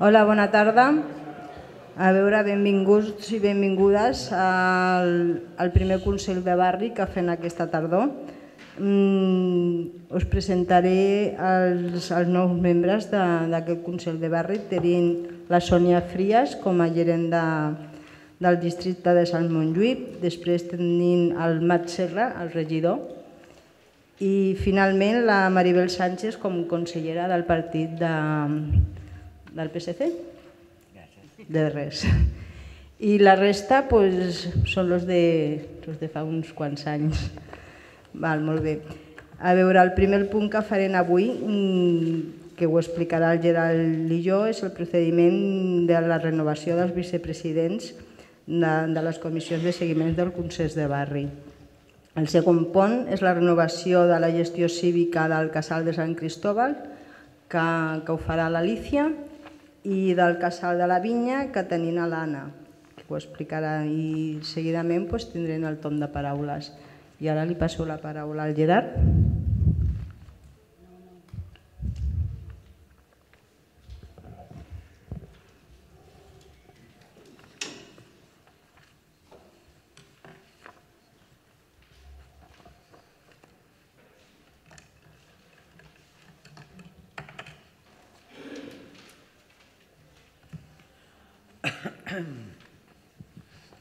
Hola, bona tarda. A veure, benvinguts i benvingudes al, al primer Consell de Barri que fem aquesta tardor. Mm, us presentaré els, els nous membres d'aquest Consell de Barri. Tenim la Sònia Frias com a gerent de, del districte de Sant Montjuïc. Després tenim el Mat Serra, el regidor. I finalment la Maribel Sánchez com consellera del partit de, del PSC? Gràcies. De res. I la resta pues, són els de, los de fa uns quants anys. Val, molt bé. A veure, el primer punt que farem avui, mm, que ho explicarà el Gerald i jo, és el procediment de la renovació dels vicepresidents de, de les comissions de seguiment del Consell de Barri. El segon punt és la renovació de la gestió cívica del Casal de Sant Cristóbal, que, que ho farà l'Alicia, i del casal de la vinya que tenim a l'Anna, que ho explicarà i seguidament doncs, tindrem el tom de paraules. I ara li passo la paraula al Gerard.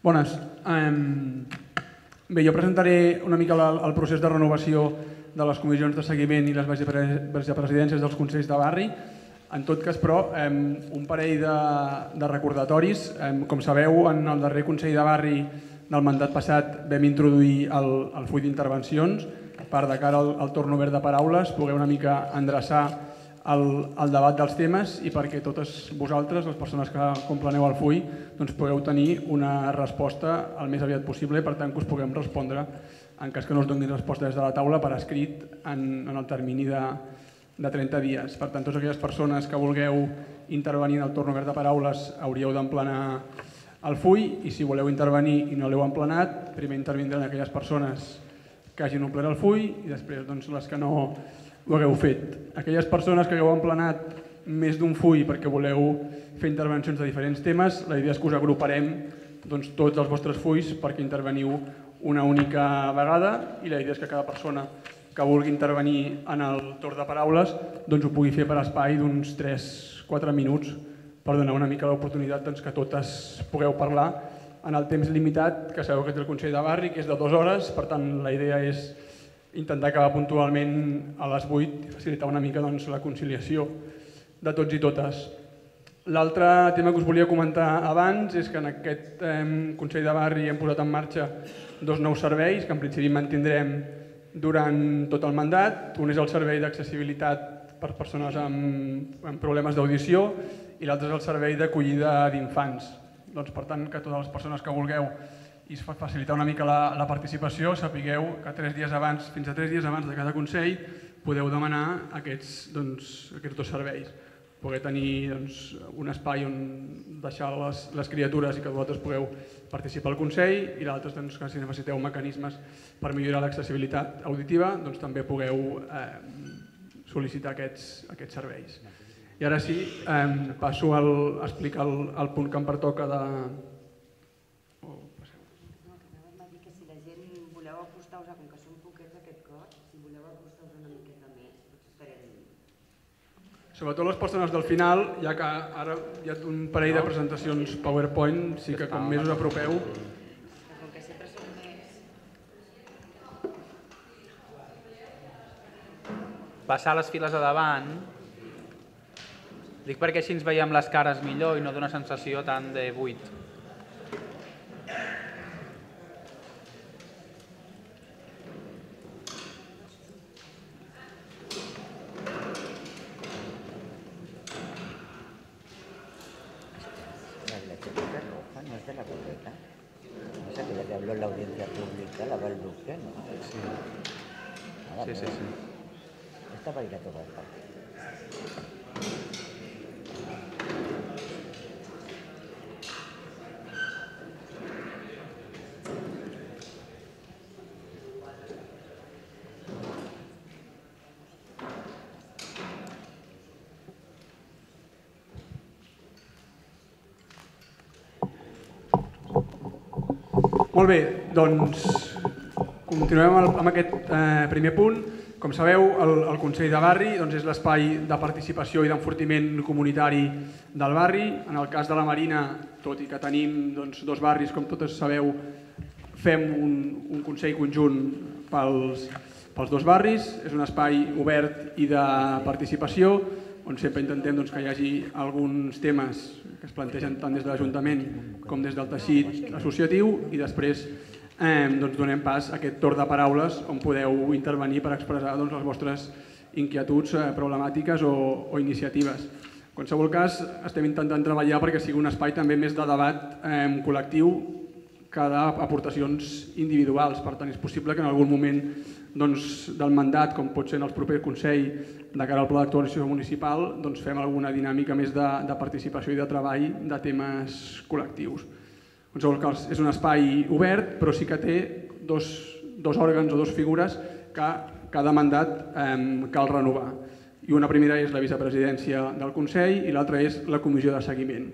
Bones. Um, bé, jo presentaré una mica el, procés de renovació de les comissions de seguiment i les vicepresidències dels Consells de Barri. En tot cas, però, um, un parell de, de recordatoris. Um, com sabeu, en el darrer Consell de Barri del mandat passat vam introduir el, el full d'intervencions per de cara al, al torn obert de paraules poder una mica endreçar el, el debat dels temes i perquè totes vosaltres, les persones que compleneu el full, doncs pugueu tenir una resposta el més aviat possible i per tant que us puguem respondre en cas que no us donin resposta des de la taula per escrit en, en el termini de, de 30 dies. Per tant, totes aquelles persones que vulgueu intervenir en el torn obert de paraules hauríeu d'emplenar el full i si voleu intervenir i no l'heu emplenat, primer intervindran aquelles persones que hagin omplert el full i després doncs, les que no ho hagueu fet. Aquelles persones que hagueu emplenat més d'un full perquè voleu fer intervencions de diferents temes, la idea és que us agruparem doncs, tots els vostres fulls perquè interveniu una única vegada i la idea és que cada persona que vulgui intervenir en el torn de paraules doncs ho pugui fer per espai d'uns 3-4 minuts per donar una mica l'oportunitat doncs, que totes pugueu parlar en el temps limitat que sabeu que és el Consell de Barri, que és de dues hores, per tant la idea és intentar acabar puntualment a les 8 i facilitar una mica doncs, la conciliació de tots i totes. L'altre tema que us volia comentar abans és que en aquest eh, Consell de Barri hem posat en marxa dos nous serveis que en principi mantindrem durant tot el mandat. Un és el servei d'accessibilitat per persones amb, amb problemes d'audició i l'altre és el servei d'acollida d'infants. Doncs, per tant, que totes les persones que vulgueu i facilitar una mica la, la participació, sapigueu que tres dies abans, fins a tres dies abans de cada Consell podeu demanar aquests, doncs, aquests dos serveis. Poder tenir doncs, un espai on deixar les, les criatures i que vosaltres pugueu participar al Consell i l'altre doncs, que si necessiteu mecanismes per millorar l'accessibilitat auditiva doncs, també pugueu eh, sol·licitar aquests, aquests serveis. I ara sí, eh, passo a explicar el, el punt que em pertoca de, Sobretot les persones del final, ja que ara hi ha un parell de presentacions PowerPoint, sí que com més us apropeu... Passar les files a davant, dic perquè així ens veiem les cares millor i no dona sensació tant de buit. Molt bé, doncs continuem amb, aquest eh, primer punt. Com sabeu, el, el Consell de Barri doncs, és l'espai de participació i d'enfortiment comunitari del barri. En el cas de la Marina, tot i que tenim doncs, dos barris, com totes sabeu, fem un, un Consell conjunt pels, pels dos barris. És un espai obert i de participació on sempre intentem doncs, que hi hagi alguns temes que es plantegen tant des de l'Ajuntament com des del teixit associatiu i després eh, doncs donem pas a aquest torn de paraules on podeu intervenir per expressar doncs, les vostres inquietuds, eh, problemàtiques o, o iniciatives. En qualsevol cas, estem intentant treballar perquè sigui un espai també més de debat eh, col·lectiu que d'aportacions individuals. Per tant, és possible que en algun moment doncs, del mandat, com pot ser en el proper Consell de cara al Pla d'actuació municipal, doncs fem alguna dinàmica més de, de participació i de treball de temes col·lectius. Cas, és un espai obert, però sí que té dos, dos òrgans o dos figures que cada mandat eh, cal renovar. I una primera és la vicepresidència del Consell i l'altra és la comissió de seguiment,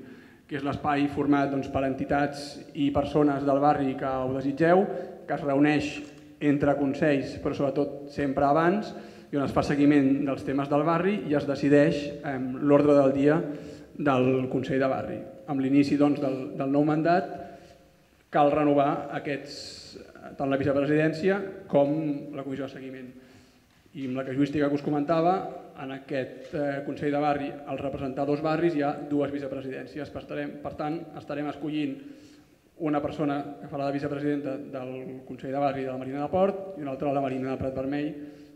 que és l'espai format doncs, per entitats i persones del barri que ho desitgeu, que es reuneix entre consells, però sobretot sempre abans, i on es fa seguiment dels temes del barri i es decideix eh, l'ordre del dia del Consell de Barri. Amb l'inici doncs, del, del nou mandat cal renovar aquests, tant la vicepresidència com la comissió de seguiment. I amb la casuística que us comentava, en aquest eh, Consell de Barri, al representar dos barris, hi ha dues vicepresidències. Per, estarem, per tant, estarem escollint una persona que farà la vicepresidenta del Consell de Barri de la Marina de Port i una altra de la Marina de Prat Vermell,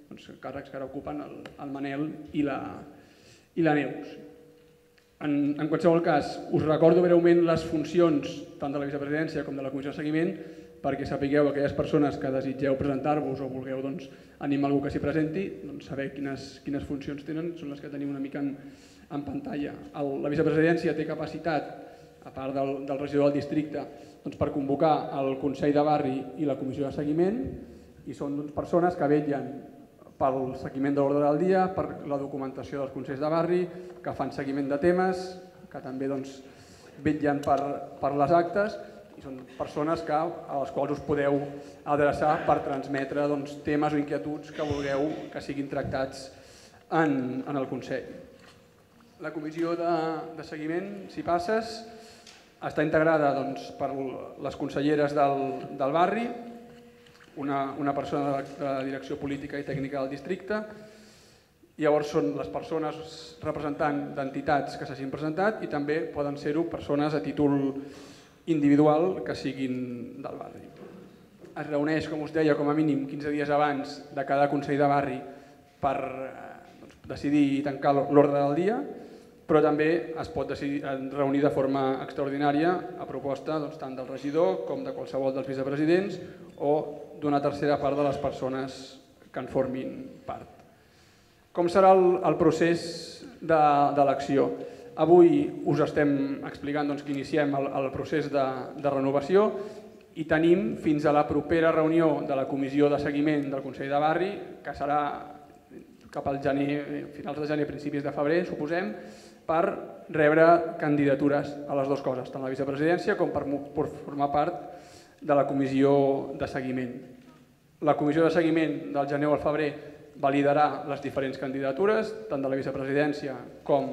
doncs, càrrecs que ara ocupen el, el Manel i la, i la Neus. En, en qualsevol cas, us recordo breument les funcions tant de la vicepresidència com de la comissió de seguiment perquè sapigueu aquelles persones que desitgeu presentar-vos o vulgueu doncs, animar algú que s'hi presenti, doncs, saber quines, quines funcions tenen, són les que tenim una mica en, en pantalla. El, la vicepresidència té capacitat, a part del, del regidor del districte, doncs, per convocar el Consell de Barri i la comissió de seguiment i són doncs, persones que vetllen pel seguiment de l'ordre del dia, per la documentació dels consells de barri, que fan seguiment de temes, que també doncs, vetllen per, per les actes i són persones que, a les quals us podeu adreçar per transmetre doncs, temes o inquietuds que vulgueu que siguin tractats en, en el Consell. La comissió de, de seguiment, si passes, està integrada doncs, per les conselleres del, del barri, una, una persona de la, de la direcció política i tècnica del districte, llavors són les persones representant d'entitats que s'hagin presentat i també poden ser-ho persones a títol individual que siguin del barri. Es reuneix, com us deia, com a mínim 15 dies abans de cada Consell de Barri per eh, doncs, decidir i tancar l'ordre del dia, però també es pot decidir, reunir de forma extraordinària a proposta doncs, tant del regidor com de qualsevol dels vicepresidents o d'una tercera part de les persones que en formin part. Com serà el, el procés d'elecció? De, Avui us estem explicant doncs, que iniciem el, el procés de, de renovació i tenim fins a la propera reunió de la comissió de seguiment del Consell de Barri, que serà cap al gener, finals de gener, principis de febrer, suposem, per rebre candidatures a les dues coses, tant la vicepresidència com per, per formar part de la comissió de seguiment. La comissió de seguiment del gener al febrer validarà les diferents candidatures, tant de la vicepresidència com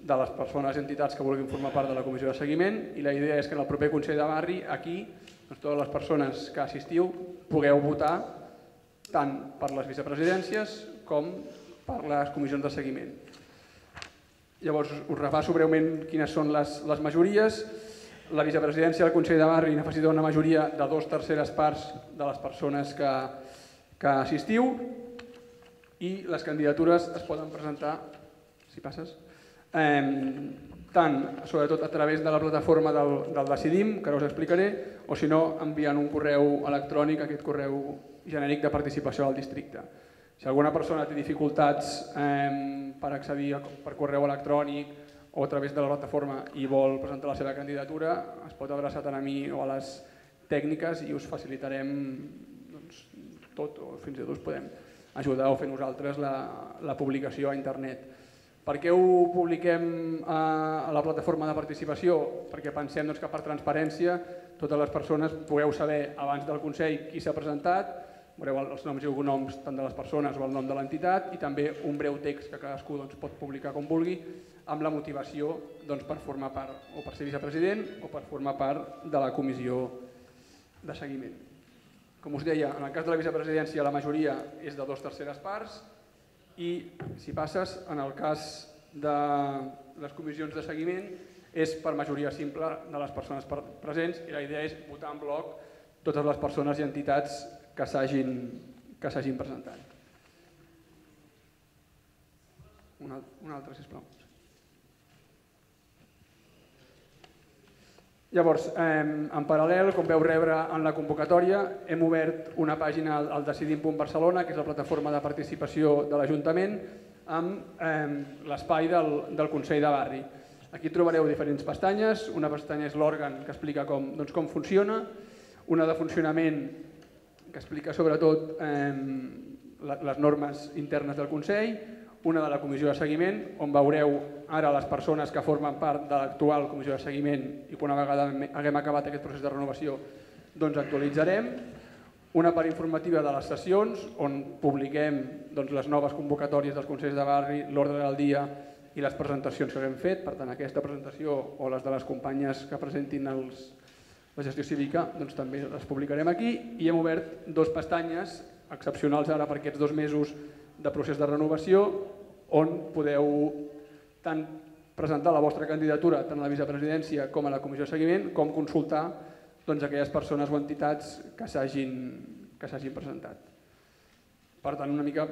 de les persones i entitats que vulguin formar part de la comissió de seguiment i la idea és que en el proper Consell de Barri, aquí, doncs, totes les persones que assistiu pugueu votar tant per les vicepresidències com per les comissions de seguiment. Llavors us repasso breument quines són les, les majories. La vicepresidència del Consell de Barri necessita una majoria de dos terceres parts de les persones que, que assistiu i les candidatures es poden presentar, si passes, eh, tant, sobretot a través de la plataforma del, del Decidim, que ara us explicaré, o si no, enviant un correu electrònic, aquest correu genèric de participació al districte. Si alguna persona té dificultats eh, per accedir a, per correu electrònic o a través de la plataforma i vol presentar la seva candidatura, es pot adreçar tant a mi o a les tècniques i us facilitarem doncs, tot, o fins i tot us podem ajudar o fer nosaltres la, la publicació a internet. Per què ho publiquem a, a la plataforma de participació? Perquè pensem doncs, que per transparència totes les persones pugueu saber abans del Consell qui s'ha presentat, veureu els noms i cognoms tant de les persones o el nom de l'entitat i també un breu text que cadascú doncs, pot publicar com vulgui amb la motivació doncs, per formar part o per ser vicepresident o per formar part de la comissió de seguiment. Com us deia, en el cas de la vicepresidència la majoria és de dos terceres parts i si passes, en el cas de les comissions de seguiment és per majoria simple de les persones presents i la idea és votar en bloc totes les persones i entitats que s'hagin presentat. Un, un altre, sisplau. Llavors, eh, en paral·lel, com veu rebre en la convocatòria, hem obert una pàgina al Decidim.Barcelona, que és la plataforma de participació de l'Ajuntament, amb eh, l'espai del, del Consell de Barri. Aquí trobareu diferents pestanyes, una pestanya és l'òrgan que explica com, doncs, com funciona, una de funcionament que explica sobretot eh, les normes internes del Consell, una de la comissió de seguiment, on veureu ara les persones que formen part de l'actual comissió de seguiment i quan una vegada haguem acabat aquest procés de renovació doncs actualitzarem, una part informativa de les sessions on publiquem doncs, les noves convocatòries dels Consells de Barri, l'ordre del dia i les presentacions que hem fet, per tant aquesta presentació o les de les companyes que presentin els, la gestió cívica doncs, també les publicarem aquí i hem obert dos pestanyes excepcionals ara per aquests dos mesos de procés de renovació on podeu tant presentar la vostra candidatura tant a la vicepresidència com a la comissió de seguiment com consultar doncs, aquelles persones o entitats que s'hagin presentat. Per tant, una mica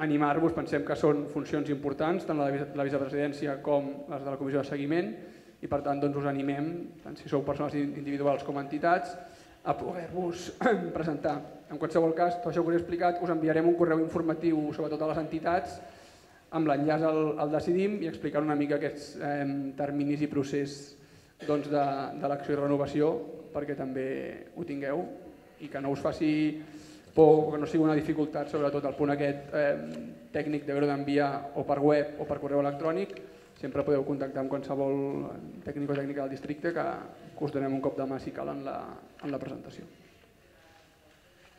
animar-vos, pensem que són funcions importants, tant la de la vicepresidència com les de la comissió de seguiment, i per tant doncs, us animem, tant si sou persones individuals com entitats, a poder-vos presentar. En qualsevol cas, tot això que us he explicat, us enviarem un correu informatiu sobretot a les entitats amb l'enllaç al, al Decidim i explicant una mica aquests eh, terminis i procés doncs, de, de l'acció i renovació perquè també ho tingueu i que no us faci por que no sigui una dificultat, sobretot el punt aquest eh, tècnic d'haver-ho d'enviar o per web o per correu electrònic, sempre podeu contactar amb qualsevol tècnic o tècnica del districte que, que us donem un cop de mà si cal en la, en la presentació.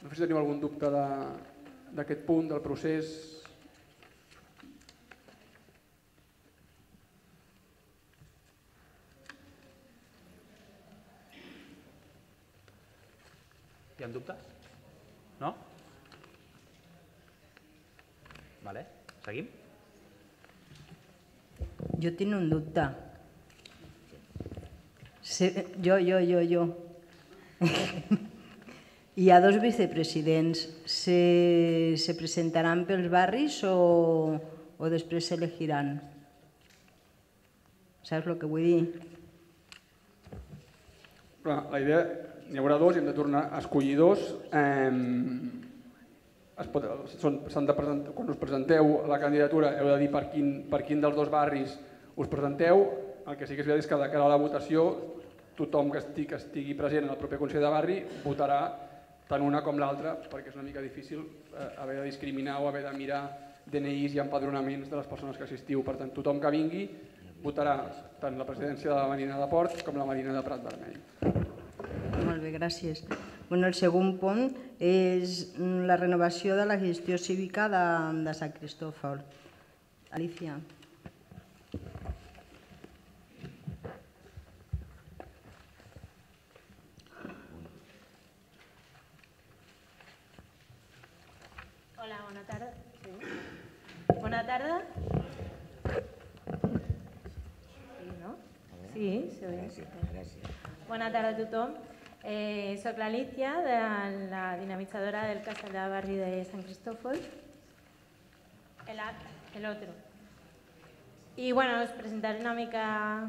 No sé si teniu algun dubte d'aquest punt, del procés. Hi ha dubtes? No? Vale, seguim? Jo tinc un dubte. Se, jo, jo, jo, jo. Hi ha dos vicepresidents. Se, se presentaran pels barris o, o després s'elegiran? Saps el que vull dir? Però la idea, n'hi haurà dos i hem de tornar a escollir dos. Eh, es pot, són, de presentar, quan us presenteu la candidatura heu de dir per quin, per quin dels dos barris us presenteu. El que sí que és veritat és que de cara a la votació tothom que estigui, que estigui present en el proper Consell de Barri votarà tant una com l'altra, perquè és una mica difícil eh, haver de discriminar o haver de mirar DNIs i empadronaments de les persones que assistiu. Per tant, tothom que vingui votarà tant la presidència de la Marina de Port com la Marina de Prat Vermell. Molt bé, gràcies. Bueno, el segon punt és la renovació de la gestió cívica de, de Sant Cristòfol. Alicia. Bona tarda. Sí, no? Sí, sí. Gràcies. Bona tarda a tothom. Eh, soc l'Alicia, de la dinamitzadora del Casal de Barri de Sant Cristòfol. El, el otro. I bueno, us presentaré una mica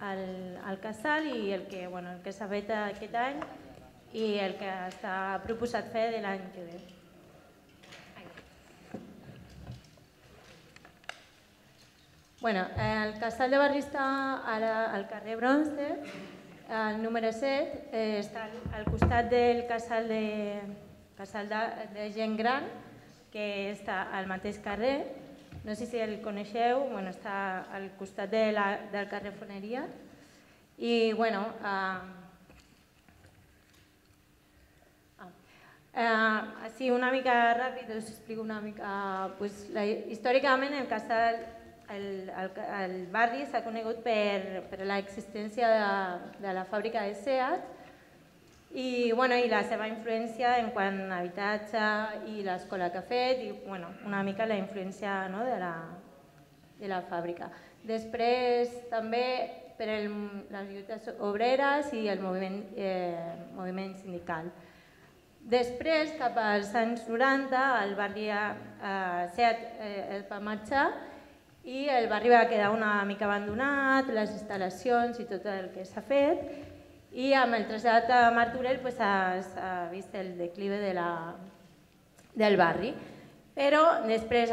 el, el casal i el que, bueno, el que s'ha fet aquest any i el que està proposat fer de l'any que ve. Bueno, el casal de Barri està ara al carrer Bronze, el número 7, eh, està al costat del casal de, casal de, de gent gran, que està al mateix carrer, no sé si el coneixeu, bueno, està al costat de la, del carrer Foneria. I, bueno, uh, uh, així una mica ràpid us explico una mica... Pues, la, històricament el casal, el, el, el barri s'ha conegut per, per l'existència de, de la fàbrica de Seat i, bueno, i la seva influència en quant a habitatge i l'escola que ha fet i bueno, una mica la influència no, de, la, de la fàbrica. Després també per el, les lluites obreres i el moviment, eh, moviment sindical. Després, cap als anys 90, el barri eh, Seat eh, va marxar i el barri va quedar una mica abandonat, les instal·lacions i tot el que s'ha fet, i amb el trasllat a Martorell pues, s'ha vist el declive de la, del barri. Però després,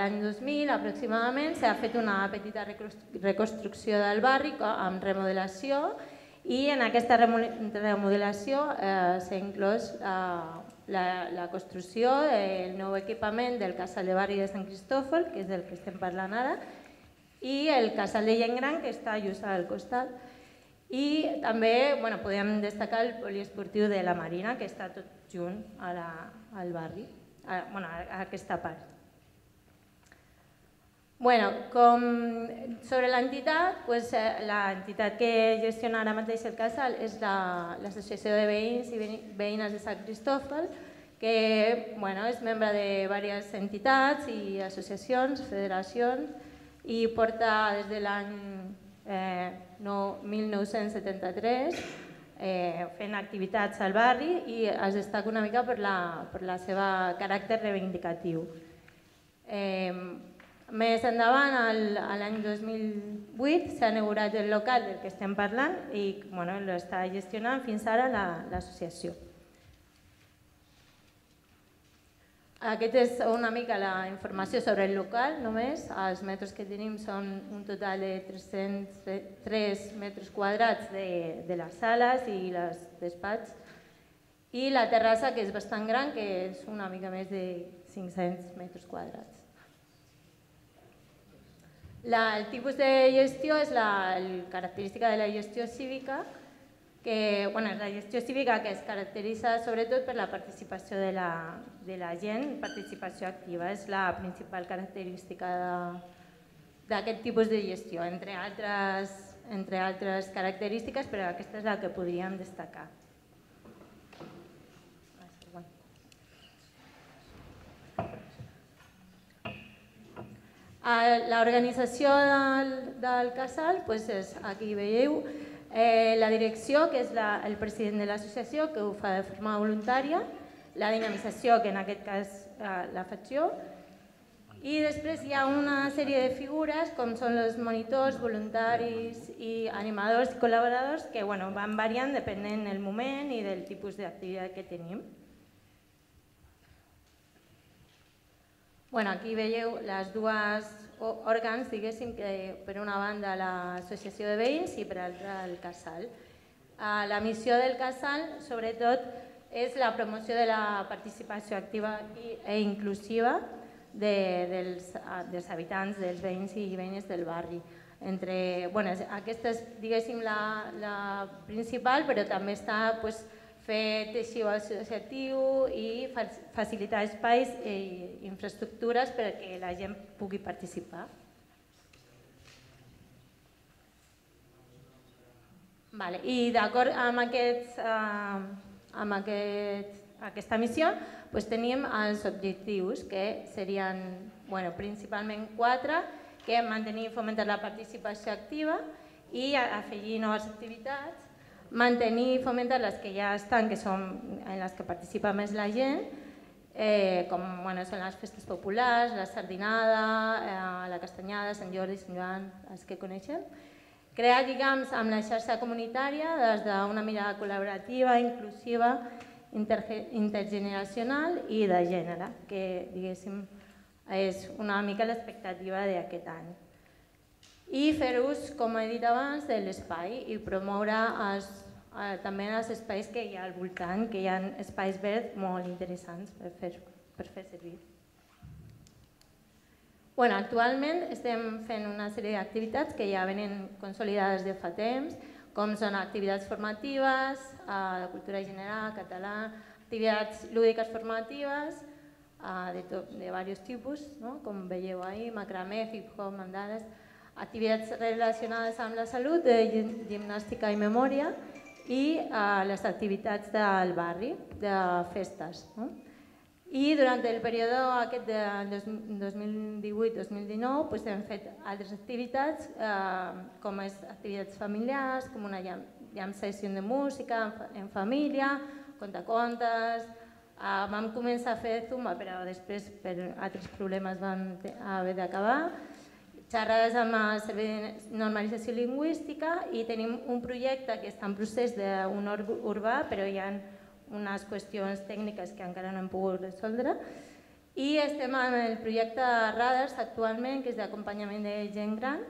l'any 2000 aproximadament, s'ha fet una petita reconstrucció del barri amb remodelació i en aquesta remodelació eh, s'ha inclòs eh, la, la construcció del nou equipament del casal de barri de Sant Cristòfol, que és del que estem parlant ara, i el casal de gent gran, que està just al costat. I també bueno, podem destacar el poliesportiu de la Marina, que està tot junt a la, al barri, a, bueno, a aquesta part. Bueno, com sobre l'entitat, eh, l'entitat que gestiona ara mateix el casal és l'Associació la, de Veïns i Veïnes de Sant Cristòfol, que bueno, és membre de diverses entitats i associacions, federacions, i porta des de l'any eh, no, 1973 eh, fent activitats al barri i es destaca una mica per la, per la seva caràcter reivindicatiu. Eh, més endavant, l'any 2008, s'ha inaugurat el local del que estem parlant i bueno, l'està gestionant fins ara l'associació. La, Aquest és una mica la informació sobre el local, només. Els metres que tenim són un total de 303 metres quadrats de, de les sales i les despats. I la terrassa, que és bastant gran, que és una mica més de 500 metres quadrats. La, el tipus de gestió és la, la característica de la gestió cívica, que bueno, la gestió cívica que es caracteritza sobretot per la participació de la, de la gent, participació activa, és la principal característica d'aquest tipus de gestió, entre altres, entre altres característiques, però aquesta és la que podríem destacar. L'organització del, del casal, doncs és, aquí veieu, Eh, la direcció, que és la, el president de l'associació, que ho fa de forma voluntària, la dinamització, que en aquest cas eh, la faig jo, i després hi ha una sèrie de figures, com són els monitors, voluntaris i animadors i col·laboradors, que bueno, van variant depenent del moment i del tipus d'activitat que tenim. Bueno, aquí veieu les dues òrgans, diguéssim, que per una banda l'associació de veïns i per altra el casal. La missió del casal, sobretot, és la promoció de la participació activa i, e inclusiva de, dels, dels habitants, dels veïns i veïnes del barri. Entre, bueno, aquesta és, diguéssim, la, la principal, però també està pues, fer teixit associatiu i facilitar espais i infraestructures perquè la gent pugui participar. Vale. I d'acord amb, aquests, eh, amb aquest, aquesta missió doncs tenim els objectius que serien bueno, principalment quatre, que mantenir i fomentar la participació activa i afegir noves activitats mantenir i fomentar les que ja estan, que són en les que participa més la gent, eh, com bueno, són les festes populars, la sardinada, eh, la castanyada, Sant Jordi, Sant Joan, els que coneixem. Crear lligams amb la xarxa comunitària des d'una mirada col·laborativa, inclusiva, intergeneracional i de gènere, que diguéssim és una mica l'expectativa d'aquest any i fer ús, com he dit abans, de l'espai i promoure els, eh, també els espais que hi ha al voltant, que hi ha espais verds molt interessants per fer, per fer servir. Bueno, actualment estem fent una sèrie d'activitats que ja venen consolidades de fa temps, com són activitats formatives, eh, de cultura general, català, activitats lúdiques formatives, eh, de, to, de diversos tipus, no? com veieu ahir, macramé, hip-hop, mandales, activitats relacionades amb la salut, de gimnàstica i memòria, i eh, les activitats del barri, de festes. No? I durant el període aquest de 2018-2019 pues, hem fet altres activitats, eh, com és activitats familiars, com una jam, jam session de música en, en família, contacontes, eh, vam començar a fer Zumba, però després per altres problemes vam haver d'acabar, xerrades amb el Servei de Normalització Lingüística i tenim un projecte que està en procés d'un urbà, però hi ha unes qüestions tècniques que encara no hem pogut resoldre. I estem amb el projecte Radars actualment, que és d'acompanyament de gent gran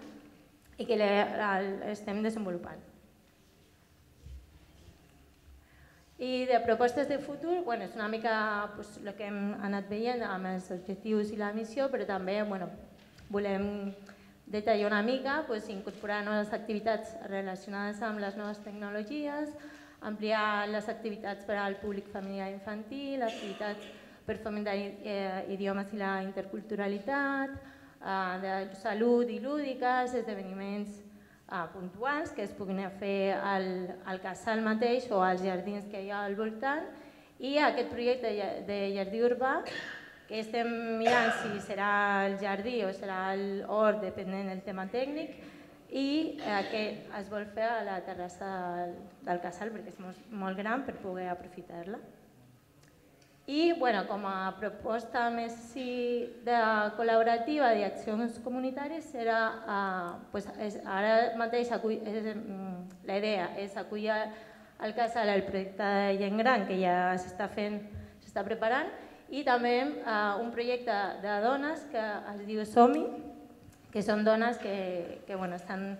i que l'estem desenvolupant. I de propostes de futur, bueno, és una mica pues, el que hem anat veient amb els objectius i la missió, però també bueno, volem detallar una mica, pues, incorporar noves activitats relacionades amb les noves tecnologies, ampliar les activitats per al públic familiar i infantil, activitats per fomentar eh, idiomes i la interculturalitat, eh, de salut i lúdiques, esdeveniments eh, puntuals que es puguin fer al, al casal mateix o als jardins que hi ha al voltant. I aquest projecte de jardí urbà que estem mirant si serà el jardí o serà l'hort, depenent del tema tècnic, i eh, que es vol fer a la terrassa del, del casal perquè és molt, molt gran per poder aprofitar-la. I bueno, com a proposta més sí, de col·laborativa d'accions comunitàries serà, eh, pues, és, ara mateix acull, és, mm, la idea és acollir al casal el projecte de gent gran que ja s'està fent, s'està preparant i també eh, un projecte de dones que es diu SOMI, que són dones que, que bueno, estan,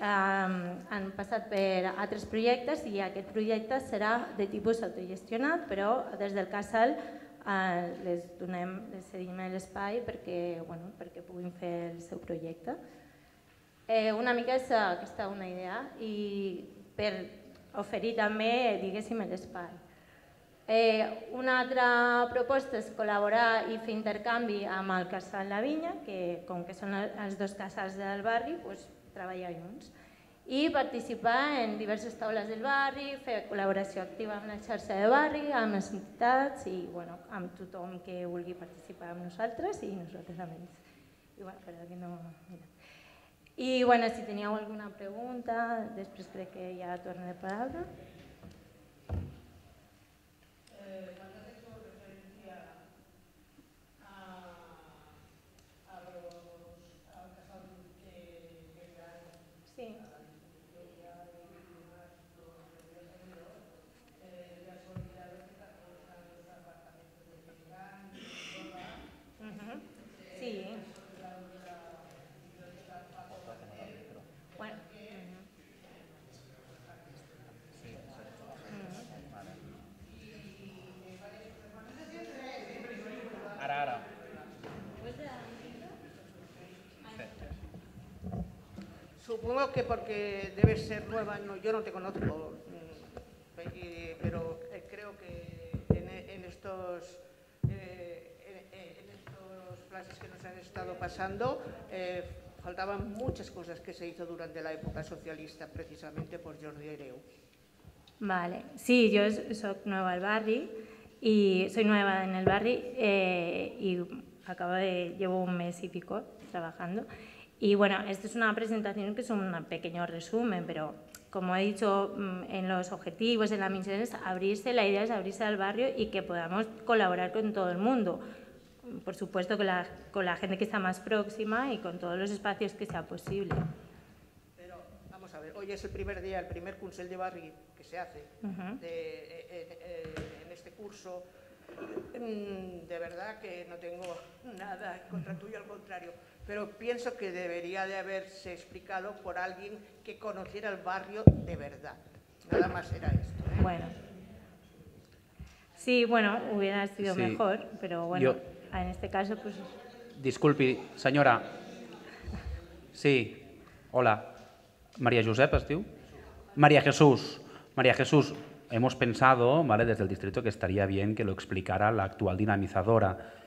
eh, han passat per altres projectes i aquest projecte serà de tipus autogestionat, però des del casal eh, les donem, les cedim l'espai perquè, bueno, perquè puguin fer el seu projecte. Eh, una mica és aquesta una idea i per oferir també, diguéssim, l'espai. Eh, una altra proposta és col·laborar i fer intercanvi amb el Casal La Vinya, que com que són els dos casals del barri, doncs, treballar junts. I participar en diverses taules del barri, fer col·laboració activa amb la xarxa de barri, amb les entitats i bueno, amb tothom que vulgui participar amb nosaltres i nosaltres amb ells. I, bueno, però que no... Mira. I bueno, si teníeu alguna pregunta, després crec que ja torno de paraula. Supongo que porque debes ser nueva, no, yo no te conozco, mm, pero eh, creo que en, estos eh, en, estos que nos han estado pasando eh, faltaban muchas cosas que se hizo durante la época socialista, precisamente por Jordi Ereu. Vale, sí, yo soy nueva al barrio y soy nueva en el barrio y acabo de, llevo un mes y pico trabajando Y bueno, esta es una presentación que es un pequeño resumen, pero como he dicho mm, en los objetivos, en la misión, es abrirse, la idea es abrirse al barrio y que podamos colaborar con todo el mundo. Por supuesto con la, con la gente que está más próxima y con todos los espacios que sea posible. Pero vamos a ver, hoy es el primer día, el primer Consell de Barri que se hace uh -huh. de, eh, eh, eh, en este curso. Mm, de verdad que no tengo nada contra tuyo, al contrario pero pienso que debería de haberse explicado por alguien que conociera el barrio de verdad. Nada más era esto. ¿eh? Bueno. Sí, bueno, hubiera sido sí. mejor, pero bueno, yo, en este caso pues... Disculpi, senyora. Sí, hola. María Josep, ¿es diu? María Jesús. María Jesús, hemos pensado, ¿vale? desde el distrito, que estaría bien que lo explicara la actual dinamizadora.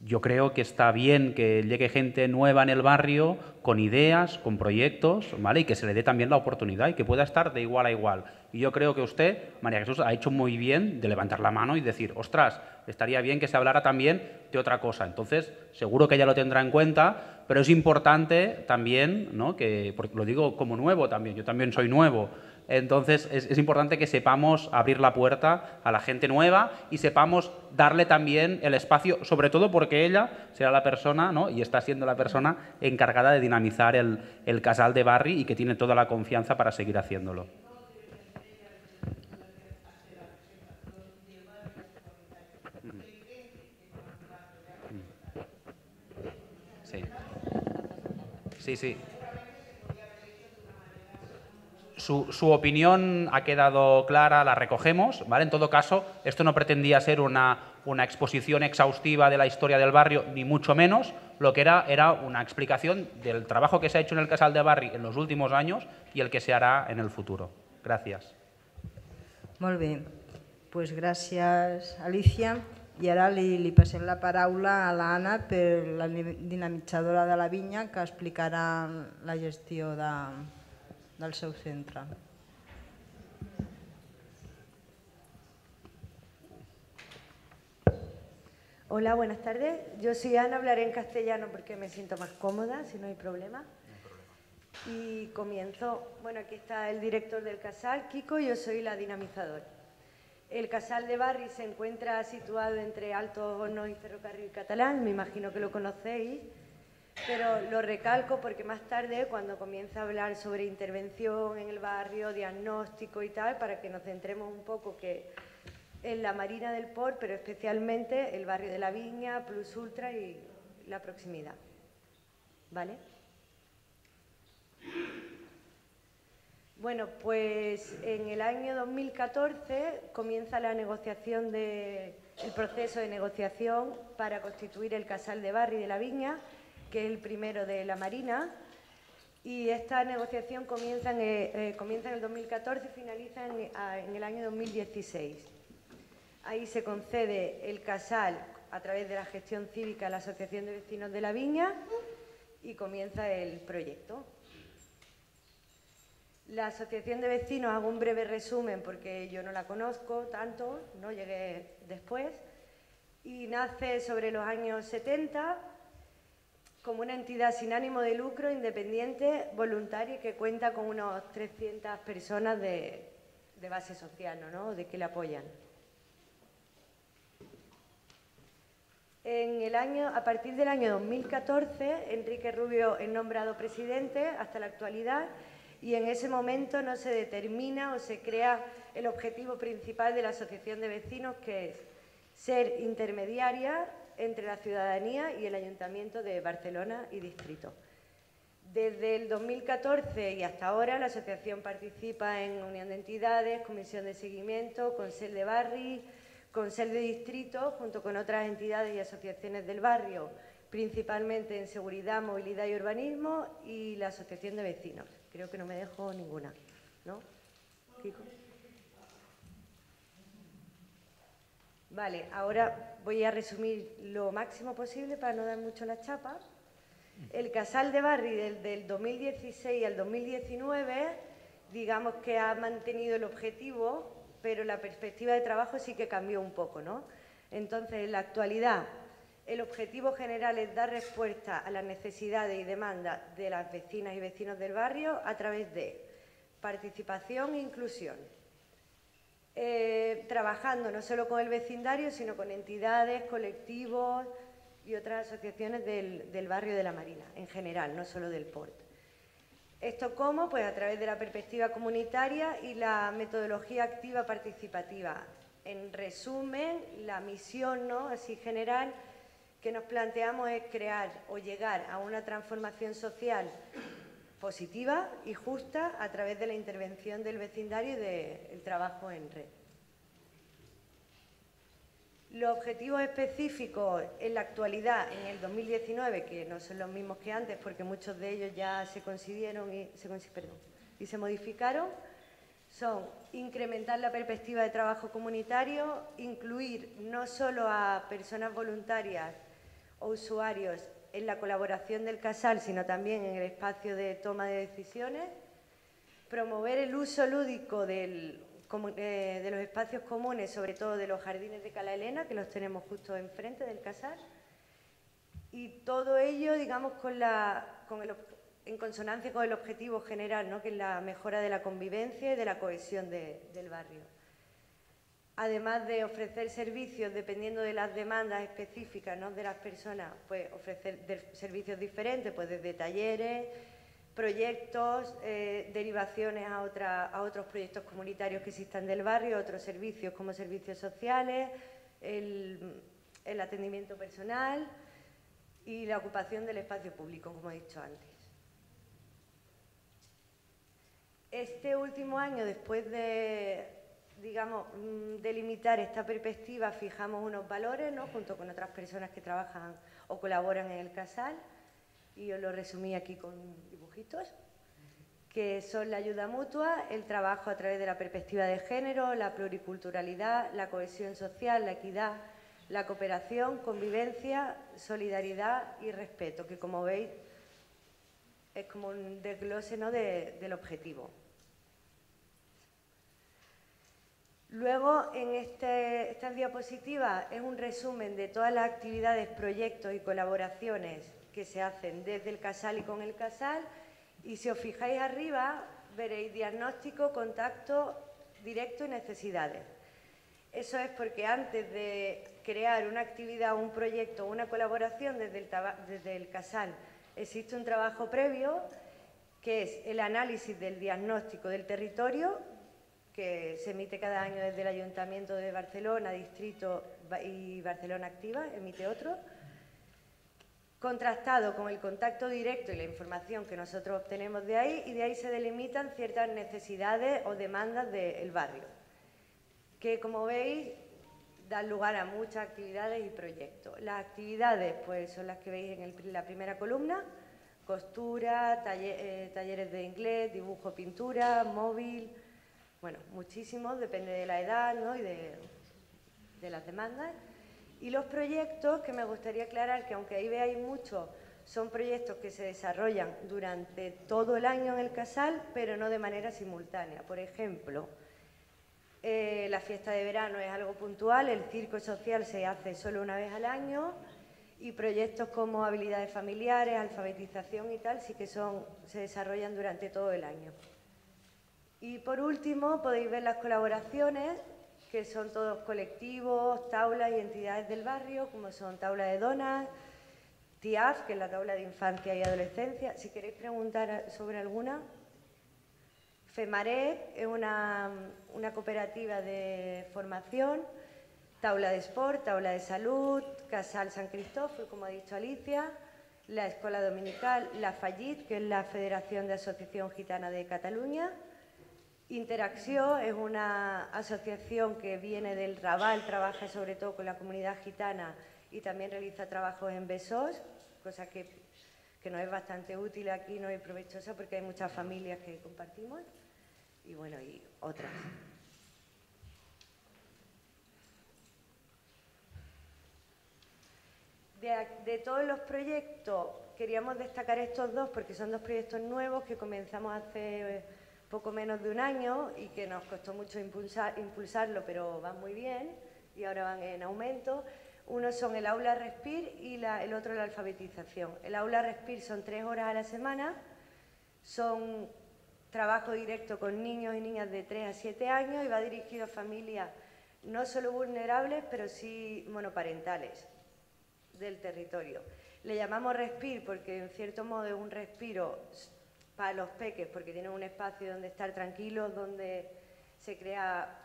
Yo creo que está bien que llegue gente nueva en el barrio con ideas, con proyectos, ¿vale? Y que se le dé también la oportunidad y que pueda estar de igual a igual. Y yo creo que usted, María Jesús, ha hecho muy bien de levantar la mano y decir, ostras, estaría bien que se hablara también de otra cosa. Entonces, seguro que ella lo tendrá en cuenta, pero es importante también, ¿no? Que, porque lo digo como nuevo también, yo también soy nuevo, entonces es, importante que sepamos abrir la puerta a la gente nueva y sepamos darle también el espacio, sobre todo porque ella será la persona, ¿no? y está siendo la persona encargada de dinamizar el, casal de Barry y que tiene toda la confianza para seguir haciéndolo. Sí. Sí, su, opinión ha quedado clara, la recogemos. ¿vale? En todo caso, esto no pretendía ser una, una, exposición exhaustiva de la historia del barrio, ni mucho menos. Lo que era era una explicación del trabajo que se ha hecho en el Casal de Barri en los últimos años y el que se hará en el futuro. Gracias. Muy bien. Pues gràcies, Alicia. I ara li, li passem la paraula a l'Anna per la dinamitzadora de la vinya que explicarà la gestió de, del seu centre. Hola, buenas tardes. Yo soy Ana, hablaré en castellano porque me siento más cómoda, si no hay problema. Y comienzo, bueno, aquí está el director del casal, Kiko, yo soy la dinamizadora. El casal de Barri se encuentra situado entre Alto Hornos y Ferrocarril Catalán, me imagino que lo conocéis pero lo recalco porque más tarde, cuando comienza a hablar sobre intervención en el barrio, diagnóstico y tal, para que nos centremos un poco en la Marina del Port, pero especialmente el barrio de la Viña, Plus Ultra y la proximidad. ¿Vale? Bueno, pues en el año 2014 comienza la negociación de, el proceso de negociación para constituir el casal de Barrio de la Viña que es el primero de la Marina, y esta negociación comienza en, eh, eh, comienza en el 2014 y finaliza en, el año 2016. Ahí se concede el casal a través de la gestión cívica a la Asociación de Vecinos de la Viña y comienza el proyecto. La Asociación de Vecinos, hago un breve resumen porque yo no la conozco tanto, no llegué después, y nace sobre los años 70 como una entidad sin ánimo de lucro, independiente, voluntaria y que cuenta con unos 300 personas de, base social, ¿no? de que le apoyan. En el año, a partir del año 2014, Enrique Rubio es nombrado presidente hasta la actualidad y en ese momento no se determina o se crea el objetivo principal de la Asociación de Vecinos, que es ser intermediaria entre la ciudadanía y el Ayuntamiento de Barcelona y Distrito. Desde el 2014 y hasta ahora la asociación participa en unión de entidades, comisión de seguimiento, consell de barri, consell de distrito, junto con otras entidades y asociaciones del barrio, principalmente en seguridad, movilidad y urbanismo y la asociación de vecinos. Creo que no me dejo ninguna, ¿no? Vale, ahora voy a resumir lo máximo posible para no dar mucho la chapa. El Casal de Barri del, 2016 al 2019, digamos que ha mantenido el objetivo, pero la perspectiva de trabajo sí que cambió un poco, ¿no? Entonces, en la actualidad, el objetivo general es dar respuesta a las necesidades y demandas de las vecinas y vecinos del barrio a través de participación e inclusión, eh, trabajando no solo con el vecindario, sino con entidades, colectivos y otras asociaciones del, barrio de la Marina, en general, no solo del PORT. ¿Esto cómo? Pues a través de la perspectiva comunitaria y la metodología activa participativa. En resumen, la misión ¿no? así general que nos planteamos es crear o llegar a una transformación social positiva y justa a través de la intervención del vecindario y del trabajo en red. Los objetivos específicos en la actualidad, en el 2019, que no son los mismos que antes, porque muchos de ellos ya se consiguieron y se, y se modificaron, son incrementar la perspectiva de trabajo comunitario, incluir no solo a personas voluntarias o usuarios en la colaboración del casal, sino también en el espacio de toma de decisiones, promover el uso lúdico eh, de los espacios comunes, sobre todo de los jardines de Cala Elena, que los tenemos justo enfrente del casal, y todo ello, digamos, con, la, con el, en consonancia con el objetivo general, ¿no? que es la mejora de la convivencia y de la cohesión del barrio. Además de ofrecer servicios dependiendo de las demandas específicas de las personas, pues ofrecer servicios diferentes, pues desde talleres, proyectos, eh, derivaciones a otros proyectos comunitarios que existan del barrio, otros servicios como servicios sociales, el atendimiento personal y la ocupación del espacio público, como he dicho antes. Este último año, después de, digamos, mm, delimitar esta perspectiva, fijamos unos valores, ¿no? junto con otras personas que trabajan o colaboran en el casal, y os lo resumí aquí con dibujitos, que son la ayuda mutua, el trabajo a través de la perspectiva de género, la pluriculturalidad, la cohesión social, la equidad, la cooperación, convivencia, solidaridad y respeto, que como veis es como un desglose ¿no? del objetivo. Luego, en este, esta diapositiva es un resumen de todas las actividades, proyectos y colaboraciones que se hacen desde el casal y con el casal. Y si os fijáis arriba, veréis diagnóstico, contacto directo y necesidades. Eso es porque antes de crear una actividad, un proyecto una colaboración desde el casal existe un trabajo previo que es el análisis del diagnóstico del territorio que se emite cada año desde el Ayuntamiento de Barcelona, Distrito y Barcelona Activa, emite otro, contrastado con el contacto directo y la información que nosotros obtenemos de ahí y de ahí se delimitan ciertas necesidades o demandas del barrio, que como veis dan lugar a muchas actividades y proyectos. Las actividades pues, son las que veis en la primera columna, costura, eh, talleres de inglés, dibujo, pintura, móvil, bueno, muchísimos, depende de la edad ¿no? y de, las demandas. Y los proyectos, que me gustaría aclarar que aunque ahí veáis mucho, son proyectos que se desarrollan durante todo el año en el casal, pero no de manera simultánea. Por ejemplo, eh, la fiesta de verano es algo puntual, el circo social se hace solo una vez al año y proyectos como habilidades familiares, alfabetización y tal sí que son, se desarrollan durante todo el año. Y por último podéis ver las colaboraciones que son todos colectivos, taulas y entidades del barrio, como son Taula de Donas, TIAF, que es la Taula de Infancia y Adolescencia. Si queréis preguntar sobre alguna. FEMAREC es una, cooperativa de formación, Taula de Sport, Taula de Salud, Casal San Cristóbal, como ha dicho Alicia, la Escuela Dominical, la FALLIT, que es la Federación de Asociación Gitana de Cataluña, Interacción es una asociación que viene del Raval, trabaja sobre todo con la comunidad gitana y también realiza trabajos en Besos, cosa que, que nos es bastante útil aquí, no es provechosa porque hay muchas familias que compartimos y bueno, y otras. De, todos los proyectos, queríamos destacar estos dos porque son dos proyectos nuevos que comenzamos hace poco menos de un año y que nos costó mucho impulsar, impulsarlo, pero van muy bien y ahora van en aumento. Uno son el aula Respir y el otro la alfabetización. El aula Respir son tres horas a la semana, son trabajo directo con niños y niñas de 3 a 7 años y va dirigido a familias no solo vulnerables, pero sí monoparentales del territorio. Le llamamos respir porque en cierto modo es un respiro para los peques, porque tienen un espacio donde estar tranquilos, donde se crea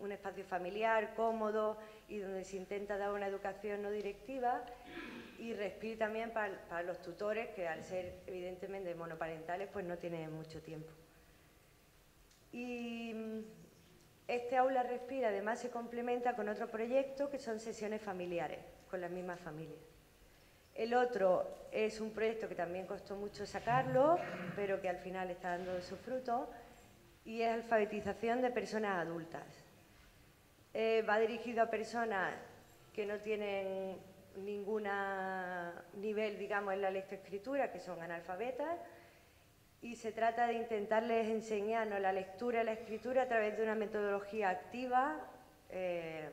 un, espacio familiar cómodo y donde se intenta dar una educación no directiva y respiro también para, los tutores que al ser evidentemente monoparentales pues no tienen mucho tiempo. Y Este aula respira además se complementa con otro proyecto que son sesiones familiares con las mismas familias. El otro es un proyecto que también costó mucho sacarlo, pero que al final está dando su fruto, y es alfabetización de personas adultas. Eh, va dirigido a personas que no tienen ningún nivel, digamos, en la lectoescritura, que son analfabetas, y se trata de intentarles enseñarnos la lectura y la escritura a través de una metodología activa, eh,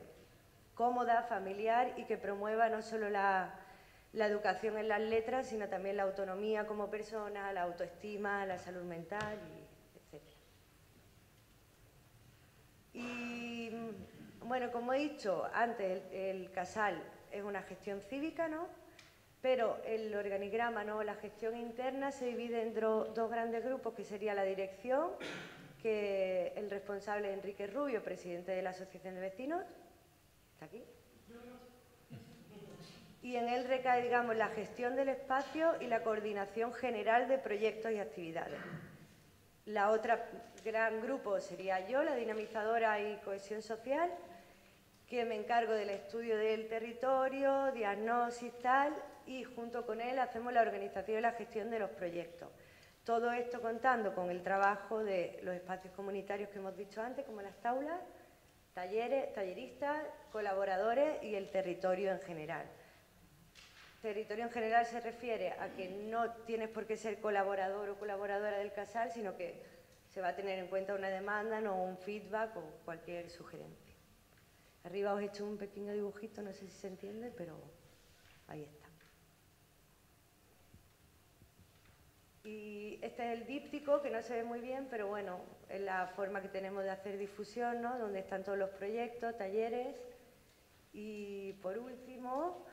cómoda, familiar y que promueva no solo la, educación en las letras, sino también la autonomía como persona, la autoestima, la salud mental, etc. Y bueno, como he dicho antes, el, CASAL es una gestión cívica, ¿no? Pero el organigrama, ¿no? la gestión interna, se divide en dos grandes grupos, que sería la dirección, que el responsable es Enrique Rubio, presidente de la Asociación de Vecinos, ¿está aquí? Y en él recae, digamos, la gestión del espacio y la coordinación general de proyectos y actividades. La otra gran grupo sería yo, la dinamizadora y cohesión social, que me encargo del estudio del territorio, diagnosis tal, y junto con él hacemos la organización y la gestión de los proyectos. Todo esto contando con el trabajo de los espacios comunitarios que hemos dicho antes, como las taulas, talleres, talleristas, colaboradores y el territorio en general. Territorio en general se refiere a que no tienes por qué ser colaborador o colaboradora del casal, sino que se va a tener en cuenta una demanda, no un feedback o cualquier sugerencia. Arriba os he hecho un pequeño dibujito, no sé si se entiende, pero ahí está. Y este es el díptico, que no se ve muy bien, pero bueno, es la forma que tenemos de hacer difusión, ¿no? Donde están todos los proyectos, talleres. Y por último,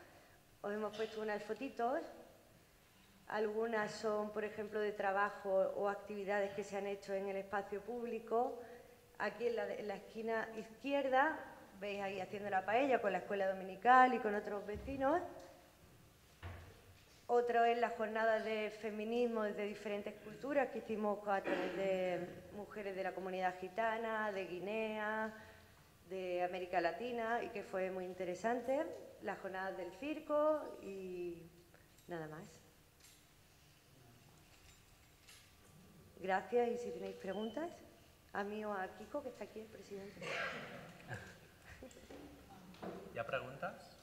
os hemos puesto unas fotitos. Algunas son, por ejemplo, de trabajo o actividades que se han hecho en el espacio público. Aquí en la, esquina izquierda veis ahí haciendo la paella con la escuela dominical y con otros vecinos. Otro es la jornada de feminismo de diferentes culturas que hicimos a través de mujeres de la comunidad gitana, de Guinea, de América Latina y que fue muy interesante. Las jornadas del circo y nada más. Gracias y si tenéis preguntas, a mí o a Kiko, que está aquí el presidente. ¿Ya preguntas?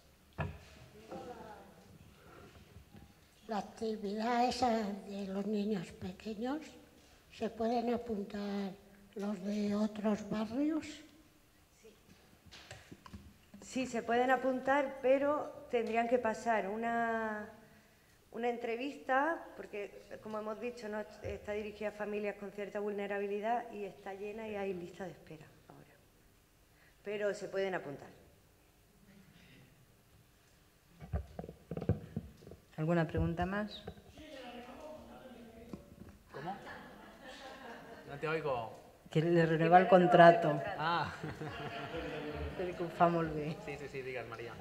La actividad esa de los niños pequeños, ¿se pueden apuntar los de otros barrios? Sí, se pueden apuntar, pero tendrían que pasar una, una entrevista, porque como hemos dicho, ¿no? está dirigida a familias con cierta vulnerabilidad y está llena y hay lista de espera ahora. Pero se pueden apuntar. ¿Alguna pregunta más? ¿Cómo? No te oigo. Que le renueva el contrato. Ah. Que ho fa molt bé. Sí, sí, sí, digues, Maria.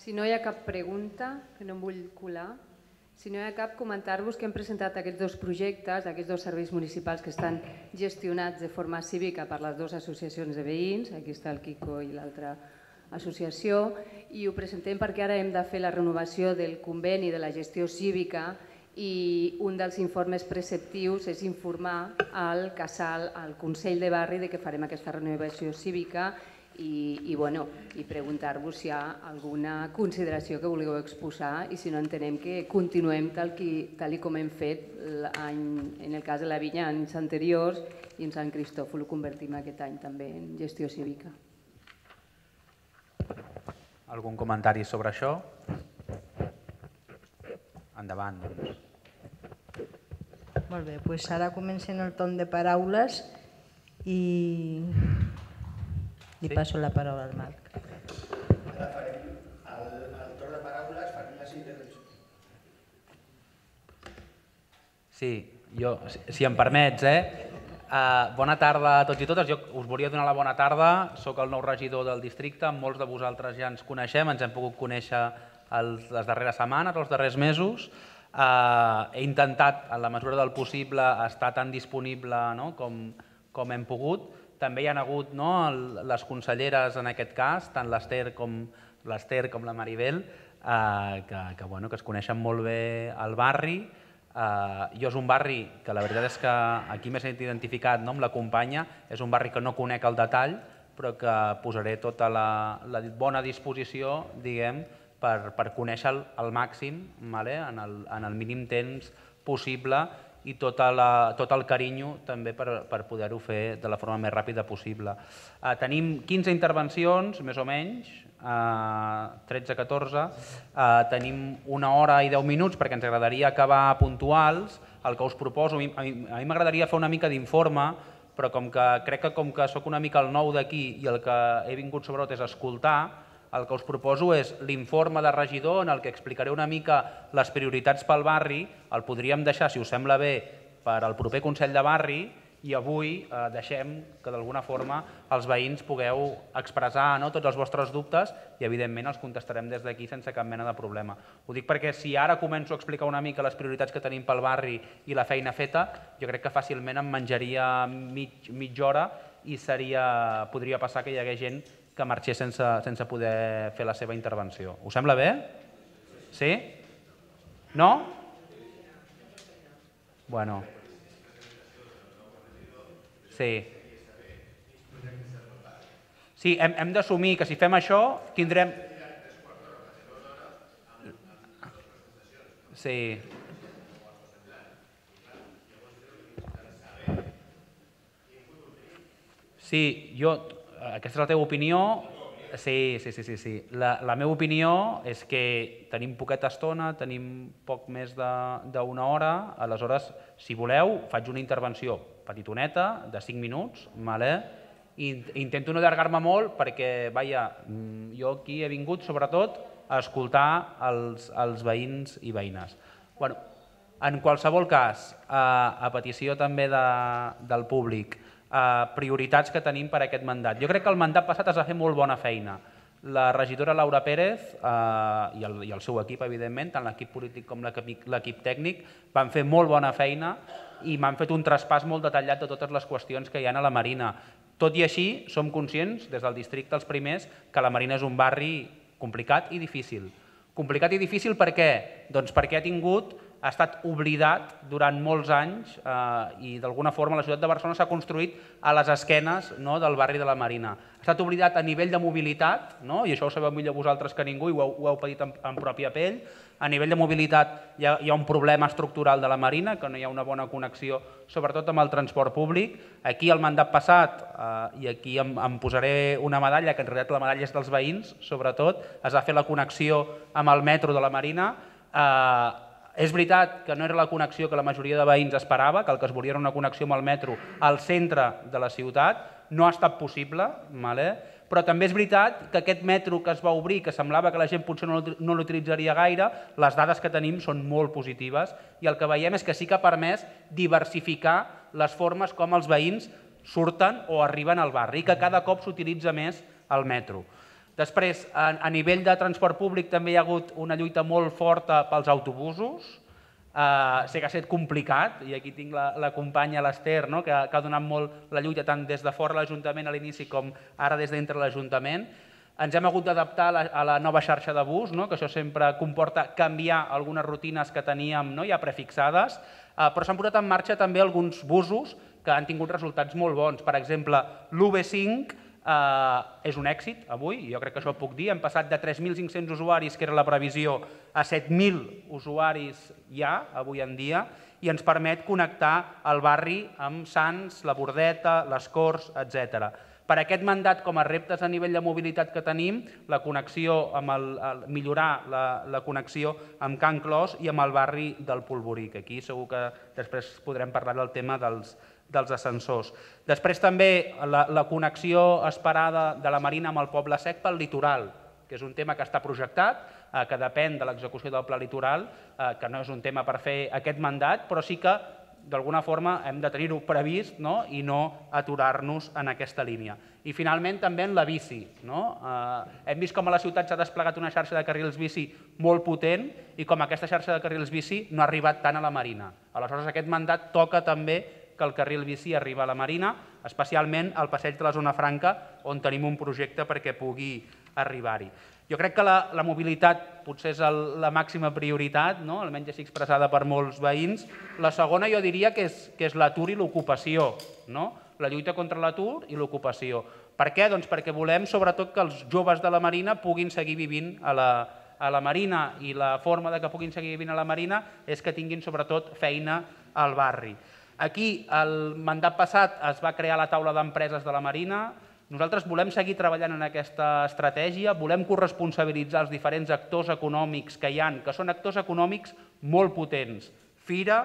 Si no hi ha cap pregunta, que no em vull colar, si no hi ha cap, comentar-vos que hem presentat aquests dos projectes, aquests dos serveis municipals que estan gestionats de forma cívica per les dues associacions de veïns, aquí està el Quico i l'altre associació i ho presentem perquè ara hem de fer la renovació del conveni de la gestió cívica i un dels informes preceptius és informar al casal, al Consell de Barri de que farem aquesta renovació cívica i, i, bueno, i preguntar-vos si hi ha alguna consideració que vulgueu exposar i si no entenem que continuem tal, qui, tal i com hem fet en el cas de la vinya anys anteriors i en Sant Cristòfol ho convertim aquest any també en gestió cívica. Algun comentari sobre això? Endavant. Doncs. Molt bé, doncs ara comencen el torn de paraules i li sí? passo la paraula al Marc. Ara farem el, el torn de paraules, farem les intervencions. Sí, jo, si, si em permets, eh? Uh, bona tarda a tots i totes. Jo us volia donar la bona tarda. Soc el nou regidor del districte. Molts de vosaltres ja ens coneixem, ens hem pogut conèixer les darreres setmanes, els darrers mesos. Uh, he intentat, en la mesura del possible, estar tan disponible no? com, com hem pogut. També hi ha hagut no, les conselleres en aquest cas, tant l'Ester com com la Maribel, eh, que, que, bueno, que es coneixen molt bé al barri. Eh, jo és un barri que la veritat és que aquí m'he sentit identificat no, amb la companya, és un barri que no conec al detall, però que posaré tota la, la bona disposició, diguem, per, per conèixer el, el màxim vale? en, el, en el mínim temps possible i tota la, tot el carinyo també per, per poder-ho fer de la forma més ràpida possible. Eh, tenim 15 intervencions, més o menys, eh, 13-14, eh, tenim una hora i 10 minuts perquè ens agradaria acabar puntuals. El que us proposo, a mi m'agradaria fer una mica d'informe, però com que crec que com que sóc una mica el nou d'aquí i el que he vingut sobretot és escoltar, el que us proposo és l'informe de regidor en el que explicaré una mica les prioritats pel barri, el podríem deixar, si us sembla bé, per al proper Consell de Barri i avui eh, deixem que d'alguna forma els veïns pugueu expressar no, tots els vostres dubtes i evidentment els contestarem des d'aquí sense cap mena de problema. Ho dic perquè si ara començo a explicar una mica les prioritats que tenim pel barri i la feina feta, jo crec que fàcilment em menjaria mig, mitja hora i seria, podria passar que hi hagués gent que marxés sense, sense poder fer la seva intervenció. Us sembla bé? Sí? No? Bueno. Sí. Sí, hem, hem d'assumir que si fem això tindrem... Sí. Sí, jo aquesta és la teva opinió. Sí, sí, sí, sí. sí. La, la meva opinió és que tenim poqueta estona, tenim poc més d'una hora, aleshores, si voleu, faig una intervenció petitoneta, de 5 minuts, vale? I intento no allargar-me molt perquè, vaja, mm, jo aquí he vingut sobretot a escoltar els, els veïns i veïnes. Bueno, en qualsevol cas, a, a petició també de, del públic, eh, prioritats que tenim per a aquest mandat. Jo crec que el mandat passat es va fer molt bona feina. La regidora Laura Pérez eh, i, el, i el seu equip, evidentment, tant l'equip polític com l'equip tècnic, van fer molt bona feina i m'han fet un traspàs molt detallat de totes les qüestions que hi ha a la Marina. Tot i així, som conscients, des del districte els primers, que la Marina és un barri complicat i difícil. Complicat i difícil per què? Doncs perquè ha tingut ha estat oblidat durant molts anys eh, i d'alguna forma la ciutat de Barcelona s'ha construït a les esquenes no, del barri de la Marina. Ha estat oblidat a nivell de mobilitat, no, i això ho sabeu millor vosaltres que ningú i ho heu, ho heu patit en, en pròpia pell, a nivell de mobilitat hi ha, hi ha un problema estructural de la Marina, que no hi ha una bona connexió, sobretot amb el transport públic. Aquí el mandat passat, eh, i aquí em, em posaré una medalla, que en realitat la medalla és dels veïns, sobretot, es va fer la connexió amb el metro de la Marina, eh, és veritat que no era la connexió que la majoria de veïns esperava, que el que es volia era una connexió amb el metro al centre de la ciutat, no ha estat possible, vale? però també és veritat que aquest metro que es va obrir, que semblava que la gent potser no l'utilitzaria gaire, les dades que tenim són molt positives i el que veiem és que sí que ha permès diversificar les formes com els veïns surten o arriben al barri que cada cop s'utilitza més el metro. Després, a, a nivell de transport públic també hi ha hagut una lluita molt forta pels autobusos. Uh, sé que ha estat complicat, i aquí tinc la, la companya l'Ester, no? que, que ha donat molt la lluita tant des de fora l'Ajuntament a l'inici com ara des dintre l'Ajuntament. Ens hem hagut d'adaptar a, la, a la nova xarxa de bus, no? que això sempre comporta canviar algunes rutines que teníem no? ja prefixades, uh, però s'han posat en marxa també alguns busos que han tingut resultats molt bons. Per exemple, l'UB5 eh, és un èxit avui, jo crec que això puc dir, hem passat de 3.500 usuaris, que era la previsió, a 7.000 usuaris ja, avui en dia, i ens permet connectar el barri amb Sants, la Bordeta, les Corts, etc. Per aquest mandat, com a reptes a nivell de mobilitat que tenim, la connexió amb el, el millorar la, la connexió amb Can Clos i amb el barri del Polvorí, que aquí segur que després podrem parlar del tema dels, dels ascensors. Després també la, la connexió esperada de la Marina amb el Poble Sec pel litoral, que és un tema que està projectat, eh, que depèn de l'execució del pla litoral, eh, que no és un tema per fer aquest mandat, però sí que d'alguna forma hem de tenir-ho previst no? i no aturar-nos en aquesta línia. I finalment també en la bici. No? Eh, hem vist com a la ciutat s'ha desplegat una xarxa de carrils bici molt potent i com aquesta xarxa de carrils bici no ha arribat tant a la Marina. Aleshores aquest mandat toca també que el carril bici arriba a la Marina, especialment al passeig de la Zona Franca, on tenim un projecte perquè pugui arribar-hi. Jo crec que la, la mobilitat potser és el, la màxima prioritat, no? almenys així expressada per molts veïns. La segona jo diria que és, que és l'atur i l'ocupació, no? la lluita contra l'atur i l'ocupació. Per què? Doncs perquè volem sobretot que els joves de la Marina puguin seguir vivint a la, a la Marina i la forma de que puguin seguir vivint a la Marina és que tinguin sobretot feina al barri. Aquí, el mandat passat, es va crear la taula d'empreses de la Marina, nosaltres volem seguir treballant en aquesta estratègia, volem corresponsabilitzar els diferents actors econòmics que hi han, que són actors econòmics molt potents. Fira,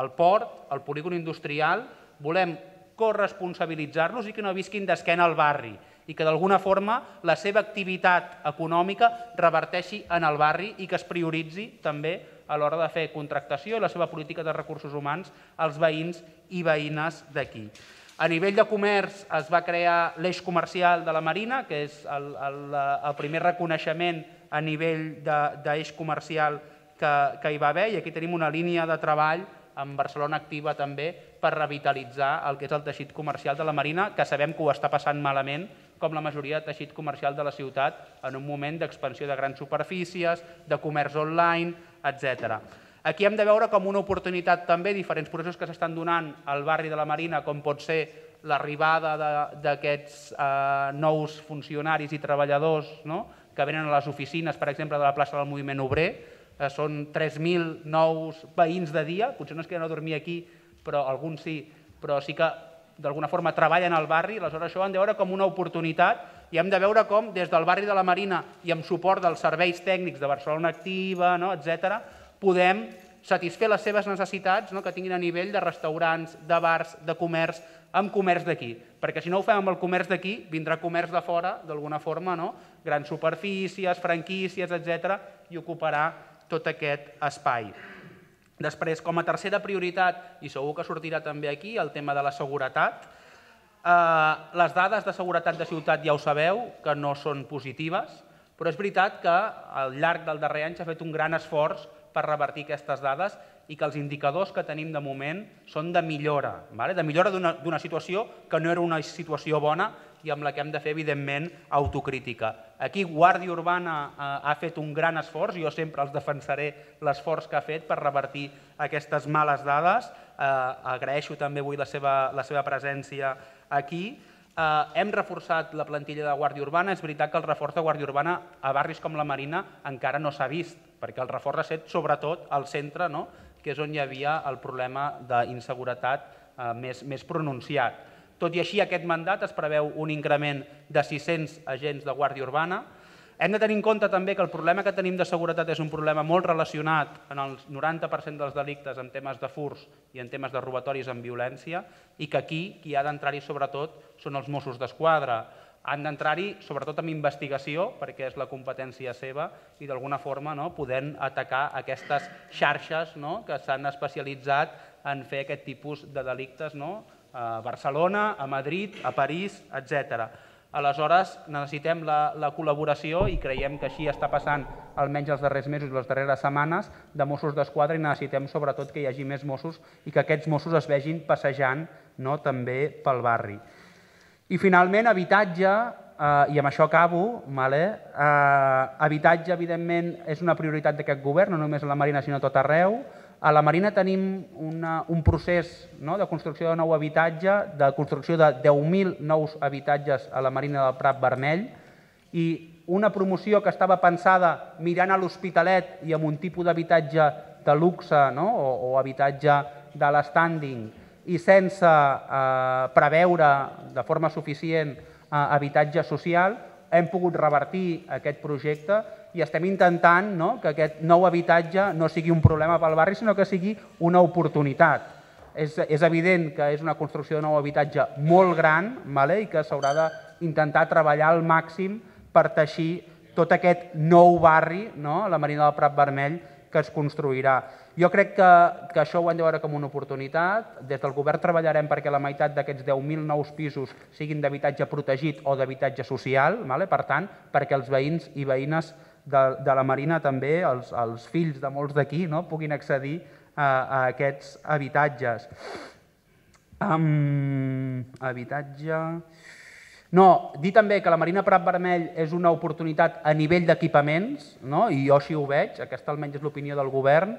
el port, el polígon industrial, volem corresponsabilitzar-los i que no visquin d'esquena al barri i que d'alguna forma la seva activitat econòmica reverteixi en el barri i que es prioritzi també a l'hora de fer contractació i la seva política de recursos humans als veïns i veïnes d'aquí. A nivell de comerç es va crear l'eix comercial de la Marina, que és el, el, el primer reconeixement a nivell d'eix de, comercial que, que hi va haver i aquí tenim una línia de treball amb Barcelona Activa també per revitalitzar el que és el teixit comercial de la Marina, que sabem que ho està passant malament, com la majoria de teixit comercial de la ciutat, en un moment d'expansió de grans superfícies, de comerç online, etc. Aquí hem de veure com una oportunitat també diferents processos que s'estan donant al barri de la Marina, com pot ser l'arribada d'aquests eh, nous funcionaris i treballadors no? que venen a les oficines, per exemple, de la plaça del Moviment Obrer. Eh, són 3.000 nous veïns de dia, potser no es queden a dormir aquí, però alguns sí, però sí que d'alguna forma treballen al barri, aleshores això ho hem de veure com una oportunitat i hem de veure com des del barri de la Marina i amb suport dels serveis tècnics de Barcelona Activa, no, etc podem satisfer les seves necessitats no, que tinguin a nivell de restaurants, de bars, de comerç, amb comerç d'aquí. Perquè si no ho fem amb el comerç d'aquí, vindrà comerç de fora, d'alguna forma, no? grans superfícies, franquícies, etc i ocuparà tot aquest espai. Després, com a tercera prioritat, i segur que sortirà també aquí, el tema de la seguretat. Eh, les dades de seguretat de ciutat ja ho sabeu, que no són positives, però és veritat que al llarg del darrer any s'ha fet un gran esforç per revertir aquestes dades i que els indicadors que tenim de moment són de millora, vale? de millora d'una situació que no era una situació bona i amb la que hem de fer, evidentment, autocrítica. Aquí Guàrdia Urbana eh, ha fet un gran esforç, jo sempre els defensaré l'esforç que ha fet per revertir aquestes males dades. Eh, agraeixo també avui la seva, la seva presència aquí. Eh, hem reforçat la plantilla de Guàrdia Urbana. És veritat que el reforç de Guàrdia Urbana a barris com la Marina encara no s'ha vist, perquè el reforç ha estat sobretot al centre, no? que és on hi havia el problema d'inseguretat eh, més, més pronunciat. Tot i així, aquest mandat es preveu un increment de 600 agents de Guàrdia Urbana. Hem de tenir en compte també que el problema que tenim de seguretat és un problema molt relacionat en el 90% dels delictes en temes de furs i en temes de robatoris amb violència i que aquí qui ha d'entrar-hi sobretot són els Mossos d'Esquadra han d'entrar-hi sobretot amb investigació, perquè és la competència seva, i d'alguna forma no, podent atacar aquestes xarxes no, que s'han especialitzat en fer aquest tipus de delictes no, a Barcelona, a Madrid, a París, etc. Aleshores, necessitem la, la col·laboració i creiem que així està passant almenys els darrers mesos i les darreres setmanes de Mossos d'Esquadra i necessitem sobretot que hi hagi més Mossos i que aquests Mossos es vegin passejant no, també pel barri. I finalment, habitatge, eh, i amb això acabo, vale? eh, habitatge, evidentment, és una prioritat d'aquest govern, no només a la Marina, sinó a tot arreu. A la Marina tenim una, un procés no, de construcció de nou habitatge, de construcció de 10.000 nous habitatges a la Marina del Prat Vermell, i una promoció que estava pensada mirant a l'Hospitalet i amb un tipus d'habitatge de luxe no? o, o habitatge de l'estanding, i sense eh, preveure de forma suficient eh, habitatge social, hem pogut revertir aquest projecte i estem intentant no, que aquest nou habitatge no sigui un problema pel barri, sinó que sigui una oportunitat. És, és evident que és una construcció de nou habitatge molt gran vale? i que s'haurà d'intentar treballar al màxim per teixir tot aquest nou barri, no? la Marina del Prat Vermell, que es construirà. Jo crec que, que això ho hem de veure com una oportunitat. Des del govern treballarem perquè la meitat d'aquests 10.000 nous pisos siguin d'habitatge protegit o d'habitatge social, vale? per tant, perquè els veïns i veïnes de, de la Marina també, els, els fills de molts d'aquí, no? puguin accedir a, a aquests habitatges. Um, habitatge... No, dir també que la Marina Prat Vermell és una oportunitat a nivell d'equipaments, no? i jo així ho veig, aquesta almenys és l'opinió del govern.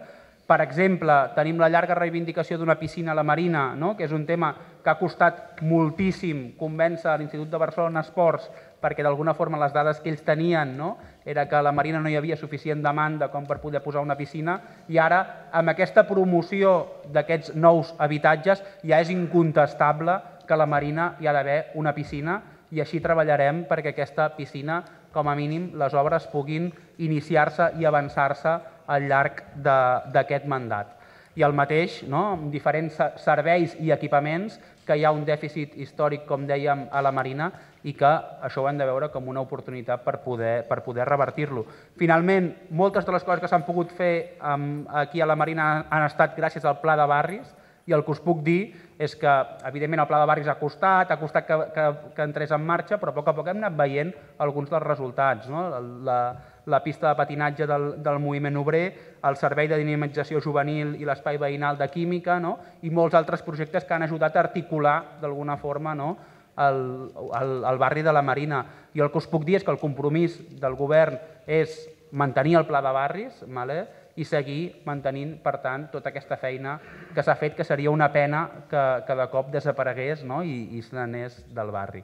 Per exemple, tenim la llarga reivindicació d'una piscina a la Marina, no? que és un tema que ha costat moltíssim convèncer l'Institut de Barcelona Esports perquè d'alguna forma les dades que ells tenien no? era que a la Marina no hi havia suficient demanda com per poder posar una piscina i ara amb aquesta promoció d'aquests nous habitatges ja és incontestable que a la Marina hi ha d'haver una piscina i així treballarem perquè aquesta piscina, com a mínim, les obres puguin iniciar-se i avançar-se al llarg d'aquest mandat. I el mateix, no? amb diferents serveis i equipaments, que hi ha un dèficit històric, com dèiem, a la Marina i que això ho hem de veure com una oportunitat per poder, per poder revertir-lo. Finalment, moltes de les coses que s'han pogut fer aquí a la Marina han estat gràcies al Pla de Barris, i el que us puc dir és que, evidentment, el pla de barris ha costat, ha costat que, que, que entrés en marxa, però a poc a poc hem anat veient alguns dels resultats. No? La, la pista de patinatge del, del moviment obrer, el servei de dinamització juvenil i l'espai veïnal de química no? i molts altres projectes que han ajudat a articular d'alguna forma no? el, el, el barri de la Marina. I el que us puc dir és que el compromís del govern és mantenir el pla de barris, vale? i seguir mantenint, per tant, tota aquesta feina que s'ha fet, que seria una pena que, que de cop desaparegués no? i, i se n'anés del barri.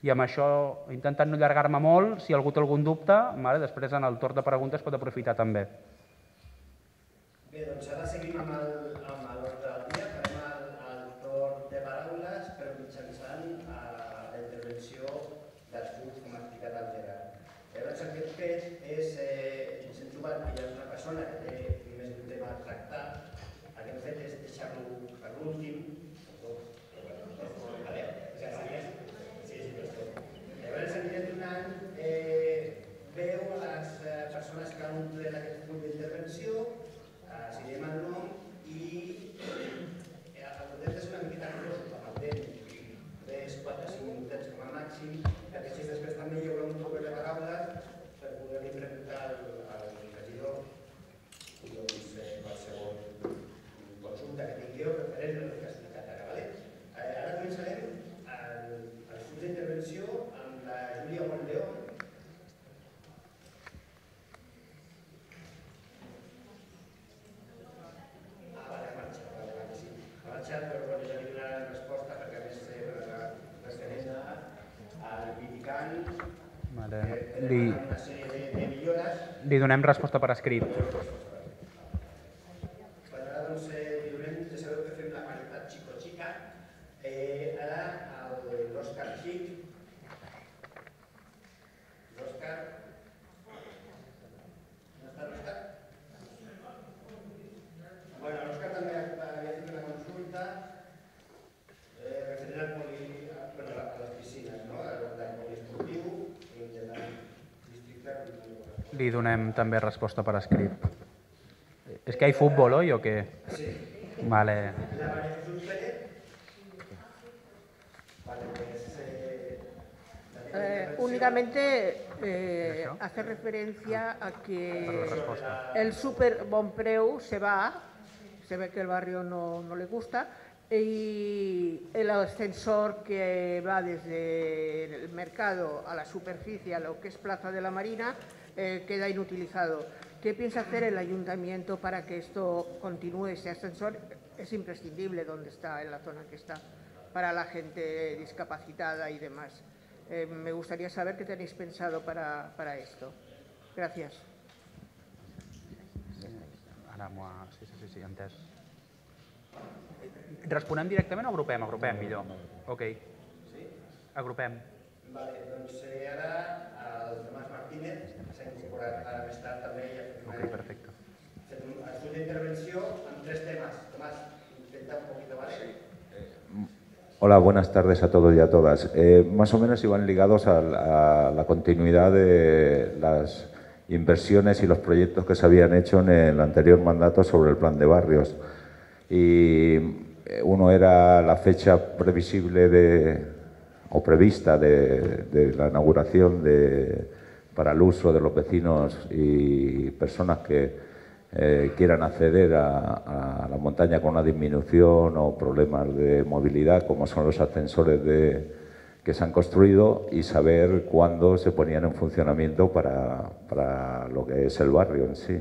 I amb això, intentant no allargar-me molt, si algú té algun dubte, vale? després en el torn de preguntes pot aprofitar també. Bé, doncs ara seguim amb el, amb l'ordre del dia, farem el, el torn de paraules, però mitjançant a eh, la intervenció dels grups, com ha explicat el Gerard. Llavors, el que hem fet és, eh, ens hem trobat que hi ha una persona que li donem resposta per escrit. Donem també resposta per escrit. És que hi ha futbol hoy o què? Sí. Vale. Eh, únicamente eh, hace referencia a que el super Bonpreu se va, se ve que el barrio no, no le gusta, y el ascensor que va desde el mercado a la superficie, a lo que es Plaza de la Marina, eh, queda inutilizado. ¿Qué piensa hacer el ayuntamiento para que esto continúe? Ese ascensor es imprescindible donde está, en la zona que está, para la gente discapacitada y demás. Eh, me gustaría saber qué tenéis pensado para, para esto. Gràcies. Ara sí, sí, sí, sí, entès. Responem directament o agrupem? Agrupem, millor. Ok. Sí? Agrupem. Vale, doncs eh, ara el Tomàs Martínez s'ha incorporat ara més tard també una, okay, perfecte. fet un estudi d'intervenció amb tres temes. Tomàs, intenta un poquito, ¿vale? Sí. Hola, buenas tardes a todos y a todas. Eh, más o menos iban ligados a, a, la continuidad de las inversiones y los proyectos que se habían hecho en el anterior mandato sobre el plan de barrios. Y eh, uno era la fecha previsible de, o prevista de, de la inauguración de, para el uso de los vecinos y personas que, eh, quieran acceder a, la montaña con una disminución o problemas de movilidad, como son los ascensores de, que se han construido, y saber cuándo se ponían en funcionamiento para, para lo que es el barrio en sí.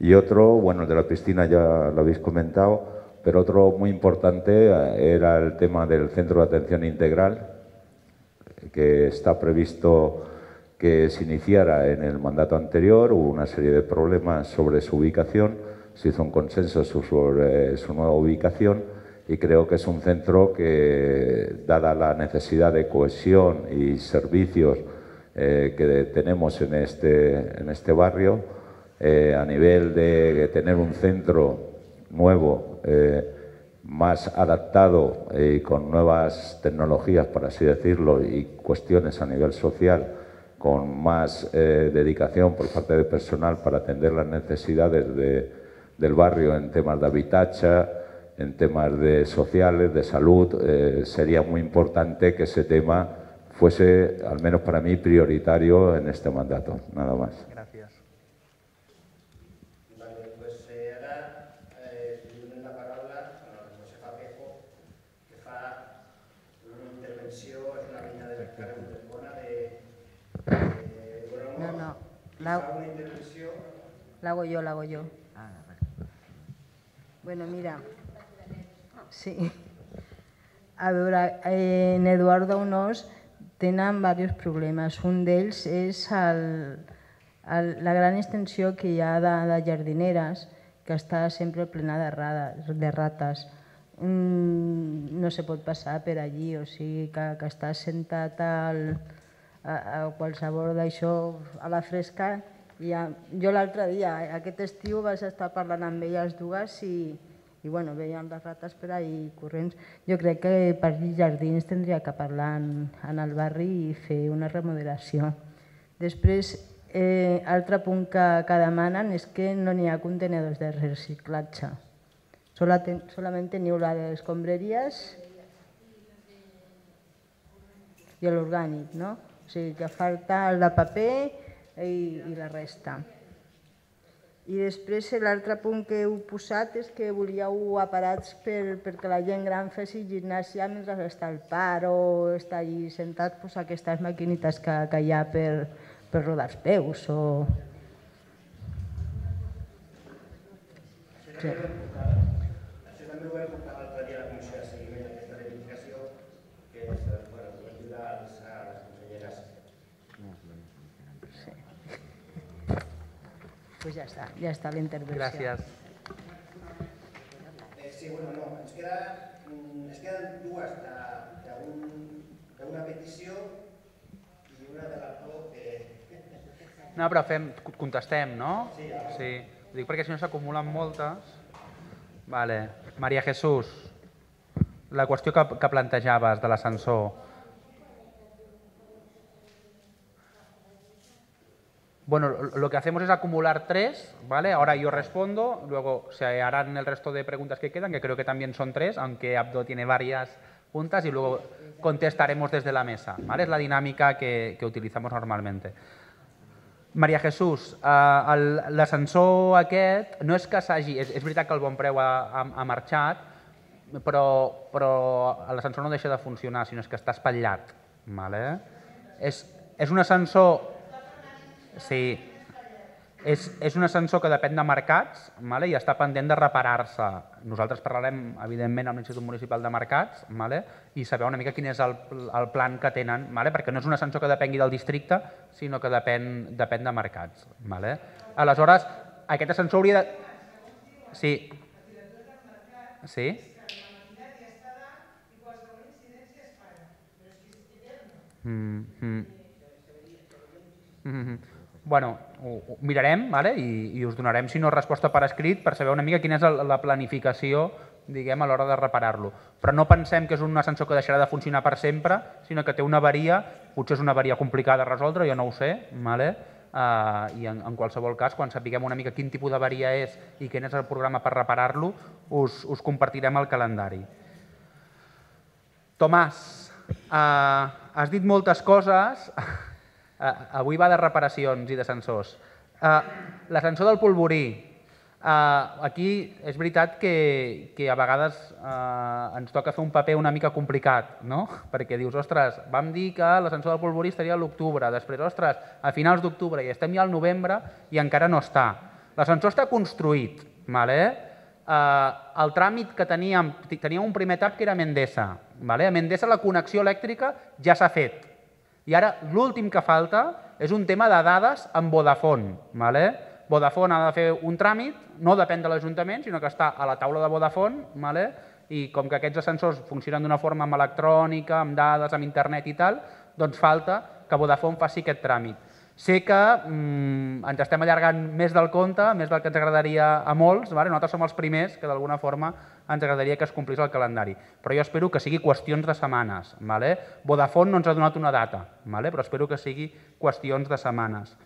Y otro, bueno, el de la piscina ya lo habéis comentado, pero otro muy importante eh, era el tema del centro de atención integral, que está previsto que se iniciara en el mandato anterior, hubo una serie de problemas sobre su ubicación, se hizo un consenso sobre su nueva ubicación y creo que es un centro que, dada la necesidad de cohesión y servicios eh, que tenemos en este, en este barrio, eh, a nivel de tener un centro nuevo, eh, más adaptado y con nuevas tecnologías, por así decirlo, y cuestiones a nivel social, con más eh, dedicación por parte del personal para atender las necesidades del barrio en temas de habitacha, en temas de sociales, de salud, eh, sería muy importante que ese tema fuese, al menos para mí, prioritario en este mandato. Nada más. La, la hago yo, la hago yo. Bueno, mira, sí. A veure, en Eduardo Unós tenen diversos problemes. Un d'ells és el, el, la gran extensió que hi ha de jardineres, que està sempre plena de, rades, de rates. Mm, no se pot passar per allí, o sigui que, que està sentat al, a, a qualsevol d'això a la fresca. I a, jo l'altre dia, aquest estiu, vaig estar parlant amb elles dues i, i bueno, veiem les rates per ahí corrents. Jo crec que per jardins tindria que parlar en, en el barri i fer una remodelació. Després, eh, altre punt que, que demanen és que no n'hi ha contenedors de reciclatge. Solament teniu la de les escombraries i l'orgànic, no? O sigui que falta el de paper i, i la resta. I després l'altre punt que heu posat és que volíeu aparats per, perquè la gent gran fessi gimnàsia mentre està al par o està allí sentat, pues, aquestes maquinites que, que hi ha per, per rodar els peus o... Sí. Això també ho hem pues ja està, ja està la intervenció. Gràcies. Eh, sí, bueno, no, ens, queda, mm, ens queden dues d'una petició i una de l'autor que... No, però fem, contestem, no? Sí, ja. sí. Ho dic perquè si no s'acumulen moltes. Vale. Maria Jesús, la qüestió que, que plantejaves de l'ascensor, Bueno, lo que hacemos es acumular tres, ¿vale? Ahora yo respondo, luego se harán el resto de preguntas que quedan, que creo que también son tres, aunque Abdo tiene varias puntas y luego contestaremos desde la mesa, ¿vale? Es la dinámica que, que utilizamos normalmente. Maria Jesús, eh, l'ascensor aquest no és que s'hagi... És, és veritat que el bon preu ha, ha, ha marxat, però, però l'ascensor no deixa de funcionar, sinó és que està espatllat. Vale? És, és un ascensor Sí, és, és un ascensor que depèn de mercats vale? i està pendent de reparar-se. Nosaltres parlarem, evidentment, amb l'Institut Municipal de Mercats vale? i saber una mica quin és el, el plan que tenen, vale? perquè no és un ascensor que depengui del districte, sinó que depèn, depèn de mercats. Vale? Aleshores, aquest ascensor hauria de... Sí. Sí? Mm -hmm. Mm -hmm bueno, ho, ho mirarem vale? I, i us donarem, si no, resposta per escrit per saber una mica quina és la planificació diguem, a l'hora de reparar-lo. Però no pensem que és un ascensor que deixarà de funcionar per sempre, sinó que té una avaria, potser és una avaria complicada de resoldre, jo no ho sé, vale? Uh, i en, en qualsevol cas, quan sapiguem una mica quin tipus d'avaria és i quin és el programa per reparar-lo, us, us compartirem el calendari. Tomàs, uh, has dit moltes coses, Uh, avui va de reparacions i de sensors. Uh, L'ascensor del polvorí, Uh, aquí és veritat que, que a vegades uh, ens toca fer un paper una mica complicat, no? perquè dius, ostres, vam dir que l'ascensor del polvorí estaria a l'octubre, després, ostres, a finals d'octubre i estem ja al novembre i encara no està. L'ascensor està construït, vale? uh, el tràmit que teníem, teníem un primer etap que era Mendesa. Vale? A Mendesa la connexió elèctrica ja s'ha fet. I ara l'últim que falta és un tema de dades amb Vodafone. Vale? Vodafone ha de fer un tràmit, no depèn de l'Ajuntament, sinó que està a la taula de Vodafone, vale? i com que aquests ascensors funcionen d'una forma amb electrònica, amb dades, amb internet i tal, doncs falta que Vodafone faci aquest tràmit. Sé que mm, ens estem allargant més del compte, més del que ens agradaria a molts, vale? nosaltres som els primers que d'alguna forma ens agradaria que es complís el calendari, però jo espero que sigui qüestions de setmanes. Vale? Vodafone no ens ha donat una data, vale? però espero que sigui qüestions de setmanes.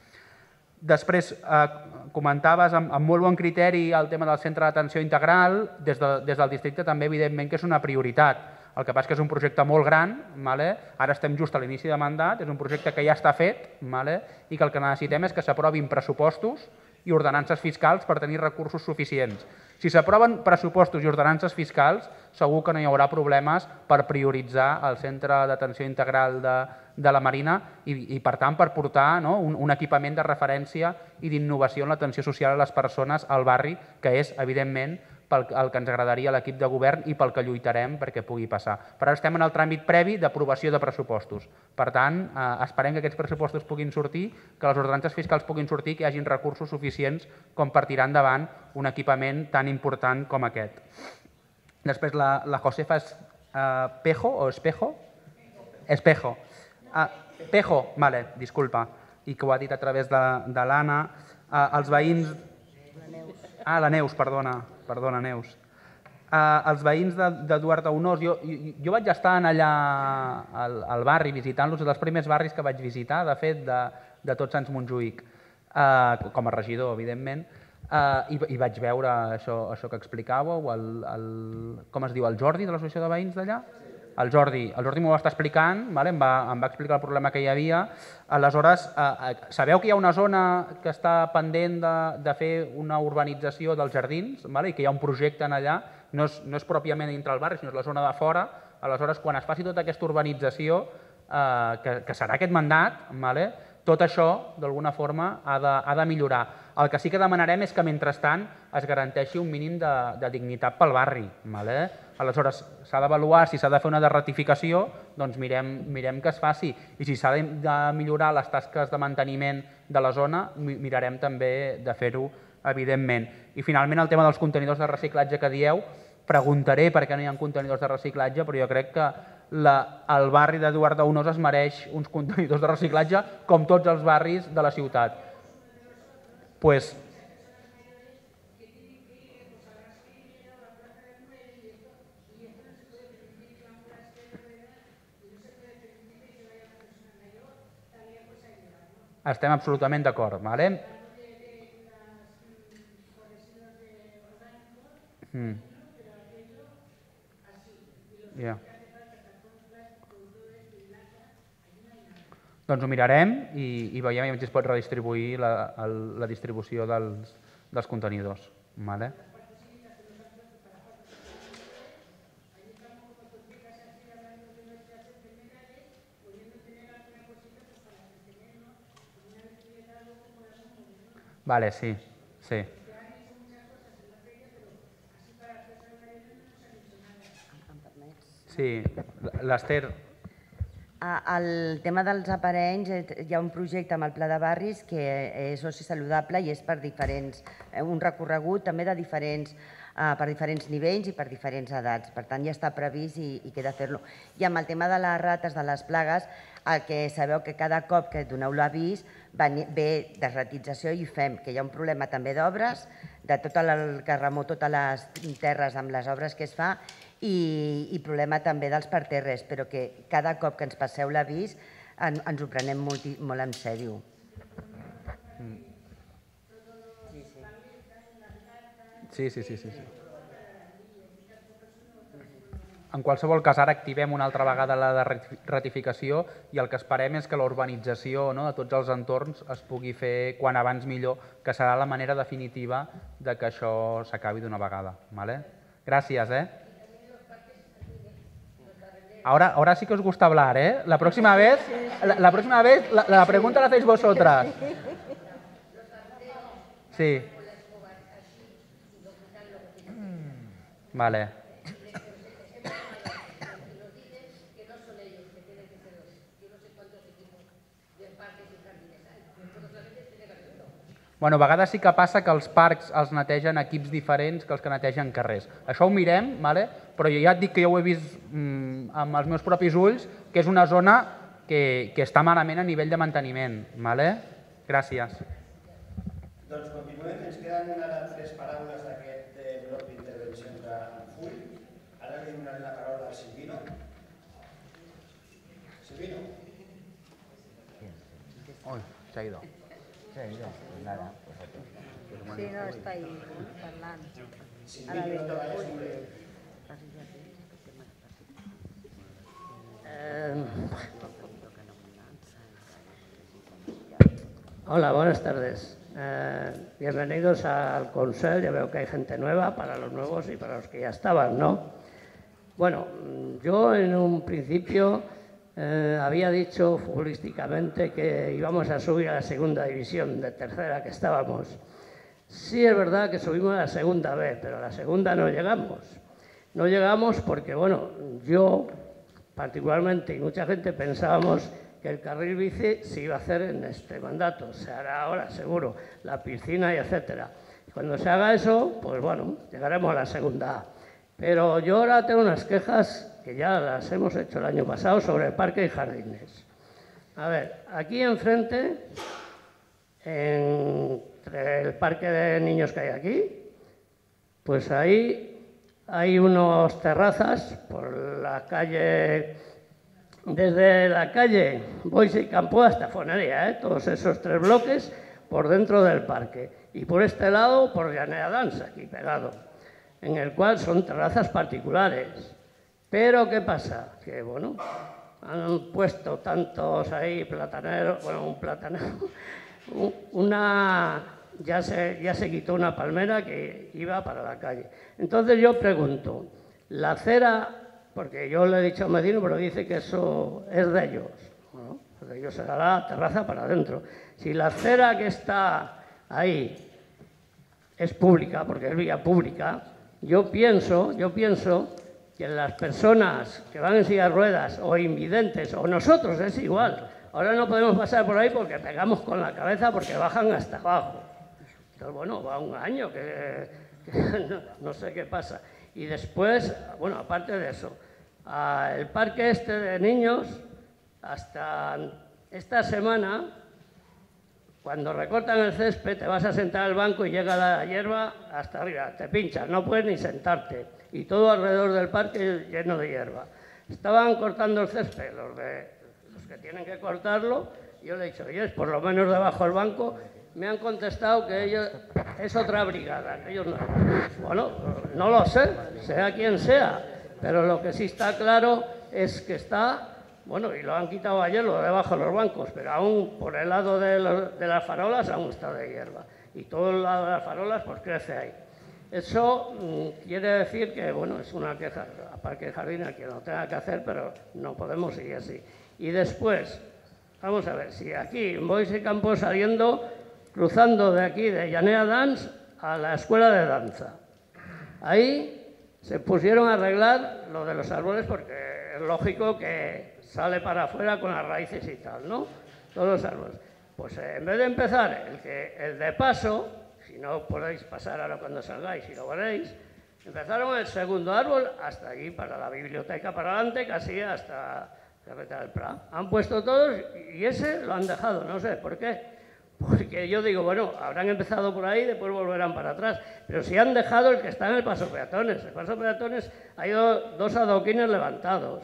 Després, eh, comentaves amb, amb molt bon criteri el tema del centre d'atenció integral. Des, de, des del districte també, evidentment, que és una prioritat. El que passa que és un projecte molt gran, vale? ara estem just a l'inici de mandat, és un projecte que ja està fet vale? i que el que necessitem és que s'aprovin pressupostos i ordenances fiscals per tenir recursos suficients. Si s'aproven pressupostos i ordenances fiscals, segur que no hi haurà problemes per prioritzar el centre d'atenció integral de, de la Marina i, i per tant, per portar no, un, un equipament de referència i d'innovació en l'atenció social a les persones al barri, que és, evidentment, pel el que ens agradaria l'equip de govern i pel que lluitarem perquè pugui passar. Però estem en el tràmit previ d'aprovació de pressupostos. Per tant, eh, esperem que aquests pressupostos puguin sortir, que les ordenances fiscals puguin sortir, que hi hagin recursos suficients com per tirar endavant un equipament tan important com aquest. Després la, la Josefa és eh, Pejo o Espejo? Espejo. Ah, Pejo, vale, disculpa, i que ho ha dit a través de, de l'Anna. Eh, els veïns... Ah, la Neus, perdona perdona Neus. Uh, els veïns d'Eduard de, Aunós, jo, jo, vaig estar allà al, al barri visitant-los, dels primers barris que vaig visitar, de fet, de, de Tots Sants Montjuïc, uh, com a regidor, evidentment, uh, i, i vaig veure això, això que explicàveu, el, el, com es diu, el Jordi de l'Associació de Veïns d'allà? El Jordi, el Jordi m'ho va estar explicant, vale? em, va, em va explicar el problema que hi havia. Aleshores, eh, eh, sabeu que hi ha una zona que està pendent de, de fer una urbanització dels jardins, vale? i que hi ha un projecte en allà, no és, no és pròpiament dintre el barri, sinó és la zona de fora. Aleshores, quan es faci tota aquesta urbanització, eh, que, que serà aquest mandat, vale? Tot això, d'alguna forma, ha de, ha de millorar. El que sí que demanarem és que, mentrestant, es garanteixi un mínim de, de dignitat pel barri. Vale? Aleshores, s'ha d'avaluar si s'ha de fer una de ratificació, doncs mirem, mirem que es faci. I si s'ha de, millorar les tasques de manteniment de la zona, mirarem també de fer-ho, evidentment. I finalment el tema dels contenidors de reciclatge que dieu, preguntaré per què no hi ha contenidors de reciclatge, però jo crec que la, el barri d'Eduard d'Aunós es mereix uns contenidors de reciclatge com tots els barris de la ciutat pues estem absolutament d'acord. Vale? Mm. Yeah. Doncs ho mirarem i, i veiem si es pot redistribuir la, el, la distribució dels, dels contenidors. Vale? Vale, sí, sí. Sí, l'Ester el tema dels aparells, hi ha un projecte amb el Pla de Barris que és soci saludable i és per diferents, eh, un recorregut també de diferents, eh, per diferents nivells i per diferents edats. Per tant, ja està previst i, i queda fer-lo. I amb el tema de les rates, de les plagues, el que sabeu que cada cop que doneu l'avís ve de ratització i fem que hi ha un problema també d'obres, de tot el que remou totes les terres amb les obres que es fa i, i problema també dels parterres, però que cada cop que ens passeu l'avís en, ens ho prenem molt, molt en sèrio. Sí, sí, sí. sí, sí. en qualsevol cas, ara activem una altra vegada la de ratificació i el que esperem és que la urbanització no, de tots els entorns es pugui fer quan abans millor, que serà la manera definitiva de que això s'acabi d'una vegada. ¿vale? Gràcies. ¿eh? Ahora, ahora sí que os gusta hablar, ¿eh? La próxima vez, la, la próxima vez, la, la pregunta la hacéis vosotras. Sí. Vale. Bueno, a vegades sí que passa que els parcs els netegen equips diferents que els que netegen carrers. Això ho mirem, vale? però jo ja et dic que jo ho he vist mm, amb els meus propis ulls, que és una zona que, que està malament a nivell de manteniment. Vale? Gràcies. Doncs continuem, ens queden ara tres paraules d'aquest eh, bloc d'intervencions de Full. Ara li donaré la paraula al Silvino. Silvino. Uy, se ha ido. Se ha ido. Nada, Sí, no, està ahí parlant. Ara Víctor Puig. Eh, hola, buenas tardes. Eh, bienvenidos al Consell. Ya veo que hay gente nueva para los nuevos y para los que ya estaban, ¿no? Bueno, yo en un principio eh, había dicho futbolísticamente que íbamos a subir a la segunda división de tercera que estábamos. Sí es verdad que subimos a la segunda vez, pero a la segunda no llegamos. No llegamos porque, bueno, yo particularmente y mucha gente pensábamos que el carril bici se iba a hacer en este mandato, se hará ahora seguro, la piscina y etcétera. Cuando se haga eso, pues bueno, llegaremos a la segunda A. Pero yo ahora tengo unas quejas que ya las hemos hecho el año pasado sobre parque y jardines. A ver, aquí enfrente, entre el parque de niños que hay aquí, pues ahí hay unas terrazas por la calle, desde la calle Boise y Campo hasta Fonería, ¿eh? todos esos tres bloques por dentro del parque. Y por este lado, por Llanera Danza, aquí pegado, en el cual son terrazas particulares. Pero ¿qué pasa? Que bueno, han puesto tantos ahí plataneros, bueno, un platanero, una, ya se, ya se quitó una palmera que iba para la calle. Entonces yo pregunto, la acera, porque yo le he dicho a Medino, pero dice que eso es de ellos, ¿no? de ellos será la terraza para adentro. Si la acera que está ahí es pública, porque es vía pública, yo pienso, yo pienso que las personas que van en silla de ruedas o invidentes, o nosotros, es igual. Ahora no podemos pasar por ahí porque pegamos con la cabeza porque bajan hasta abajo. Entonces, bueno, va un año que, no, sé qué pasa. Y después, bueno, aparte de eso, el parque este de niños, hasta esta semana, cuando recortan el césped, te vas a sentar al banco y llega la hierba hasta arriba, te pinchas, no puedes ni sentarte y todo alrededor del parque lleno de hierba. Estaban cortando el césped, los, de, los que tienen que cortarlo, yo le he dicho, oye, por lo menos debajo del banco, me han contestado que ellos es otra brigada, ellos no. Bueno, no lo sé, sea quien sea, pero lo que sí está claro es que está, bueno, y lo han quitado ayer, lo de debajo de los bancos, pero aún por el lado de, de las farolas aún está de hierba. Y todo el lado de las farolas pues crece ahí. Eso mm, quiere decir que, bueno, es una queja a Parque Jardín que no tenga que hacer, pero no podemos seguir así. Y después, vamos a ver, si aquí voy ese campo saliendo, cruzando de aquí, de Llanera Dance, a la escuela de danza. Ahí se pusieron a arreglar lo de los árboles porque es lógico que sale para afuera con las raíces y tal, ¿no? Todos los árboles. Pues eh, en vez de empezar el, que, el de paso, si no podéis pasar ahora cuando salgáis y lo veréis, empezaron el segundo árbol hasta allí, para la biblioteca para adelante, casi hasta Carreta del Pla. Han puesto todos y ese lo han dejado, no sé por qué. Porque yo digo, bueno, habrán empezado por ahí, después volverán para atrás. Pero si han dejado el que está en el paso peatones. El paso peatones hay dos adoquines levantados.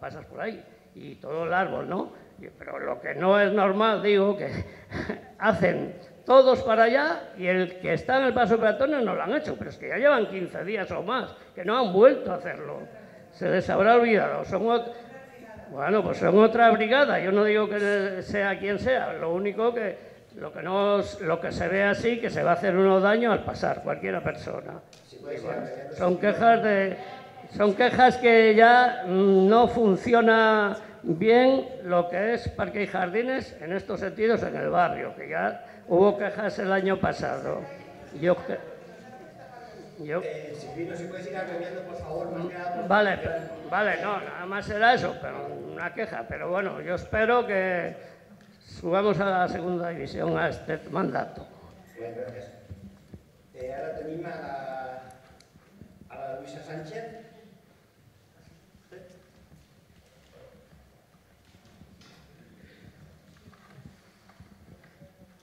Pasas por ahí y todo el árbol, ¿no? Pero lo que no es normal, digo, que hacen todos para allá y el que está en el paso peatones no lo han hecho, pero es que ya llevan 15 días o más, que no han vuelto a hacerlo. se les habrá olvidado. Son bueno, pues son otra brigada. Yo no digo que sea quien sea. Lo único que lo que no lo que se ve así que se va a hacer unos daño al pasar cualquiera persona. Bueno, son quejas de son quejas que ya mm, no funciona bien lo que es parque y jardines en estos sentidos en el barrio, que ya hubo quejas el año pasado. Yo que- yo Eh, si puedes ir abreviando, por favor, más que nada. Vale, pero- vale, no, nada más era eso, pero una queja. Pero bueno, yo espero que subamos a la segunda división a este mandato. Bien, gràcies. Eh, ara tenim a la, a la Luisa Sánchez.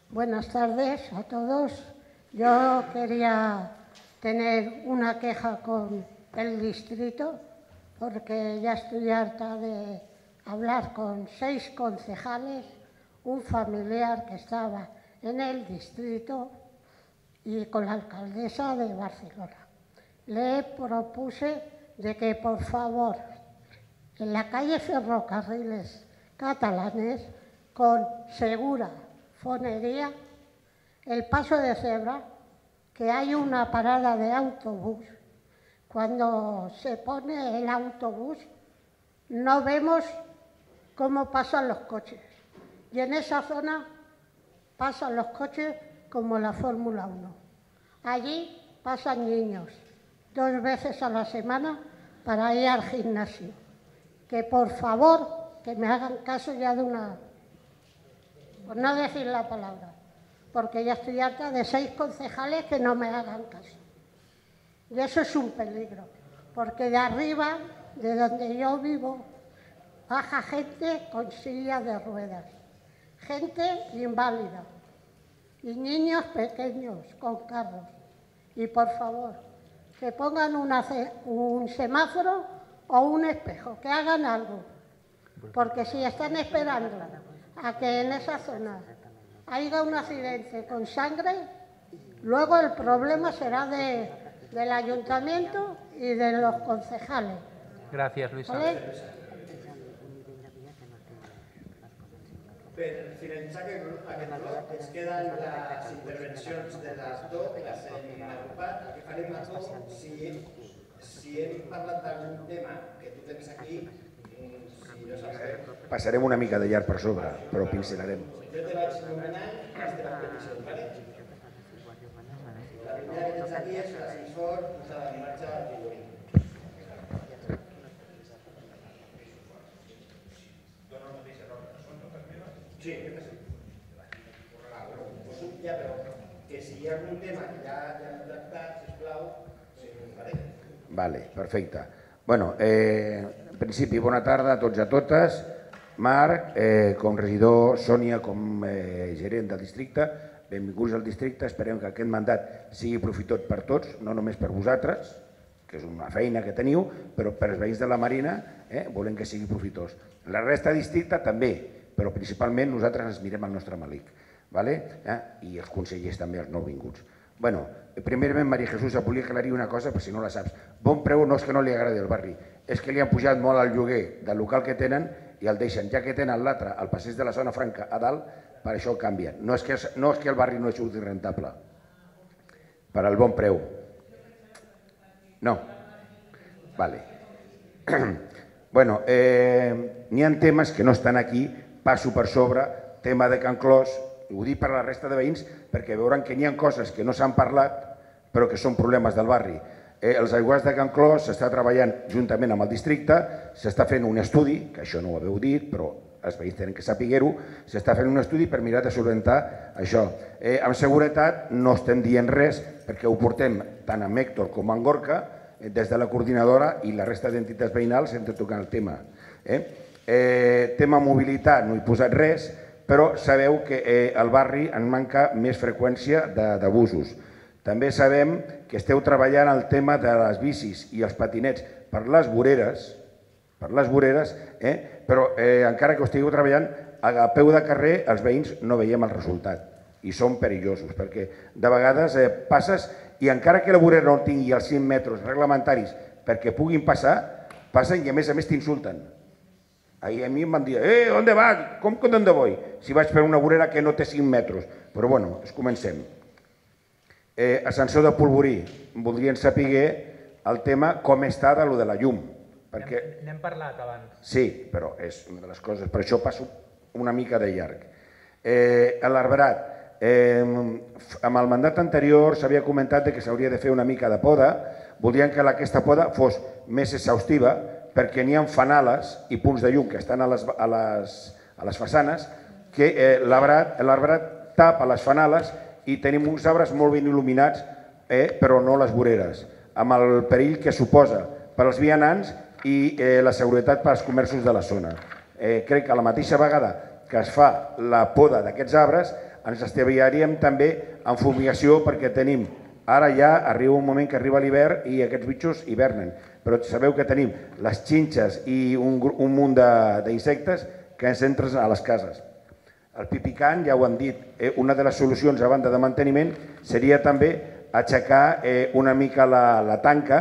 Buenas tardes a todos. Yo quería tener una queja con el distrito porque ya estoy harta de hablar con seis concejales, un familiar que estaba en el distrito y con la alcaldesa de Barcelona. Le propuse de que por favor en la calle Ferrocarriles Catalanes con segura fonería el paso de cebra, que hay una parada de autobús. Cuando se pone el autobús no vemos cómo pasan los coches. Y en esa zona pasan los coches como la Fórmula 1. Allí pasan niños dos veces a la semana para ir al gimnasio. Que por favor, que me hagan caso ya de una, por no decir la palabra, porque ya estoy harta de seis concejales que no me hagan caso. Y eso es un peligro, porque de arriba, de donde yo vivo, baja gente con silla de ruedas, gente inválida y niños pequeños con carros. Y por favor, que pongan un semáforo o un espejo, que hagan algo. Porque si están esperando a que en esa zona haya un accidente con sangre, luego el problema será de- del ayuntamiento y de los concejales. Gràcies, Luisa. ¿vale? Per finalitzar aquest, grup- aquest bloc, ens queden les intervencions de les dos, les hem agrupat. El que farem a dos, si, si hem parlat d'algun tema que tu tens aquí, si no saps Passarem una mica de llarg per sobre, però pincelarem. Te vaig nomenant les teves peticions, ¿vale? La primera que tens aquí és l'ascensor posada en marxa al Tiburí. Sí, que ja, però que si hi ha algun tema que ja, ja hem tractat, sisplau, sí, vale? Vale, perfecte. Bueno, eh, en principi, bona tarda a tots i a totes. Marc, eh, com regidor, Sònia, com eh, gerent del districte, benvinguts al districte. Esperem que aquest mandat sigui profitós per tots, no només per vosaltres, que és una feina que teniu, però per als veïns de la Marina eh, volem que sigui profitós. La resta de districte també, però principalment nosaltres ens mirem al nostre malic, ¿vale? eh? i els consellers també, els nouvinguts. Bueno, primerament, Maria Jesús, et volia aclarir una cosa, per si no la saps. Bon preu no és que no li agradi el barri, és que li han pujat molt al lloguer del local que tenen i el deixen, ja que tenen l'altre, al passeig de la zona franca, a dalt, per això canvien. No és que, no és que el barri no sigui rentable, per al bon preu. No. Vale. bueno, eh, n'hi ha temes que no estan aquí, passo per sobre, tema de Can Clos, ho dic per a la resta de veïns perquè veuran que n'hi ha coses que no s'han parlat però que són problemes del barri. Eh, els aiguats de Can Clos s'està treballant juntament amb el districte, s'està fent un estudi, que això no ho haveu dit, però els veïns tenen que saber-ho, s'està fent un estudi per mirar de solventar això. Eh, amb seguretat no estem dient res perquè ho portem tant amb Héctor com amb Gorka, eh, des de la coordinadora i la resta d'entitats veïnals hem de tocar el tema. Eh? Eh, tema mobilitat, no he posat res, però sabeu que eh, al barri en manca més freqüència d'abusos. També sabem que esteu treballant el tema de les bicis i els patinets per les voreres, per les voreres, eh? però eh, encara que ho estigueu treballant, a peu de carrer els veïns no veiem el resultat i són perillosos, perquè de vegades eh, passes i encara que la vorera no tingui els 5 metres reglamentaris perquè puguin passar, passen i a més a més t'insulten. Ahir a mi em van dir, eh, on va? Com que on voy? Si vaig per una vorera que no té 5 metres. Però bueno, es comencem. Eh, ascensor de Polvorí, voldrien saber el tema com està de lo de la llum. Perquè... N'hem parlat abans. Sí, però és una de les coses, per això passo una mica de llarg. Eh, L'arbrat, eh, amb el mandat anterior s'havia comentat que s'hauria de fer una mica de poda, voldrien que aquesta poda fos més exhaustiva perquè n'hi ha fanales i punts de llum que estan a les, a les, a les façanes que eh, l'arbrat tapa les fanales i tenim uns arbres molt ben il·luminats, eh, però no les voreres, amb el perill que suposa per als vianants i eh, la seguretat per als comerços de la zona. Eh, crec que a la mateixa vegada que es fa la poda d'aquests arbres, ens estalviaríem també en fumigació perquè tenim Ara ja arriba un moment que arriba l'hivern i aquests bitxos hivernen, però sabeu que tenim les xinxes i un, un munt d'insectes que ens entren a les cases. El pipicant, ja ho han dit, eh, una de les solucions a banda de manteniment seria també aixecar eh, una mica la, la tanca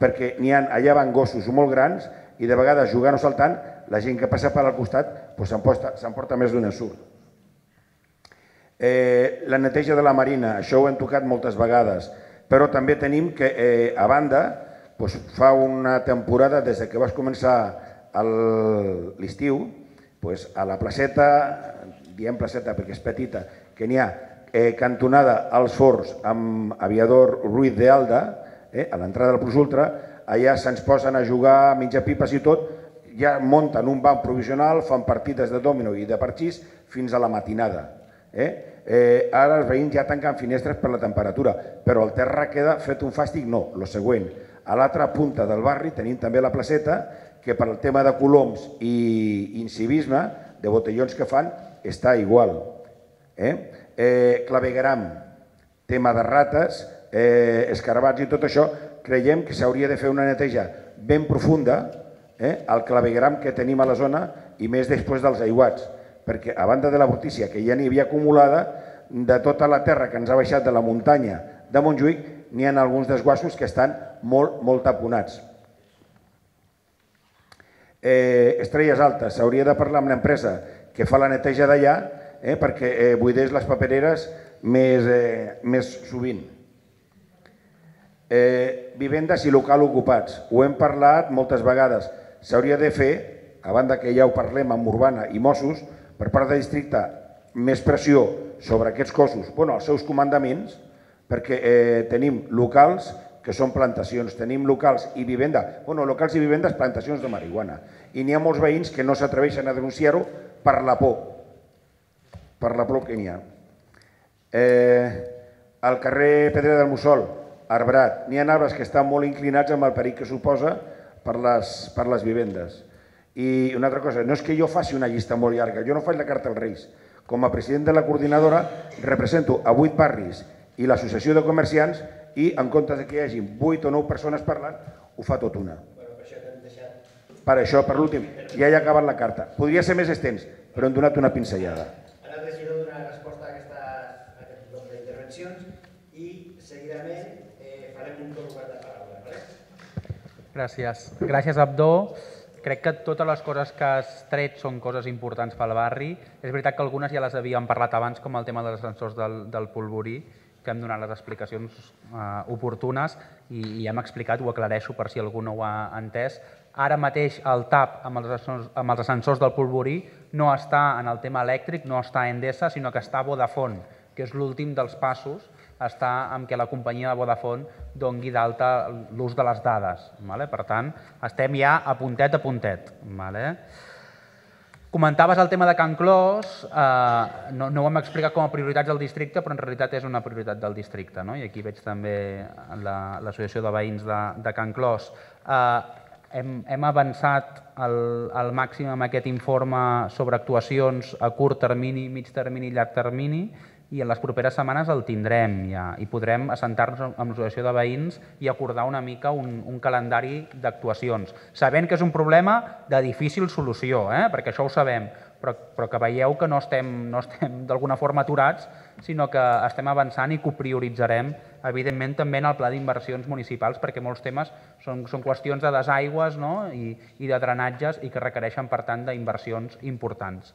perquè n'hi ha, allà van gossos molt grans i de vegades jugant o saltant la gent que passa per al costat doncs s'emporta més d'un ensurt. Eh, la neteja de la marina, això ho hem tocat moltes vegades, però també tenim que, eh, a banda, doncs, fa una temporada, des que vas començar l'estiu, doncs, a la placeta, diem placeta perquè és petita, que n'hi ha eh, cantonada als forts amb aviador Ruiz de Alda, eh, a l'entrada del Plus Ultra, allà se'ns posen a jugar, a menjar pipes i tot, ja munten un banc provisional, fan partides de domino i de parxís fins a la matinada. Eh? Eh, ara els veïns ja tanquen finestres per la temperatura, però el terra queda fet un fàstic? No, lo següent. A l'altra punta del barri tenim també la placeta, que per al tema de coloms i incivisme, de botellons que fan, està igual. Eh? Eh, clavegram, tema de rates, eh, escarabats i tot això, creiem que s'hauria de fer una neteja ben profunda eh, al clavegram que tenim a la zona i més després dels aiguats perquè a banda de la brutícia que ja n'hi havia acumulada, de tota la terra que ens ha baixat de la muntanya de Montjuïc, n'hi ha alguns desguassos que estan molt, molt taponats. Eh, estrelles altes, s'hauria de parlar amb l'empresa que fa la neteja d'allà eh, perquè eh, buidés les papereres més, eh, més sovint. Eh, vivendes i local ocupats. Ho hem parlat moltes vegades. S'hauria de fer, a banda que ja ho parlem amb Urbana i Mossos, per part del districte més pressió sobre aquests cossos, bueno, els seus comandaments, perquè eh, tenim locals que són plantacions, tenim locals i vivenda, bueno, locals i vivendes, plantacions de marihuana. I n'hi ha molts veïns que no s'atreveixen a denunciar-ho per la por, per la por que n'hi ha. Eh, al carrer Pedra del Mussol, arbrat, n'hi ha arbres que estan molt inclinats amb el perill que suposa per les, per les vivendes. I una altra cosa, no és que jo faci una llista molt llarga, jo no faig la carta als Reis. Com a president de la coordinadora represento a vuit barris i l'associació de comerciants i en comptes que hi hagi vuit o nou persones parlant, ho fa tot una. Per això, per l'últim, ja he acabat la carta. Podria ser més extens, però hem donat una pinzellada. Ara el regidor donarà resposta a, aquestes, a aquest bloc d'intervencions i seguidament eh, farem un torn de paraula. Vale? Gràcies. Gràcies, Abdó. Crec que totes les coses que has tret són coses importants pel barri. És veritat que algunes ja les havíem parlat abans, com el tema dels ascensors del, del Polvorí, que hem donat les explicacions eh, oportunes i, i hem explicat, ho aclareixo per si algú no ho ha entès. Ara mateix el TAP amb els, amb els ascensors del Polvorí no està en el tema elèctric, no està a Endesa, sinó que està a Vodafone, que és l'últim dels passos està en què la companyia de Vodafone dongui d'alta l'ús de les dades. Vale? Per tant, estem ja a puntet a puntet. Vale? Comentaves el tema de Can Clos, eh, no, no ho hem explicat com a prioritats del districte, però en realitat és una prioritat del districte. No? I aquí veig també l'Associació la, de Veïns de, de Can Clos. Eh, hem, hem avançat al, al màxim amb aquest informe sobre actuacions a curt termini, mig termini i llarg termini, i en les properes setmanes el tindrem ja. I podrem assentar-nos amb l'associació de veïns i acordar una mica un, un calendari d'actuacions, sabent que és un problema de difícil solució, eh? perquè això ho sabem, però, però que veieu que no estem, no estem d'alguna forma aturats, sinó que estem avançant i que ho prioritzarem, evidentment, també en el pla d'inversions municipals, perquè molts temes són, són qüestions de desaigües no? I, i de drenatges i que requereixen, per tant, d'inversions importants.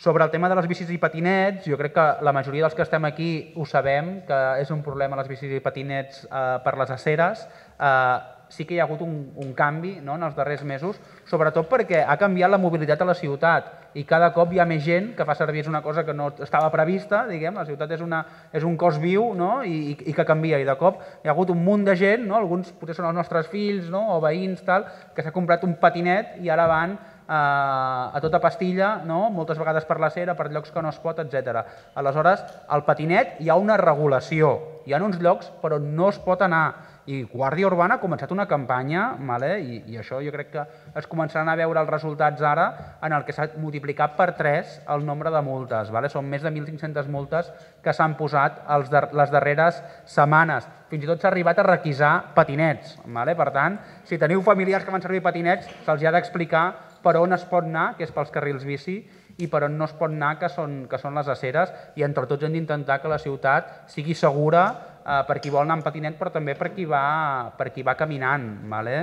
Sobre el tema de les bicis i patinets, jo crec que la majoria dels que estem aquí ho sabem, que és un problema les bicis i patinets eh, per les aceres. Eh, sí que hi ha hagut un, un canvi no, en els darrers mesos, sobretot perquè ha canviat la mobilitat a la ciutat i cada cop hi ha més gent que fa servir una cosa que no estava prevista, diguem, la ciutat és, una, és un cos viu no, i, i que canvia i de cop hi ha hagut un munt de gent, no, alguns potser són els nostres fills no, o veïns, tal, que s'ha comprat un patinet i ara van eh, a tota pastilla, no? moltes vegades per la cera, per llocs que no es pot, etc. Aleshores, al patinet hi ha una regulació, hi ha uns llocs però no es pot anar i Guàrdia Urbana ha començat una campanya vale? I, i això jo crec que es començaran a veure els resultats ara en el que s'ha multiplicat per 3 el nombre de multes. Vale? Són més de 1.500 multes que s'han posat els de, les darreres setmanes. Fins i tot s'ha arribat a requisar patinets. Vale? Per tant, si teniu familiars que van servir patinets, se'ls ha d'explicar per on es pot anar, que és pels carrils bici, i per on no es pot anar, que són, que són les aceres, i entre tots hem d'intentar que la ciutat sigui segura eh, per qui vol anar en patinet, però també per qui va, per qui va caminant, vale?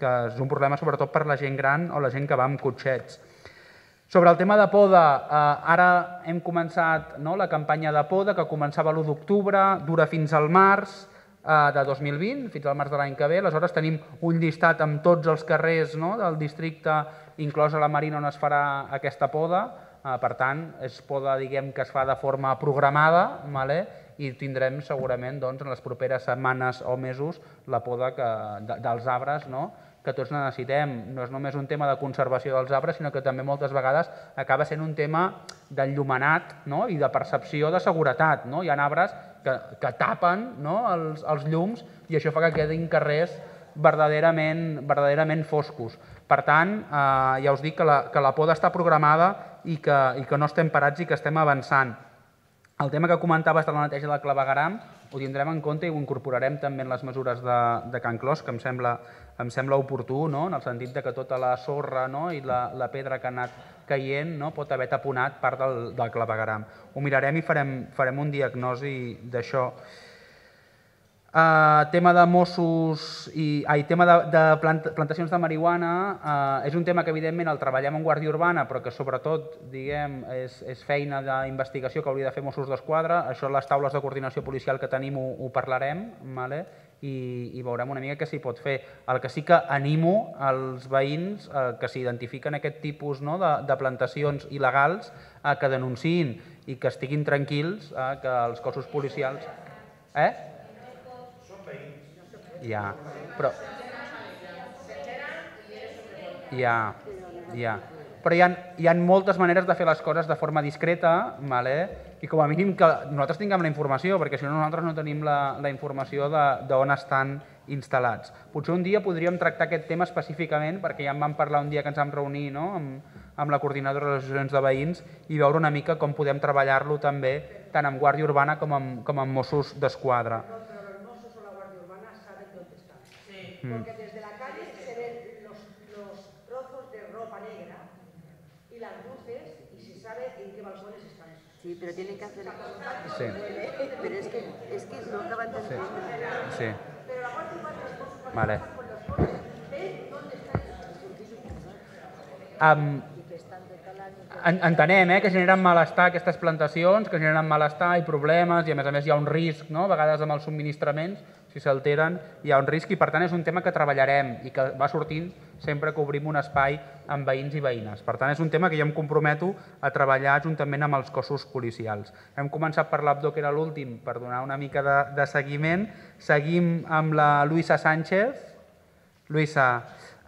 que és un problema sobretot per la gent gran o la gent que va amb cotxets. Sobre el tema de poda, eh, ara hem començat no, la campanya de poda que començava l'1 d'octubre, dura fins al març de 2020, fins al març de l'any que ve. Aleshores tenim un llistat amb tots els carrers no, del districte, inclosa la Marina on es farà aquesta poda. Eh, per tant, és poda diguem, que es fa de forma programada, vale? i tindrem segurament doncs, en les properes setmanes o mesos la poda que, de, dels arbres no? que tots necessitem. No és només un tema de conservació dels arbres, sinó que també moltes vegades acaba sent un tema d'enllumenat no? i de percepció de seguretat. No? Hi ha arbres que, que tapen no? els, els llums i això fa que quedin carrers verdaderament, verdaderament foscos. Per tant, eh, ja us dic que la, que la poda està programada i que, i que no estem parats i que estem avançant. El tema que comentaves de la neteja del clavegaram ho tindrem en compte i ho incorporarem també en les mesures de, de Can Clos, que em sembla, em sembla oportú, no? en el sentit de que tota la sorra no? i la, la pedra que ha anat caient no? pot haver taponat part del, del clavegaram. Ho mirarem i farem, farem un diagnosi d'això. Uh, tema de Mossos i ai, tema de, de plant, plantacions de marihuana uh, és un tema que evidentment el treballem en Guàrdia Urbana però que sobretot diguem, és, és feina d'investigació que hauria de fer Mossos d'Esquadra. Això les taules de coordinació policial que tenim ho, ho parlarem vale? I, i veurem una mica què s'hi pot fer. El que sí que animo als veïns uh, que s'identifiquen aquest tipus no, de, de plantacions il·legals uh, que denunciïn i que estiguin tranquils uh, que els cossos policials... Eh? Ja, però... Ja, ja. Però hi ha, hi ha moltes maneres de fer les coses de forma discreta, vale? I com a mínim que nosaltres tinguem la informació, perquè si no nosaltres no tenim la, la informació d'on estan instal·lats. Potser un dia podríem tractar aquest tema específicament, perquè ja en vam parlar un dia que ens vam reunir no? amb, amb la coordinadora de les associacions de veïns i veure una mica com podem treballar-lo també tant amb Guàrdia Urbana com amb, com amb Mossos d'Esquadra. Mm. Porque desde la calle se ven los, los trozos de ropa negra y las luces y se sabe en qué balcones están. Sí, pero tienen que hacer... Sí. Pero es que, es que no acaban de entender. Sí. Pero la parte más de las cosas Vale. con los coches, ven dónde están Um, en- entenem eh, que generen malestar aquestes plantacions, que generen malestar i problemes i a més a més hi ha un risc, no? a vegades amb els subministraments, si s'alteren, hi ha un risc i per tant és un tema que treballarem i que va sortint sempre que obrim un espai amb veïns i veïnes. Per tant és un tema que jo em comprometo a treballar juntament amb els cossos policials. Hem començat per l'Abdo, que era l'últim, per donar una mica de, de seguiment. Seguim amb la Luisa Sánchez. Luisa,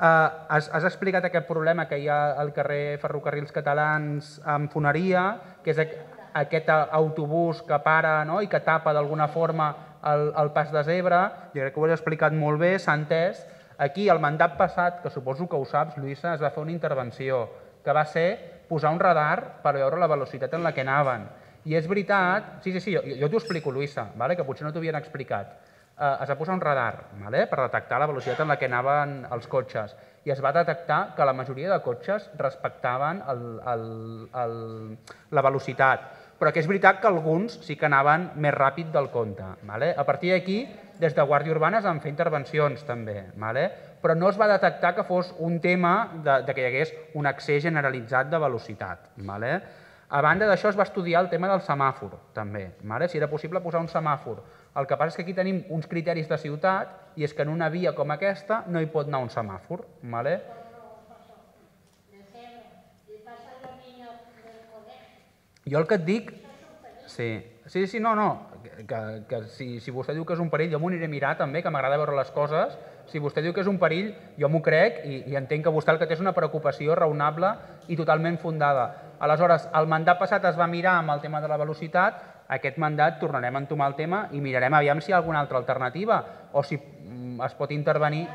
has, has explicat aquest problema que hi ha al carrer Ferrocarrils Catalans amb Foneria, que és aqu- aquest autobús que para no? i que tapa d'alguna forma el, el pas de zebra. Jo crec que ho has explicat molt bé, s'ha entès. Aquí, el mandat passat, que suposo que ho saps, Lluïssa, es va fer una intervenció, que va ser posar un radar per veure la velocitat en la que anaven. I és veritat, sí, sí, sí, jo, jo t'ho explico, Lluïssa, vale? que potser no t'ho havien explicat. Eh, es va posar un radar vale? per detectar la velocitat en la que anaven els cotxes i es va detectar que la majoria de cotxes respectaven el, el, el, la velocitat, però que és veritat que alguns sí que anaven més ràpid del compte. Vale? A partir d'aquí, des de Guàrdia Urbana es van fer intervencions també, vale? però no es va detectar que fos un tema de, de que hi hagués un accés generalitzat de velocitat. Vale? A banda d'això es va estudiar el tema del semàfor, també, vale? si era possible posar un semàfor. El que passa és que aquí tenim uns criteris de ciutat i és que en una via com aquesta no hi pot anar un semàfor. Vale? Jo el que et dic... Sí, sí, sí no, no, que, que si, si vostè diu que és un perill, jo m'ho aniré a mirar també, que m'agrada veure les coses. Si vostè diu que és un perill, jo m'ho crec i, i entenc que vostè el que té és una preocupació raonable i totalment fundada. Aleshores, el mandat passat es va mirar amb el tema de la velocitat, aquest mandat tornarem a entomar el tema i mirarem aviam si hi ha alguna altra alternativa o si mm, es pot intervenir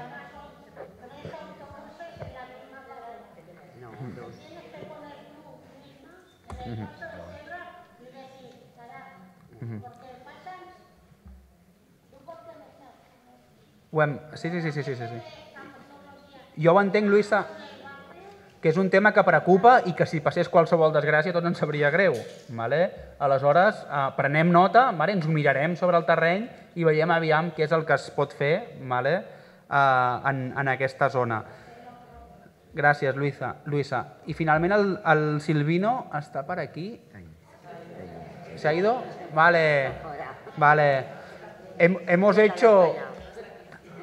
Mm -hmm. Mm -hmm. Ho hem... Sí, sí, sí, sí, sí, sí. Jo ho entenc, Lluïssa, que és un tema que preocupa i que si passés qualsevol desgràcia tot ens sabria greu. Vale? Aleshores, eh, prenem nota, vale? ens ho mirarem sobre el terreny i veiem aviam què és el que es pot fer vale? eh, en, en aquesta zona. Gràcies, Luisa. Luisa. I finalment el, el Silvino està per aquí. ¿Se ha ido? Vale, vale. Hem, hemos hecho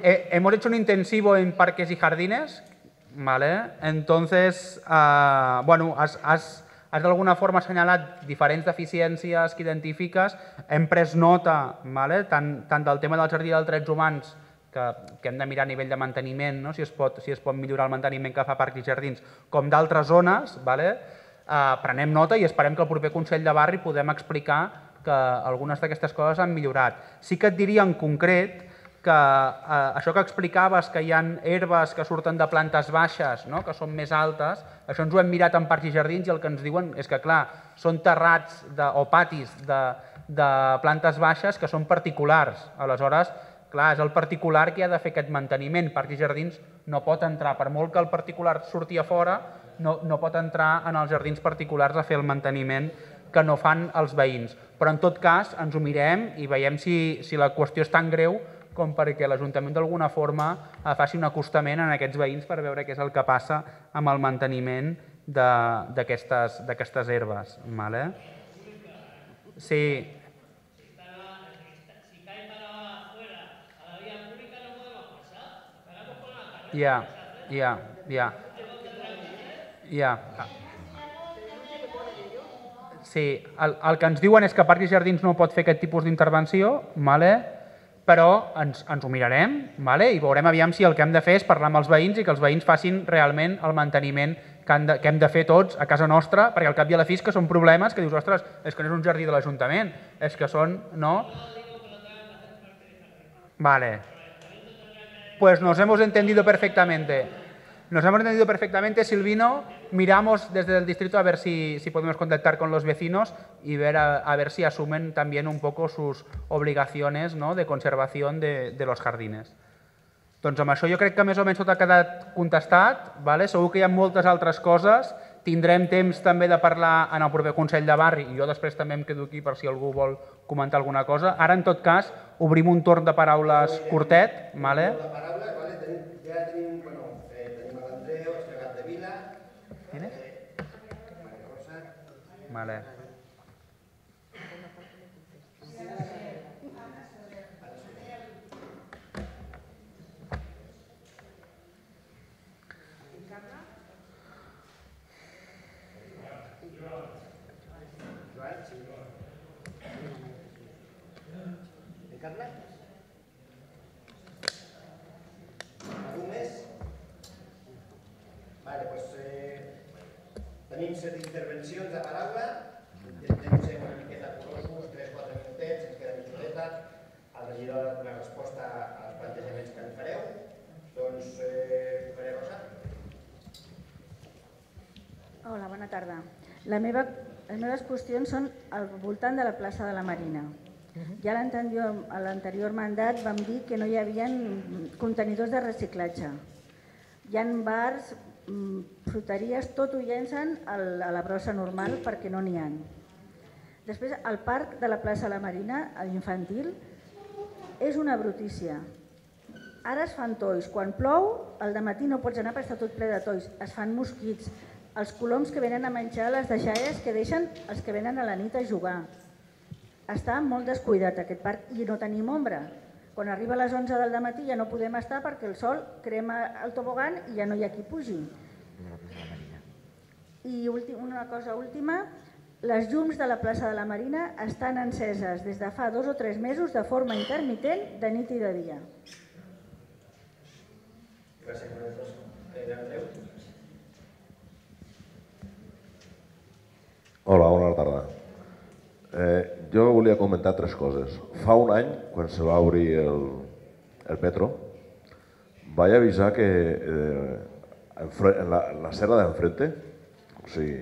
eh, hemos hecho un intensivo en parques y jardines, ¿vale? Entonces, uh, bueno, has, has, has d'alguna forma assenyalat diferents deficiències que identifiques, hem pres nota ¿vale? tant, tant del tema del jardí dels drets humans que, que hem de mirar a nivell de manteniment, no? si, es pot, si es pot millorar el manteniment que fa parcs i jardins, com d'altres zones, ¿vale? Uh, prenem nota i esperem que el proper Consell de Barri podem explicar que algunes d'aquestes coses han millorat. Sí que et diria en concret que eh, això que explicaves, que hi ha herbes que surten de plantes baixes, no? que són més altes, això ens ho hem mirat en parcs i jardins i el que ens diuen és que, clar, són terrats de, o patis de, de plantes baixes que són particulars. Aleshores, clar, és el particular qui ha de fer aquest manteniment. Parcs i jardins no pot entrar, per molt que el particular surti a fora, no, no pot entrar en els jardins particulars a fer el manteniment que no fan els veïns. Però en tot cas ens ho mirem i veiem si, si la qüestió és tan greu com perquè l'Ajuntament d'alguna forma eh, faci un acostament en aquests veïns per veure què és el que passa amb el manteniment d'aquestes herbes. Vale? Sí. Ja, ja, ja. Ja. Sí, el, el que ens diuen és que Parcs i Jardins no pot fer aquest tipus d'intervenció, vale? Però ens, ens ho mirarem vale? i veurem aviam si el que hem de fer és parlar amb els veïns i que els veïns facin realment el manteniment que, han de, que hem de fer tots a casa nostra, perquè al cap i a la fi que són problemes que dius, ostres, és que no és un jardí de l'Ajuntament, és que són, no? Vale. Pues nos hemos entendido perfectamente. Nos hemos entendido perfectamente, Silvino. Miramos desde el distrito a ver si, si podemos contactar con los vecinos y ver a, a, ver si asumen también un poco sus obligaciones ¿no? de conservación de, de los jardines. Doncs amb això jo crec que més o menys tot ha quedat contestat. Vale? Segur que hi ha moltes altres coses. Tindrem temps també de parlar en el proper Consell de Barri i jo després també em quedo aquí per si algú vol comentar alguna cosa. Ara, en tot cas, obrim un torn de paraules curtet. Vale? La paraula, vale, ja tenim, bueno, eh, tenim l'Andreu, Estregat de Vila... ¿Quién es? Maria Rosa... Vale. Joan, sí. Encarna? Algú més? Vale, doncs eh, tenim set intervencions de paraula, intentem ser una miqueta curosos, 3-4 minutets, ens queda mitjoreta, el regidor ha donar resposta als plantejaments que en fareu. Doncs, eh, Maria Rosa. Hola, bona tarda. La meva, les meves qüestions són al voltant de la plaça de la Marina. Ja a l'anterior a l'anterior mandat vam dir que no hi havia contenidors de reciclatge. Hi ha bars, fruteries, tot ho llencen a la brossa normal perquè no n'hi ha. Després, el parc de la plaça La Marina, a l'infantil, és una brutícia. Ara es fan tois. Quan plou, al matí no pots anar perquè està tot ple de tois. Es fan mosquits. Els coloms que venen a menjar, les deixalles que deixen els que venen a la nit a jugar. Està molt descuidat aquest parc i no tenim ombra. Quan arriba a les 11 del matí ja no podem estar perquè el sol crema el tobogan i ja no hi ha qui pugi. I últim, una cosa última, les llums de la plaça de la Marina estan enceses des de fa dos o tres mesos de forma intermitent de nit i de dia. Gràcies. Eh? Hola, bona tarda. Eh, jo volia comentar tres coses. Fa un any, quan se va obrir el, el metro, vaig avisar que eh, enfre- en, la, en la serra d'enfrente, o sigui,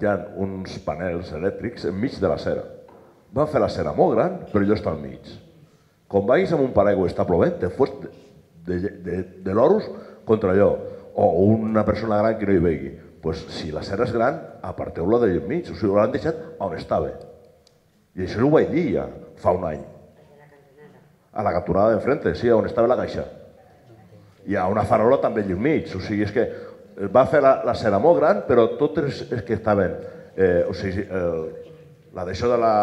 hi ha uns panels elèctrics enmig de la serra. Van fer la serra molt gran, però jo està al mig. Quan vagis amb un paraigua està plovent, te fots de, de, de, de l'orus contra allò, o una persona gran que no hi vegi. pues, si la serra és gran, aparteu-la d'allà enmig, o sigui, l'han deixat on estava. I això ho vaig dir ja, fa un any. A la cantonada d'enfrente, sí, on estava la caixa. Hi ha una farola també allà enmig, o sigui, és que va fer la, la serra molt gran, però totes els que estaven, eh, o sigui, eh, la d'això de la,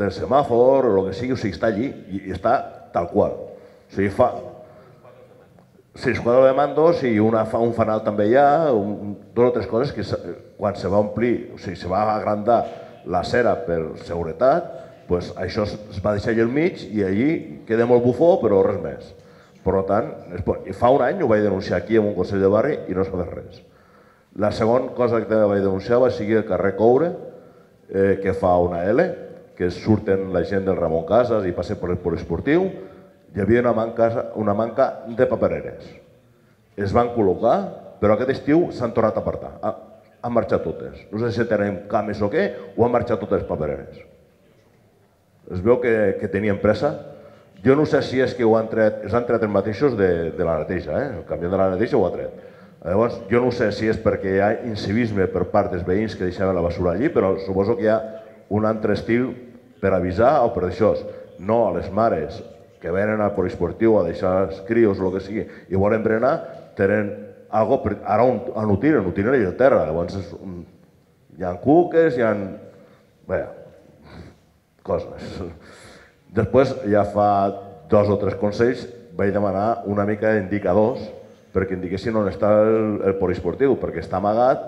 del semàfor o el que sigui, o sigui, està allí i, i està tal qual. O sigui, fa, Sí, els quadres de mandos i una, fa un fanal també hi ha, un, dues o tres coses que se, quan se va omplir, o sigui, se va agrandar la cera per seguretat, pues això es, es va deixar allà al mig i allí queda molt bufó, però res més. Per tant, es fa un any ho vaig denunciar aquí en un Consell de Barri i no s'ha fet res. La segona cosa que vaig denunciar va seguir el carrer Coure, eh, que fa una L, que surten la gent del Ramon Casas i passen per el poliesportiu, hi havia una manca, una manca de papereres. Es van col·locar, però aquest estiu s'han tornat a apartar. Ha, han marxat totes. No sé si tenen cames o què, o han marxat totes papereres. Es veu que, que tenien pressa. Jo no sé si és que ho han tret, els han tret els mateixos de, de la neteja, eh? el canviant de la neteja ho ha tret. Llavors, jo no sé si és perquè hi ha incivisme per part dels veïns que deixaven la basura allí, però suposo que hi ha un altre estil per avisar o per això. No a les mares que venen al poliesportiu a deixar els crios o el que sigui i volen berenar, tenen algo, ara on, on ho tiren, ho tiren a terra. Llavors, és un, hi ha cuques, hi ha... Bé, coses. Després, ja fa dos o tres consells, vaig demanar una mica d'indicadors perquè indiquessin on està el, el poliesportiu, perquè està amagat,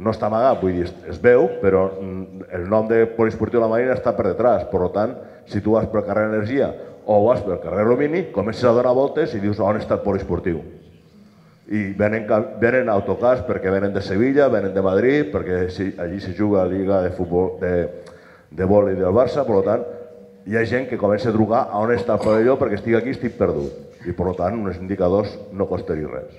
no està amagat, vull dir, es, es veu, però el nom de poliesportiu de la Marina està per detrás. Per tant, si tu vas pel carrer Energia o vas pel carrer Alumini, comences a donar voltes i dius on està el poliesportiu. I venen, venen autocars perquè venen de Sevilla, venen de Madrid, perquè si, allí se juga a Liga de futbol de, de vòlei del Barça, per tant, hi ha gent que comença a trucar a on està el pavelló perquè estic aquí estic perdut. I per tant, uns indicadors no costaria res.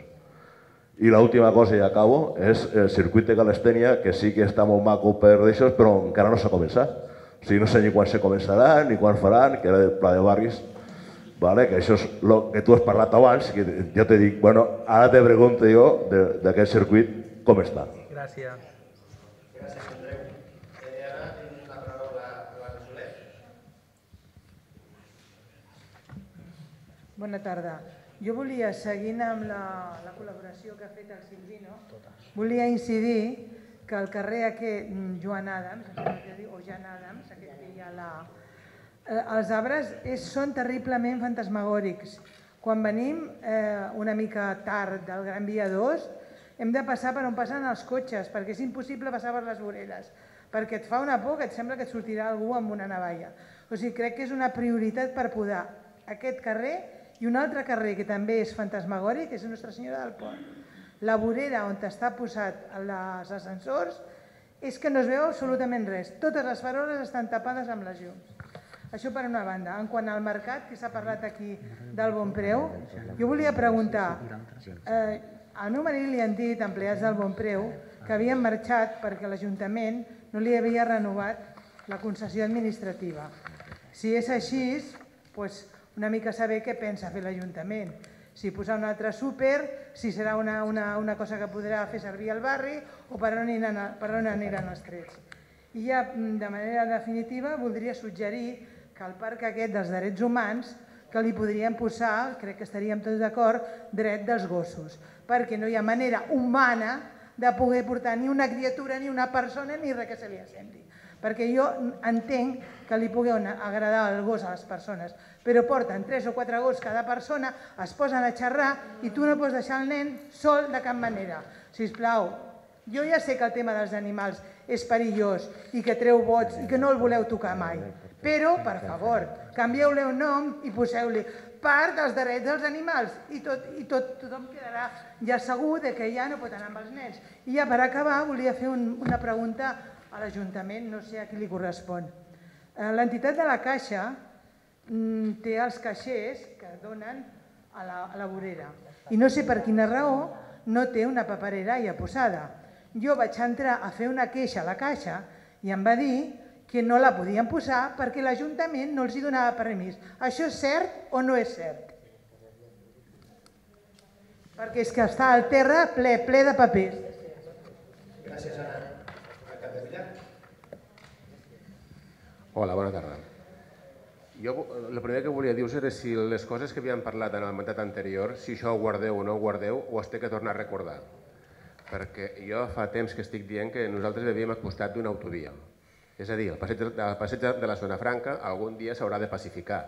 I l'última cosa, i acabo, és el circuit de Calestènia, que sí que està molt maco per d'això, però encara no s'ha començat. O sigui, no sé ni quan se començarà, ni quan faran, que era del pla de barris, vale? que això és el que tu has parlat abans, que jo te dic, bueno, ara te pregunto jo de- d'aquest circuit com està. Gràcies. Gràcies, Andreu. Eh, ara tenim la paraula a la Soler. Bona tarda. Jo volia, seguint amb la, la col·laboració que ha fet el Silvino, volia incidir que al carrer aquest, mm, Joan Adams, o Jan Adams, aquest que hi ha la... Eh, els arbres és, són terriblement fantasmagòrics. Quan venim eh, una mica tard del Gran Via 2, hem de passar per on passen els cotxes, perquè és impossible passar per les voreres, perquè et fa una por que et sembla que et sortirà algú amb una navalla. O sigui, crec que és una prioritat per podar aquest carrer i un altre carrer que també és fantasmagòric és Nostra Senyora del Pont. La vorera on està posat els ascensors és que no es veu absolutament res. Totes les faroles estan tapades amb les llums. Això per una banda. En quant al mercat, que s'ha parlat aquí del bon preu, jo volia preguntar, eh, al meu marit li han dit, empleats del bon preu, que havien marxat perquè l'Ajuntament no li havia renovat la concessió administrativa. Si és així, doncs una mica saber què pensa fer l'Ajuntament. Si posar un altre súper, si serà una, una, una cosa que podrà fer servir al barri o per on aniran, per on aniran els trets. I ja de manera definitiva voldria suggerir que el parc aquest dels drets humans que li podríem posar, crec que estaríem tots d'acord, dret dels gossos, perquè no hi ha manera humana de poder portar ni una criatura, ni una persona, ni res que se li assembli. Perquè jo entenc que li pugui agradar el gos a les persones, però porten tres o quatre gos cada persona, es posen a xerrar i tu no pots deixar el nen sol de cap manera. Si us plau, jo ja sé que el tema dels animals és perillós i que treu vots i que no el voleu tocar mai, però, per favor, canvieu-li un nom i poseu-li part dels drets dels animals i, tot, i tot, tothom quedarà ja segur de que ja no pot anar amb els nens. I ja per acabar volia fer un, una pregunta a l'Ajuntament, no sé a qui li correspon. Eh, l'entitat de la Caixa mm, té els caixers que donen a la, a la vorera i no sé per quina raó no té una paperera ja posada. Jo vaig entrar a fer una queixa a la Caixa i em va dir que no la podien posar perquè l'Ajuntament no els hi donava permís. Això és cert o no és cert? Perquè és que està al terra ple, ple de papers. Gràcies, Anna. Hola, bona tarda. Jo el primer que volia dir era si les coses que havíem parlat en el mandat anterior, si això ho guardeu o no ho guardeu, o es té que tornar a recordar. Perquè jo fa temps que estic dient que nosaltres havíem acostat d'una autovia. És a dir, el passeig, el passeig de la zona franca algun dia s'haurà de pacificar.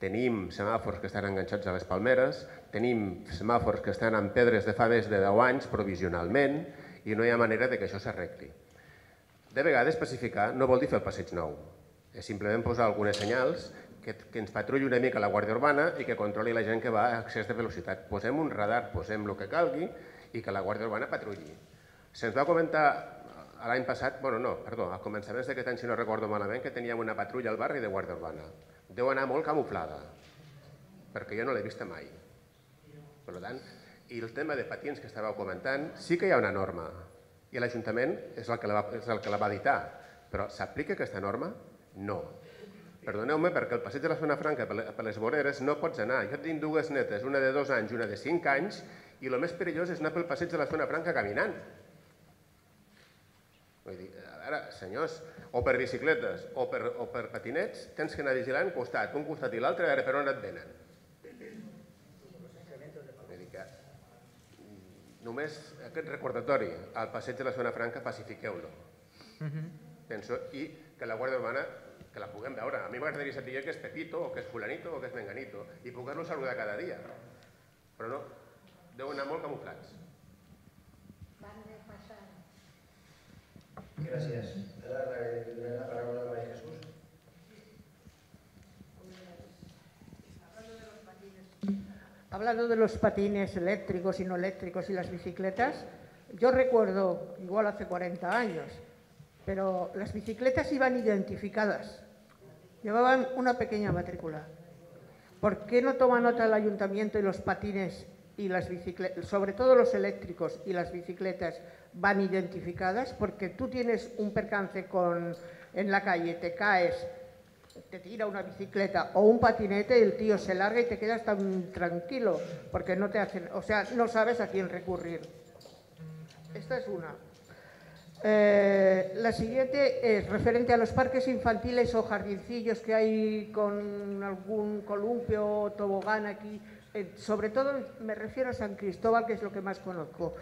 Tenim semàfors que estan enganxats a les palmeres, tenim semàfors que estan amb pedres de fa més de 10 anys provisionalment i no hi ha manera de que això s'arregli. De vegades pacificar no vol dir fer el passeig nou, és simplement posar algunes senyals que, que ens patrulli una mica la Guàrdia Urbana i que controli la gent que va a excés de velocitat. Posem un radar, posem el que calgui i que la Guàrdia Urbana patrulli. Se'ns va comentar l'any passat, bueno, no, perdó, a començaments d'aquest any, si no recordo malament, que teníem una patrulla al barri de Guàrdia Urbana. Deu anar molt camuflada, perquè jo no l'he vista mai. Per tant, i el tema de patins que estàveu comentant, sí que hi ha una norma, i l'Ajuntament és, el que la va, és el que la va editar, però s'aplica aquesta norma? No. Perdoneu-me, perquè el passeig de la zona franca per les voreres no pots anar. Jo tinc dues netes, una de dos anys i una de cinc anys, i el més perillós és anar pel passeig de la zona franca caminant. Vull dir, a veure, senyors, o per bicicletes o per, o per patinets, tens que anar vigilant costat, un costat i l'altre, a veure per on et venen. Vull dir que només aquest recordatori al passeig de la zona franca, pacifiqueu-lo. Uh -huh. Penso, i que la Guàrdia Urbana que la puguem veure. A mi m'agradaria saber que és Pepito, o que és Fulanito, o que és Menganito, i poder-lo saludar cada dia. Però no, deuen anar molt camuflats. Ara donem la paraula a Jesús. Hablando de los patines eléctricos y no eléctricos y las bicicletas, yo recuerdo, igual hace 40 años, pero las bicicletas iban identificadas, llevaban una pequeña matrícula. ¿Por qué no toma nota el ayuntamiento y los patines y las bicicletas, sobre todo los eléctricos y las bicicletas van identificadas? Porque tú tienes un percance con, en la calle, te caes, te tira una bicicleta o un patinete el tío se larga y te quedas tan tranquilo porque no te hacen, o sea, no sabes a quién recurrir. Esta es una. Eh, la siguiente es referente a los parques infantiles o jardincillos que hay con algún columpio o tobogán aquí. Eh, sobre todo me refiero a San Cristóbal, que es lo que más conozco.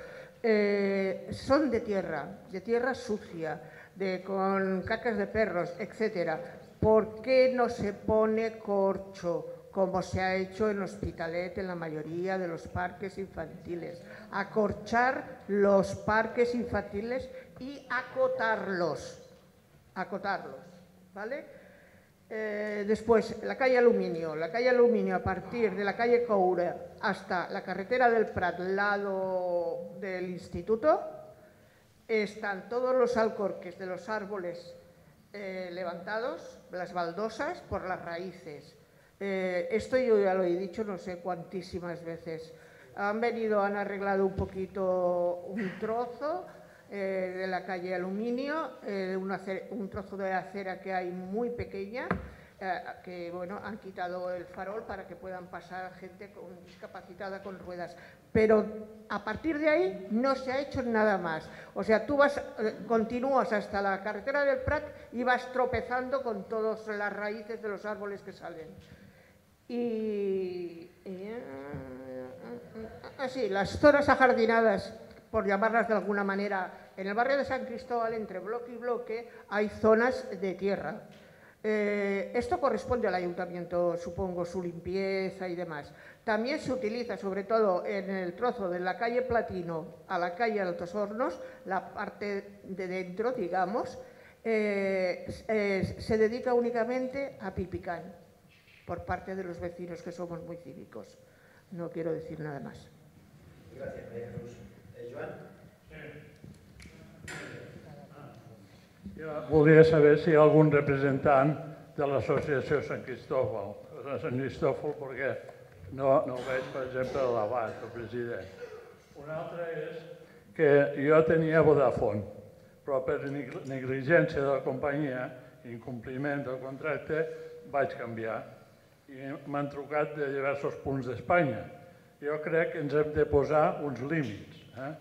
Eh, son de tierra, de tierra sucia, de, con cacas de perros, etcétera. ¿Por qué no se pone corcho? como se ha hecho en Hospitalet en la mayoría de los parques infantiles. Acorchar los parques infantiles y acotarlos. Acotarlos, ¿vale? Eh, después, la calle Aluminio. La calle Aluminio, a partir de la calle Coure hasta la carretera del Prat, lado del instituto, están todos los alcorques de los árboles eh, levantados, las baldosas, por las raíces. Eh, esto yo ya lo he dicho no sé cuantísimas veces. Han venido, han arreglado un poquito un trozo eh, de la calle Aluminio, eh, un trozo de acera que hay muy pequeña, eh, que bueno, han quitado el farol para que puedan pasar gente con discapacitada con ruedas. Pero a partir de ahí no se ha hecho nada más. O sea, tú vas, continúas hasta la carretera del Prat y vas tropezando con todas las raíces de los árboles que salen. Y, así, las zonas ajardinadas, por llamarlas de alguna manera, en el barrio de San Cristóbal, entre bloque y bloque, hay zonas de tierra. Eh, esto corresponde al ayuntamiento, supongo, su limpieza y demás. También se utiliza, sobre todo en el trozo de la calle Platino a la calle Altos Hornos, la parte de dentro, digamos, eh, se dedica únicamente a pipicán por parte de los vecinos que somos muy cívicos. No quiero decir nada más. Gracias, María Jesús. Joan? Jo voldria saber si hi ha algun representant de l'associació Sant Cristòfol, de Sant Cristòfol, perquè no, no ho veig, per exemple, a l'abast, el president. Un altre és que jo tenia Vodafone, però per negligència de la companyia, incompliment del contracte, vaig canviar i m'han trucat de diversos punts d'Espanya. Jo crec que ens hem de posar uns límits eh?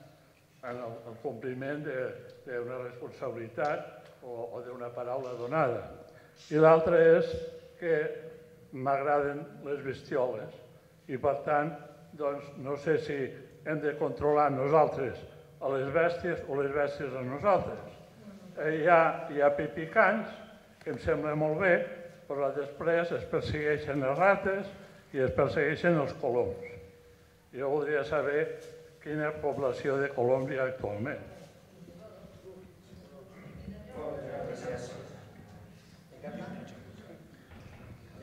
en el, compliment d'una responsabilitat o, d'una paraula donada. I l'altre és que m'agraden les bestioles i per tant doncs, no sé si hem de controlar nosaltres a les bèsties o les bèsties a nosaltres. Eh, hi ha pipicans, que em sembla molt bé, però després es persegueixen les rates i es persegueixen els coloms. Jo voldria saber quina població de ha actualment. Gràcies. Ja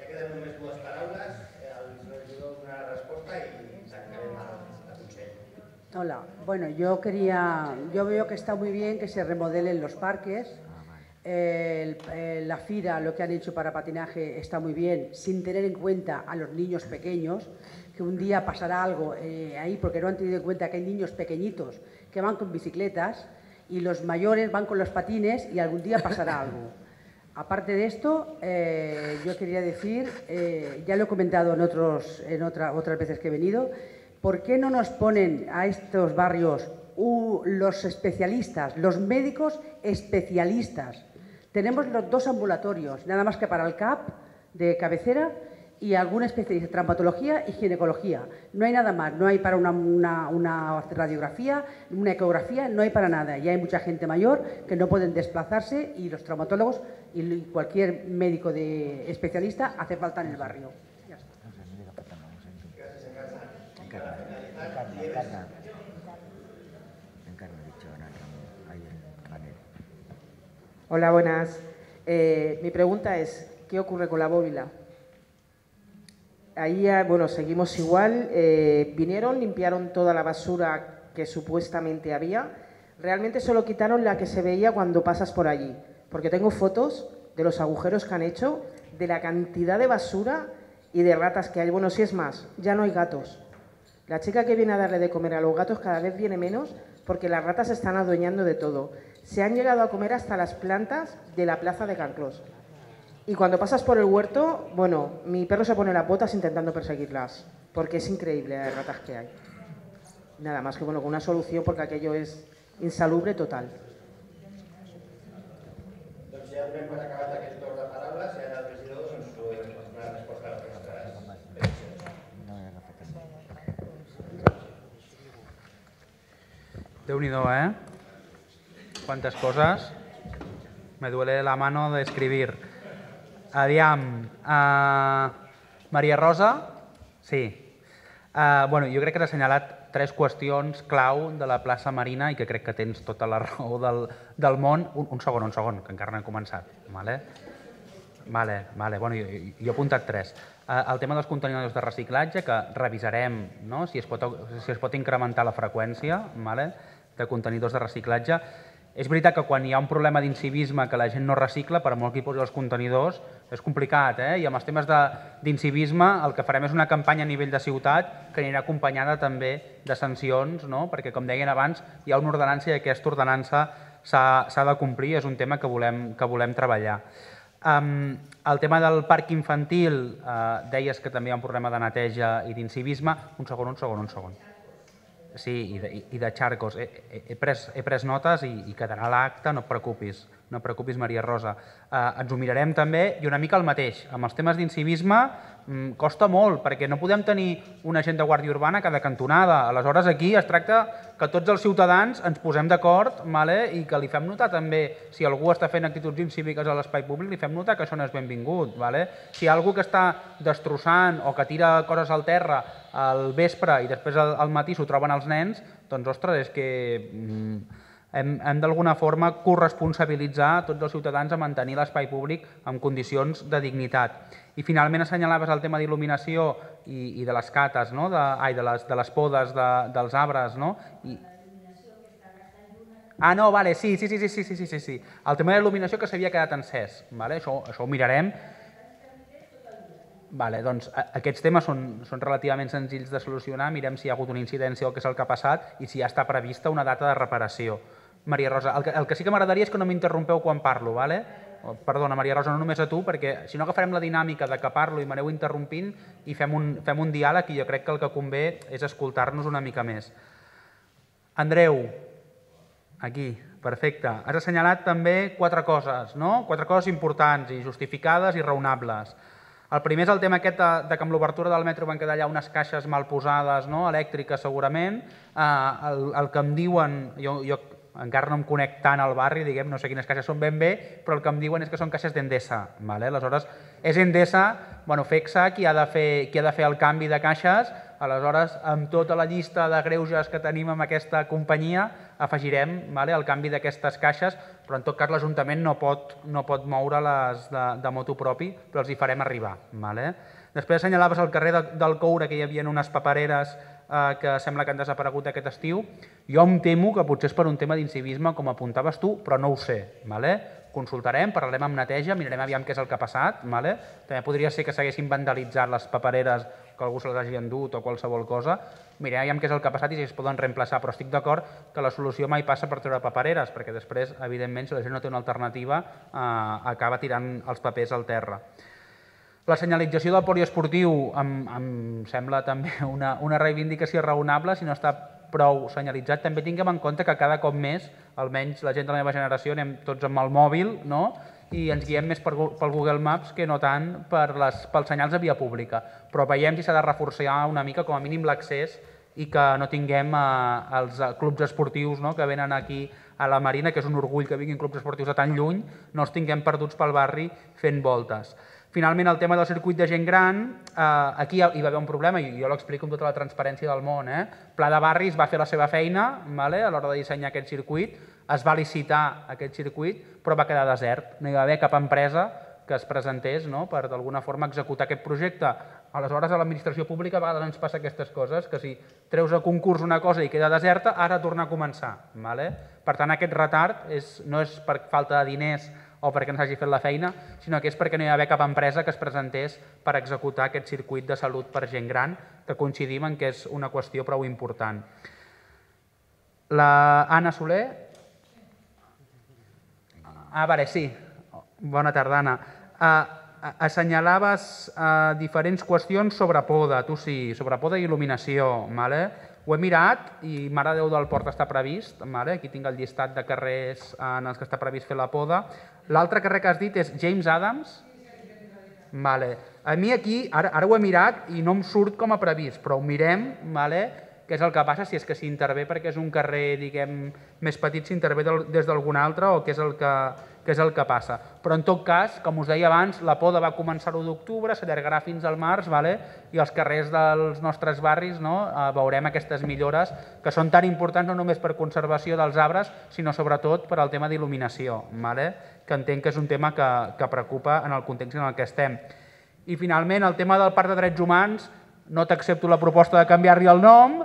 queden només dues paraules, eh, el regidor donarà resposta i tancarem el, el Consell. Hola, bueno, yo quería, yo veo que está muy bien que se remodelen los parques. El- eh, la FIRA, lo que han hecho para patinaje está muy bien, sin tener en cuenta a los niños pequeños, que un día pasará algo eh, ahí porque no han tenido en cuenta que hay niños pequeñitos que van con bicicletas y los mayores van con los patines y algún día pasará algo. Aparte de esto, eh, yo quería decir, eh, ya lo he comentado en, otros, en otra- otras veces que he venido, ¿por qué no nos ponen a estos barrios los especialistas, los médicos especialistas? Tenemos los dos ambulatorios, nada más que para el CAP de cabecera y algún especialista traumatología y ginecología. No hay nada más, no hay para una, una- una radiografía, una ecografía, no hay para nada. Y hay mucha gente mayor que no pueden desplazarse y los traumatólogos y cualquier médico de especialista hace falta en el barrio. Hola, buenas. Eh, mi pregunta es, ¿qué ocurre con la bóvila? Ahí, ah, bueno, seguimos igual. Eh, vinieron, limpiaron toda la basura que supuestamente había. Realmente solo quitaron la que se veía cuando pasas por allí. Porque tengo fotos de los agujeros que han hecho, de la cantidad de basura y de ratas que hay. Bueno, si es más, ya no hay gatos. La chica que viene a darle de comer a los gatos cada vez viene menos porque las ratas se están adueñando de todo. Se han llegado a comer hasta las plantas de la plaza de Canclós. Y cuando pasas por el huerto, bueno, mi perro se pone las botas intentando perseguirlas, porque es increíble las ratas que hay. Nada más que bueno, con una solución porque aquello es insalubre total. Doncs ja donem per acabat aquest torn de paraules i ara el regidor doncs, donarà resposta a les nostres peticions. Déu-n'hi-do, eh? Quantes coses. Me duele la mano de escribir. Aviam, uh, Maria Rosa? Sí. Uh, bueno, jo crec que has assenyalat tres qüestions clau de la plaça Marina i que crec que tens tota la raó del, del món. Un, un segon, un segon, que encara no hem començat. Vale? Vale, vale. Bueno, jo, jo he apuntat tres. Uh, el tema dels contenidors de reciclatge, que revisarem no? si, es pot, si es pot incrementar la freqüència vale? de contenidors de reciclatge. És veritat que quan hi ha un problema d'incivisme que la gent no recicla, per molt que hi posi els contenidors, és complicat, eh? I amb els temes d'incivisme el que farem és una campanya a nivell de ciutat que anirà acompanyada també de sancions, no? perquè com deien abans, hi ha una ordenança i aquesta ordenança s'ha de complir, és un tema que volem, que volem treballar. Um, el tema del parc infantil, eh, deies que també hi ha un problema de neteja i d'incivisme. Un segon, un segon, un segon. Sí, i de, i de xarcos. He, he, he, pres, he pres notes i, i quedarà l'acte, no et preocupis. No preocupis, Maria Rosa. Eh, ens ho mirarem també i una mica el mateix. Amb els temes d'incivisme mm, costa molt, perquè no podem tenir un agent de Guàrdia Urbana cada cantonada. Aleshores, aquí es tracta que tots els ciutadans ens posem d'acord vale? i que li fem notar també, si algú està fent actituds incíviques a l'espai públic, li fem notar que això no és benvingut. Vale? Si hi ha algú que està destrossant o que tira coses al terra al vespre i després al, al matí s'ho troben els nens, doncs, ostres, és que mm, hem, hem d'alguna forma corresponsabilitzar tots els ciutadans a mantenir l'espai públic en condicions de dignitat. I finalment assenyalaves el tema d'il·luminació i, i de les cates, no? de, ai, de, les, de les podes de, dels arbres, no? I, Ah, no, vale, sí, sí, sí, sí, sí, sí, sí, sí. El tema de l'il·luminació que s'havia quedat encès, vale? això, això ho mirarem. Vale, doncs aquests temes són, són relativament senzills de solucionar, mirem si hi ha hagut una incidència o què és el que ha passat i si ja està prevista una data de reparació. Maria Rosa, el que, el que sí que m'agradaria és que no m'interrompeu quan parlo, ¿vale? Perdona, Maria Rosa, no només a tu, perquè si no agafarem la dinàmica de que parlo i m'aneu interrompint i fem un, fem un diàleg i jo crec que el que convé és escoltar-nos una mica més. Andreu, aquí, perfecte. Has assenyalat també quatre coses, no? Quatre coses importants i justificades i raonables. El primer és el tema aquest de, de que amb l'obertura del metro van quedar allà unes caixes mal posades, no? elèctriques segurament. Eh, el, el que em diuen, jo, jo encara no em conec tant al barri, diguem, no sé quines caixes són ben bé, però el que em diuen és que són caixes d'Endesa. Vale? Aleshores, és Endesa, bueno, FEXA, qui ha, de fer, qui ha de fer el canvi de caixes, aleshores, amb tota la llista de greuges que tenim amb aquesta companyia, afegirem vale, el canvi d'aquestes caixes, però en tot cas l'Ajuntament no, pot, no pot moure les de, de moto propi, però els hi farem arribar. Vale? Després assenyalaves al carrer de, del Coure que hi havia unes papereres eh, que sembla que han desaparegut aquest estiu. Jo em temo que potser és per un tema d'incivisme, com apuntaves tu, però no ho sé. Vale? Consultarem, parlarem amb neteja, mirarem aviam què és el que ha passat. Vale? També podria ser que s'haguessin vandalitzat les papereres, que algú se les hagi endut o qualsevol cosa. Mirem aviam què és el que ha passat i si es poden reemplaçar, però estic d'acord que la solució mai passa per treure papereres, perquè després, evidentment, si la gent no té una alternativa, eh, acaba tirant els papers al terra. La senyalització del poliesportiu em, em sembla també una, una reivindicació raonable, si no està prou senyalitzat. També tinguem en compte que cada cop més, almenys la gent de la meva generació, anem tots amb el mòbil no? i ens guiem més per, pel Google Maps que no tant per les, pels senyals de via pública. Però veiem si s'ha de reforçar una mica, com a mínim, l'accés i que no tinguem eh, els clubs esportius no? que venen aquí a la Marina, que és un orgull que vinguin clubs esportius de tan lluny, no els tinguem perduts pel barri fent voltes. Finalment, el tema del circuit de gent gran, eh, aquí hi va haver un problema, i jo l'explico amb tota la transparència del món. Eh? Pla de Barris va fer la seva feina vale? a l'hora de dissenyar aquest circuit, es va licitar aquest circuit, però va quedar desert. No hi va haver cap empresa que es presentés no? per d'alguna forma executar aquest projecte. Aleshores, a l'administració pública a vegades ens passa aquestes coses, que si treus a concurs una cosa i queda deserta, ara torna a començar. Vale? Per tant, aquest retard és, no és per falta de diners o perquè no s'hagi fet la feina, sinó que és perquè no hi ha haver cap empresa que es presentés per executar aquest circuit de salut per gent gran, que coincidim en que és una qüestió prou important. La Anna Soler. Ah, vale, sí. Bona tarda, Anna. Uh, assenyalaves uh, diferents qüestions sobre poda, tu sí, sobre poda i il·luminació, ¿vale? Ho he mirat i Mare Déu del Port està previst, vale? aquí tinc el llistat de carrers en els que està previst fer la poda. L'altre carrer que has dit és James Adams? Vale. A mi aquí, ara, ara ho he mirat i no em surt com a previst, però ho mirem, vale? Què és el que passa, si és que s'intervé perquè és un carrer, diguem, més petit, s'intervé des d'algun altre o què és el que, què és el que passa. Però en tot cas, com us deia abans, la poda va començar l'1 d'octubre, s'allargarà fins al març, vale? i els carrers dels nostres barris no? eh, veurem aquestes millores que són tan importants no només per conservació dels arbres, sinó sobretot per al tema d'il·luminació, vale? que entenc que és un tema que, que preocupa en el context en el que estem. I finalment, el tema del Parc de Drets Humans, no t'accepto la proposta de canviar-li el nom,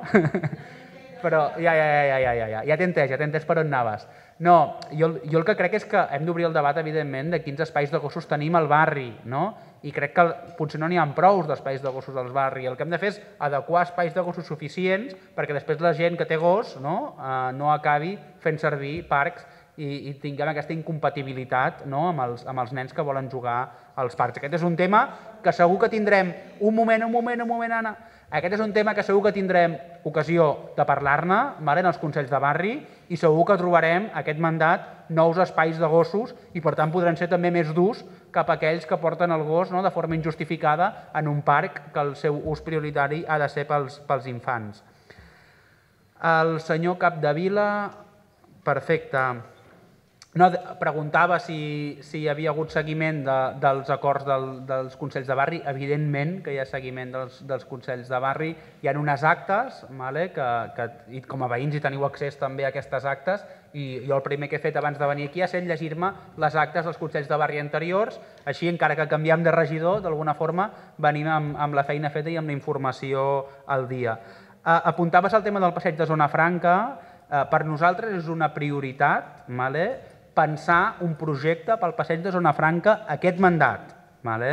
però ja, ja, ja, ja, ja, ja, ja, t'he entès, ja t'he entès per on anaves. No, jo, jo el que crec és que hem d'obrir el debat, evidentment, de quins espais de gossos tenim al barri, no? I crec que potser no n'hi ha prou d'espais de gossos al barri. El que hem de fer és adequar espais de gossos suficients perquè després la gent que té gos no, eh, no acabi fent servir parcs i, i tinguem aquesta incompatibilitat no? amb, els, amb els nens que volen jugar als parcs. Aquest és un tema que segur que tindrem un moment, un moment, un moment, Anna. Aquest és un tema que segur que tindrem ocasió de parlar-ne vale, en els Consells de Barri i segur que trobarem aquest mandat nous espais de gossos i per tant podran ser també més durs cap a aquells que porten el gos no, de forma injustificada en un parc que el seu ús prioritari ha de ser pels, pels infants. El senyor Capdevila, perfecte. No, preguntava si, si hi havia hagut seguiment de, dels acords del, dels Consells de Barri. Evidentment que hi ha seguiment dels, dels Consells de Barri. Hi ha unes actes, vale, que, que i com a veïns hi teniu accés també a aquestes actes, i jo el primer que he fet abans de venir aquí ha estat llegir-me les actes dels Consells de Barri anteriors, així encara que canviem de regidor, d'alguna forma venim amb, amb la feina feta i amb la informació al dia. Eh, apuntaves al tema del passeig de Zona Franca, eh, per nosaltres és una prioritat, vale? Pensar un projecte pel passeig de Zona Franca aquest mandat. Vale?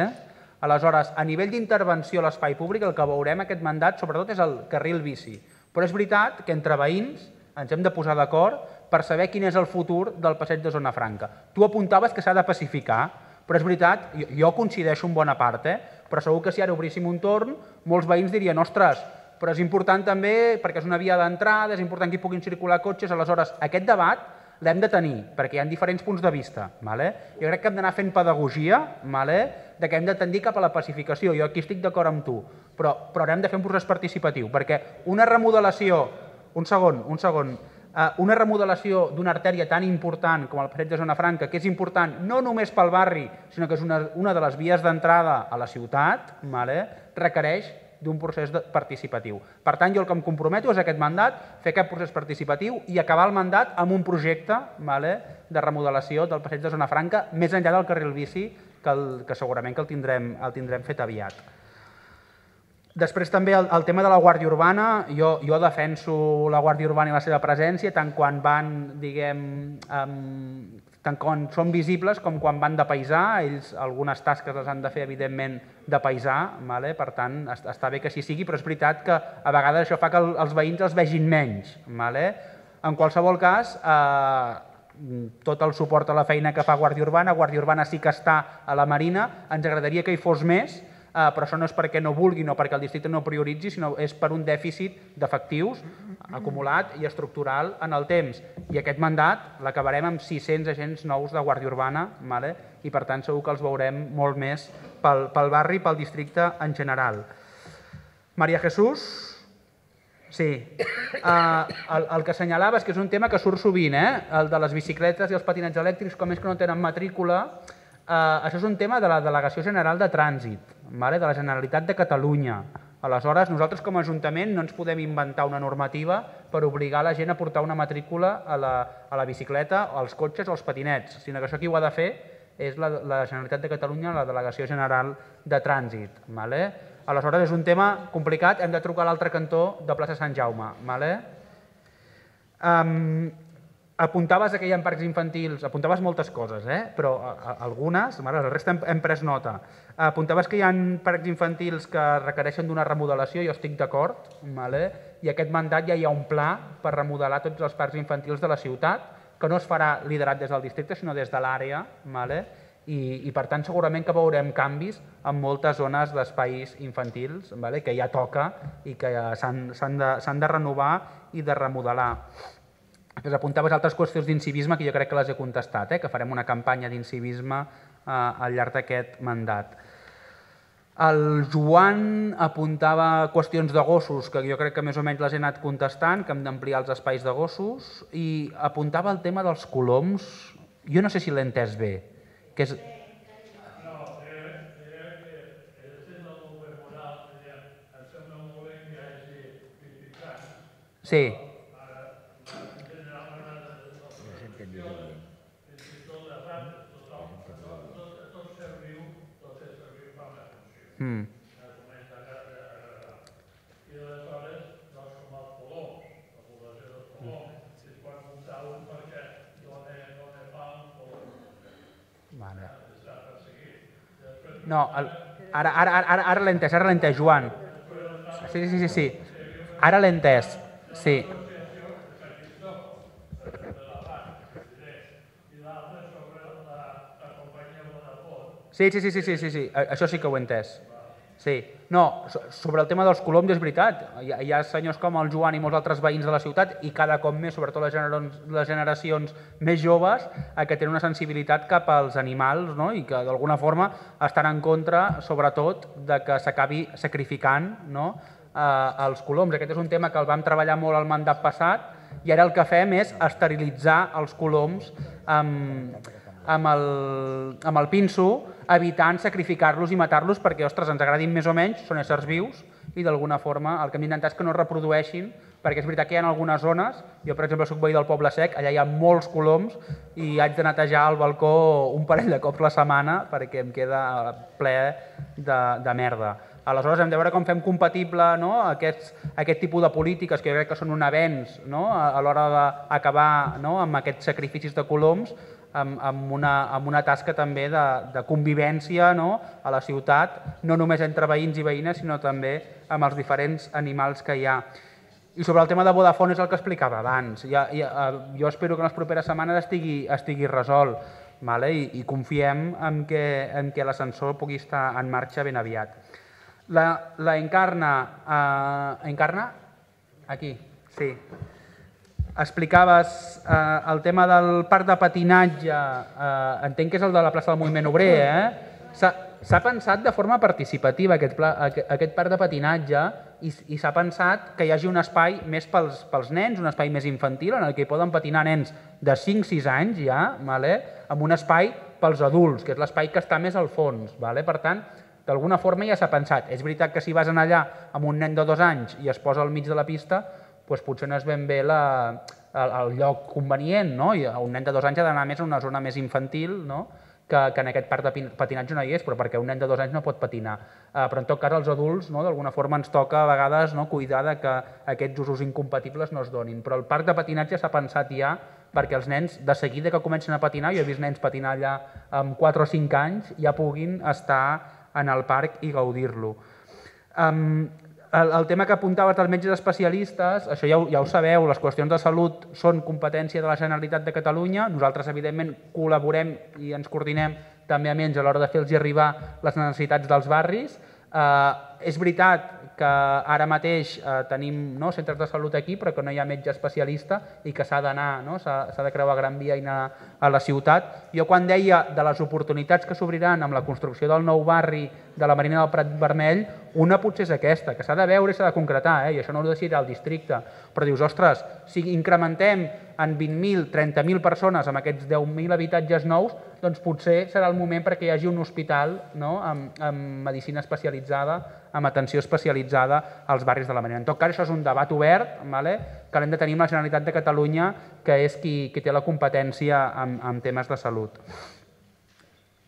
Aleshores, a nivell d'intervenció a l'espai públic, el que veurem aquest mandat, sobretot, és el carril bici. Però és veritat que entre veïns ens hem de posar d'acord per saber quin és el futur del passeig de Zona Franca. Tu apuntaves que s'ha de pacificar, però és veritat, jo, jo coincideixo en bona part, eh? però segur que si ara obríssim un torn, molts veïns dirien, ostres, però és important també, perquè és una via d'entrada, és important que hi puguin circular cotxes, aleshores aquest debat l'hem de tenir, perquè hi ha diferents punts de vista. Vale? Jo crec que hem d'anar fent pedagogia vale? de que hem de tendir cap a la pacificació. Jo aquí estic d'acord amb tu, però, però hem de fer un procés participatiu, perquè una remodelació... Un segon, un segon. Uh, una remodelació d'una artèria tan important com el passeig de Zona Franca, que és important no només pel barri, sinó que és una, una de les vies d'entrada a la ciutat, vale? requereix d'un procés participatiu. Per tant, jo el que em comprometo és aquest mandat, fer aquest procés participatiu i acabar el mandat amb un projecte vale, de remodelació del passeig de Zona Franca, més enllà del carril bici, que, el, que segurament que el tindrem, el tindrem fet aviat. Després també el, el tema de la Guàrdia Urbana, jo, jo defenso la Guàrdia Urbana i la seva presència, tant quan van, diguem, um, tant quan són visibles com quan van de paisar, ells algunes tasques les han de fer, evidentment, de paisar, vale? per tant, està bé que així sigui, però és veritat que a vegades això fa que els veïns els vegin menys. Vale? En qualsevol cas, eh, tot el suport a la feina que fa Guàrdia Urbana, Guàrdia Urbana sí que està a la Marina, ens agradaria que hi fos més, eh, però això no és perquè no vulgui, no perquè el districte no prioritzi, sinó és per un dèficit d'efectius acumulat i estructural en el temps. I aquest mandat l'acabarem amb 600 agents nous de Guàrdia Urbana, vale? i per tant segur que els veurem molt més pel, pel barri pel districte en general. Maria Jesús, Sí, uh, el, el que és que és un tema que surt sovint, eh? el de les bicicletes i els patinets elèctrics, com és que no tenen matrícula, uh, això és un tema de la Delegació General de Trànsit vale? de la Generalitat de Catalunya. Aleshores, nosaltres com a Ajuntament no ens podem inventar una normativa per obligar la gent a portar una matrícula a la, a la bicicleta, als cotxes o als patinets, sinó que això qui ho ha de fer és la, la Generalitat de Catalunya, la Delegació General de Trànsit. Vale? Aleshores, és un tema complicat, hem de trucar a l'altre cantó de plaça Sant Jaume. Vale? Um, apuntaves que hi ha parcs infantils, apuntaves moltes coses, eh? però a, a, algunes, mare, la resta hem, hem pres nota. Apuntaves que hi ha parcs infantils que requereixen d'una remodelació, jo estic d'acord, vale? i aquest mandat ja hi ha un pla per remodelar tots els parcs infantils de la ciutat, que no es farà liderat des del districte, sinó des de l'àrea, vale? I, i per tant segurament que veurem canvis en moltes zones d'espais infantils, vale? que ja toca i que ja s'han de, de renovar i de remodelar. Després apuntaves altres qüestions d'incivisme que jo crec que les he contestat, eh? que farem una campanya d'incivisme eh, al llarg d'aquest mandat. El Joan apuntava qüestions de gossos, que jo crec que més o menys les he anat contestant, que hem d'ampliar els espais de gossos, i apuntava el tema dels coloms, jo no sé si l'he entès bé, que és... Sí, Mm. No, el, ara, ara, ara, ara l'he entès, ara l'he entès, Joan. Sí, sí, sí, sí. Ara l'he entès, sí. Sí, sí, sí, sí, sí, sí, sí. Això sí que ho he entès. Sí. No, so- sobre el tema dels coloms és veritat. Hi hi ha senyors com el Joan i molts altres veïns de la ciutat i cada cop més, sobretot les, generacions, les generacions més joves, eh, que tenen una sensibilitat cap als animals no? i que d'alguna forma estan en contra, sobretot, de que s'acabi sacrificant no? eh, els coloms. Aquest és un tema que el vam treballar molt al mandat passat i ara el que fem és esterilitzar els coloms amb, amb el, amb el pinso, evitant sacrificar-los i matar-los perquè, ostres, ens agradin més o menys, són éssers vius i d'alguna forma el que hem d'intentar és que no es reprodueixin perquè és veritat que hi ha algunes zones, jo per exemple soc veí del Poble Sec, allà hi ha molts coloms i haig de netejar el balcó un parell de cops la setmana perquè em queda ple de, de merda. Aleshores hem de veure com fem compatible no, aquests, aquest tipus de polítiques que jo crec que són un avenç no, a, a l'hora d'acabar no, amb aquests sacrificis de coloms amb, amb, una, amb una tasca també de, de convivència no, a la ciutat, no només entre veïns i veïnes, sinó també amb els diferents animals que hi ha. I sobre el tema de Vodafone és el que explicava abans. Ja, ja, eh, jo espero que en les properes setmanes estigui, estigui resolt vale? I, i confiem en que, en que l'ascensor pugui estar en marxa ben aviat. La, la Encarna, eh, Encarna? Aquí, sí. Explicaves eh, el tema del parc de patinatge, eh, entenc que és el de la plaça del Moviment Obrer, eh? S'ha pensat de forma participativa aquest, pla, aquest, parc de patinatge i, i s'ha pensat que hi hagi un espai més pels, pels nens, un espai més infantil en el que poden patinar nens de 5-6 anys ja, vale? amb un espai pels adults, que és l'espai que està més al fons. Vale? Per tant, d'alguna forma ja s'ha pensat. És veritat que si vas anar allà amb un nen de dos anys i es posa al mig de la pista, doncs potser no és ben bé la, el, el lloc convenient, no? I un nen de dos anys ha d'anar més a una zona més infantil, no? que, que en aquest parc de patinatge no hi és, però perquè un nen de dos anys no pot patinar. Uh, però en tot cas els adults, no, d'alguna forma ens toca a vegades no, cuidar de que aquests usos incompatibles no es donin. Però el parc de patinatge s'ha pensat ja perquè els nens, de seguida que comencen a patinar, jo he vist nens patinar allà amb 4 o 5 anys, ja puguin estar en el parc i gaudir-lo. Um, el, el tema que apuntaves dels metges especialistes, això ja ho, ja ho sabeu, les qüestions de salut són competència de la Generalitat de Catalunya, nosaltres evidentment col·laborem i ens coordinem també amb ells a l'hora de fer-los arribar les necessitats dels barris. Eh, és veritat que ara mateix eh, tenim no, centres de salut aquí, però que no hi ha metge especialista i que s'ha d'anar, no? s'ha de creuar Gran Via i anar a la ciutat. Jo quan deia de les oportunitats que s'obriran amb la construcció del nou barri de la Marina del Prat Vermell, una potser és aquesta, que s'ha de veure i s'ha de concretar, eh? i això no ho decidirà el districte. Però dius, ostres, si incrementem en 20.000, 30.000 persones amb aquests 10.000 habitatges nous, doncs potser serà el moment perquè hi hagi un hospital no? amb, amb medicina especialitzada, amb atenció especialitzada als barris de la Marina. En tot cas, això és un debat obert vale? que l'hem de tenir amb la Generalitat de Catalunya, que és qui, qui té la competència en, en temes de salut.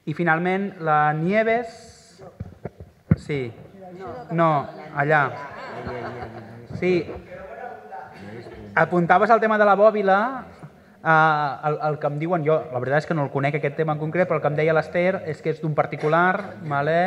I finalment, la Nieves... Sí. No, allà. Sí. Apuntaves al tema de la bòbila, eh, el, el que em diuen, jo la veritat és que no el conec aquest tema en concret, però el que em deia l'Ester és que és d'un particular, vale?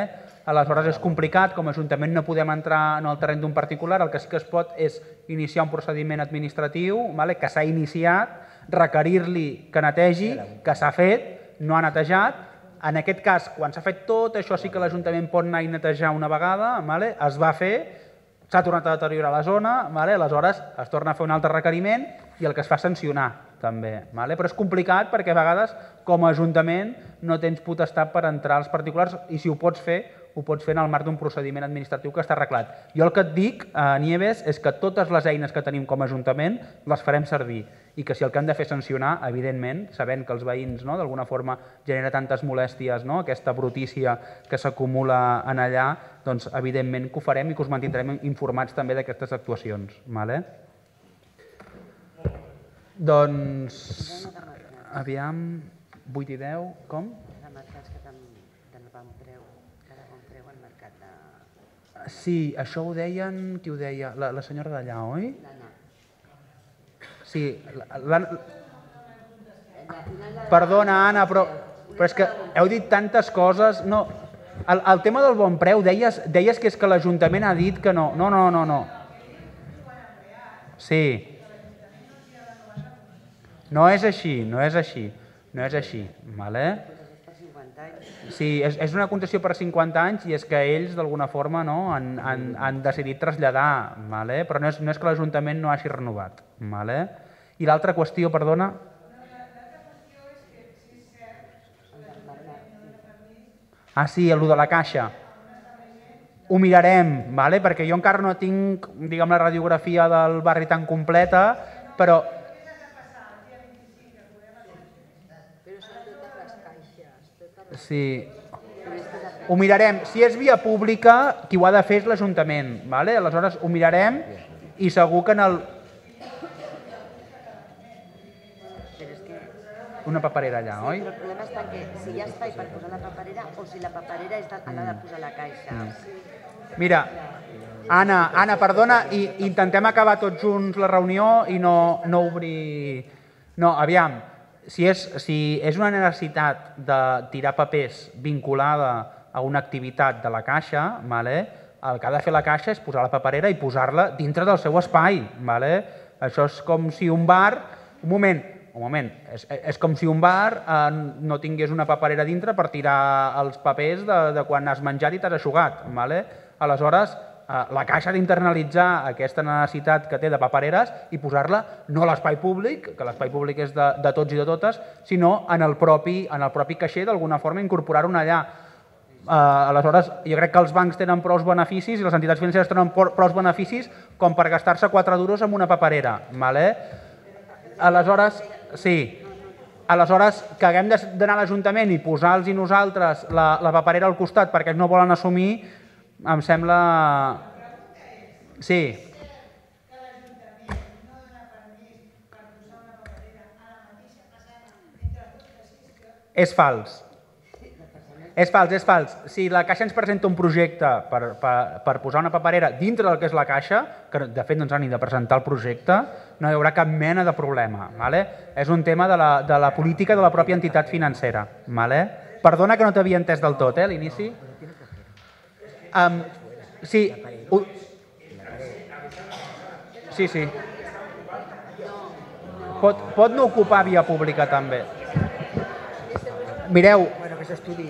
aleshores és complicat, com a Ajuntament no podem entrar en el terreny d'un particular, el que sí que es pot és iniciar un procediment administratiu vale? que s'ha iniciat, requerir-li que netegi, que s'ha fet, no ha netejat, en aquest cas, quan s'ha fet tot això sí que l'Ajuntament pot anar i netejar una vegada, vale? es va fer, s'ha tornat a deteriorar la zona, vale? aleshores es torna a fer un altre requeriment i el que es fa sancionar també. Vale? Però és complicat perquè a vegades com a Ajuntament no tens potestat per entrar als particulars i si ho pots fer, ho pots fer en el marc d'un procediment administratiu que està arreglat. Jo el que et dic, eh, Nieves, és que totes les eines que tenim com a Ajuntament les farem servir i que si el que han de fer sancionar, evidentment, sabent que els veïns no, d'alguna forma genera tantes molèsties, no, aquesta brutícia que s'acumula en allà, doncs evidentment que ho farem i que us mantindrem informats també d'aquestes actuacions. Vale? Doncs, aviam, 8 i 10, com? De mercats que tan, de bon preu, que de bon preu al mercat de... Sí, això ho deien, qui ho deia? La, la senyora d'allà, oi? L'Anna. Sí, la, la, Perdona, Anna, però, però és que heu dit tantes coses. No, el, el tema del bon preu, deies, deies que és que l'Ajuntament ha dit que no. No, no, no, no. Sí. No és així, no és així. No és així, vale? 50 anys. Sí, és, és una concessió per 50 anys i és que ells d'alguna forma no, han, han, han decidit traslladar, vale? però no és, no és que l'Ajuntament no hagi renovat. Vale? I l'altra qüestió, perdona, Ah, sí, el de la caixa. Ho mirarem, vale? perquè jo encara no tinc diguem, la radiografia del barri tan completa, Però són totes les caixes. Totes sí, ho mirarem. Si és via pública, qui ho ha de fer és l'Ajuntament. Vale? Aleshores ho mirarem i segur que en el... Una paperera allà, oi? Però el problema està que si hi ha espai per posar la paperera o si la paperera és de, l'ha de posar la caixa. Mira, Anna, Anna, perdona, i intentem acabar tots junts la reunió i no, no obrir... No, aviam, si és, si és una necessitat de tirar papers vinculada a una activitat de la caixa, vale? el que ha de fer la caixa és posar la paperera i posar-la dintre del seu espai. Vale? Això és com si un bar... Un moment, un moment, és, és com si un bar eh, no tingués una paperera dintre per tirar els papers de, de quan has menjat i t'has aixugat. Vale? Aleshores, la caixa d'internalitzar aquesta necessitat que té de papereres i posar-la no a l'espai públic, que l'espai públic és de, de tots i de totes, sinó en el propi, en el propi caixer, d'alguna forma incorporar-ho allà. Uh, aleshores, jo crec que els bancs tenen prou beneficis i les entitats financeres tenen prou beneficis com per gastar-se 4 duros amb una paperera. Vale? Aleshores, sí, aleshores que haguem d'anar a l'Ajuntament i posar-los i nosaltres la, la paperera al costat perquè ells no volen assumir, em sembla... Sí. És fals. És fals, és fals. Si la Caixa ens presenta un projecte per, per, per posar una paperera dintre del que és la Caixa, que de fet no ens han ni de presentar el projecte, no hi haurà cap mena de problema. Vale? És un tema de la, de la política de la pròpia entitat financera. Vale? Perdona que no t'havia entès del tot, eh, l'inici. Um, sí, u... sí, sí. Pot, pot no ocupar via pública també. Mireu, Bueno, que s'estudi.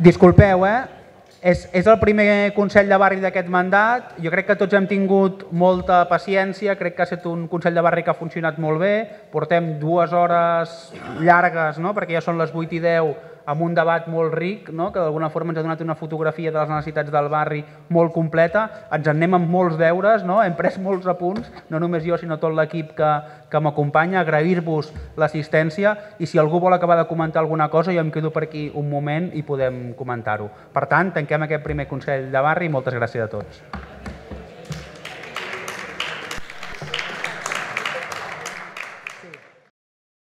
Disculpeu, eh? És, és el primer Consell de Barri d'aquest mandat. Jo crec que tots hem tingut molta paciència, crec que ha estat un Consell de Barri que ha funcionat molt bé. Portem dues hores llargues, no? perquè ja són les 8 i 10, amb un debat molt ric, no? que d'alguna forma ens ha donat una fotografia de les necessitats del barri molt completa. Ens en anem amb molts deures, no? hem pres molts apunts, no només jo, sinó tot l'equip que, que m'acompanya. Agrair-vos l'assistència i si algú vol acabar de comentar alguna cosa, jo em quedo per aquí un moment i podem comentar-ho. Per tant, tanquem aquest primer Consell de Barri i moltes gràcies a tots.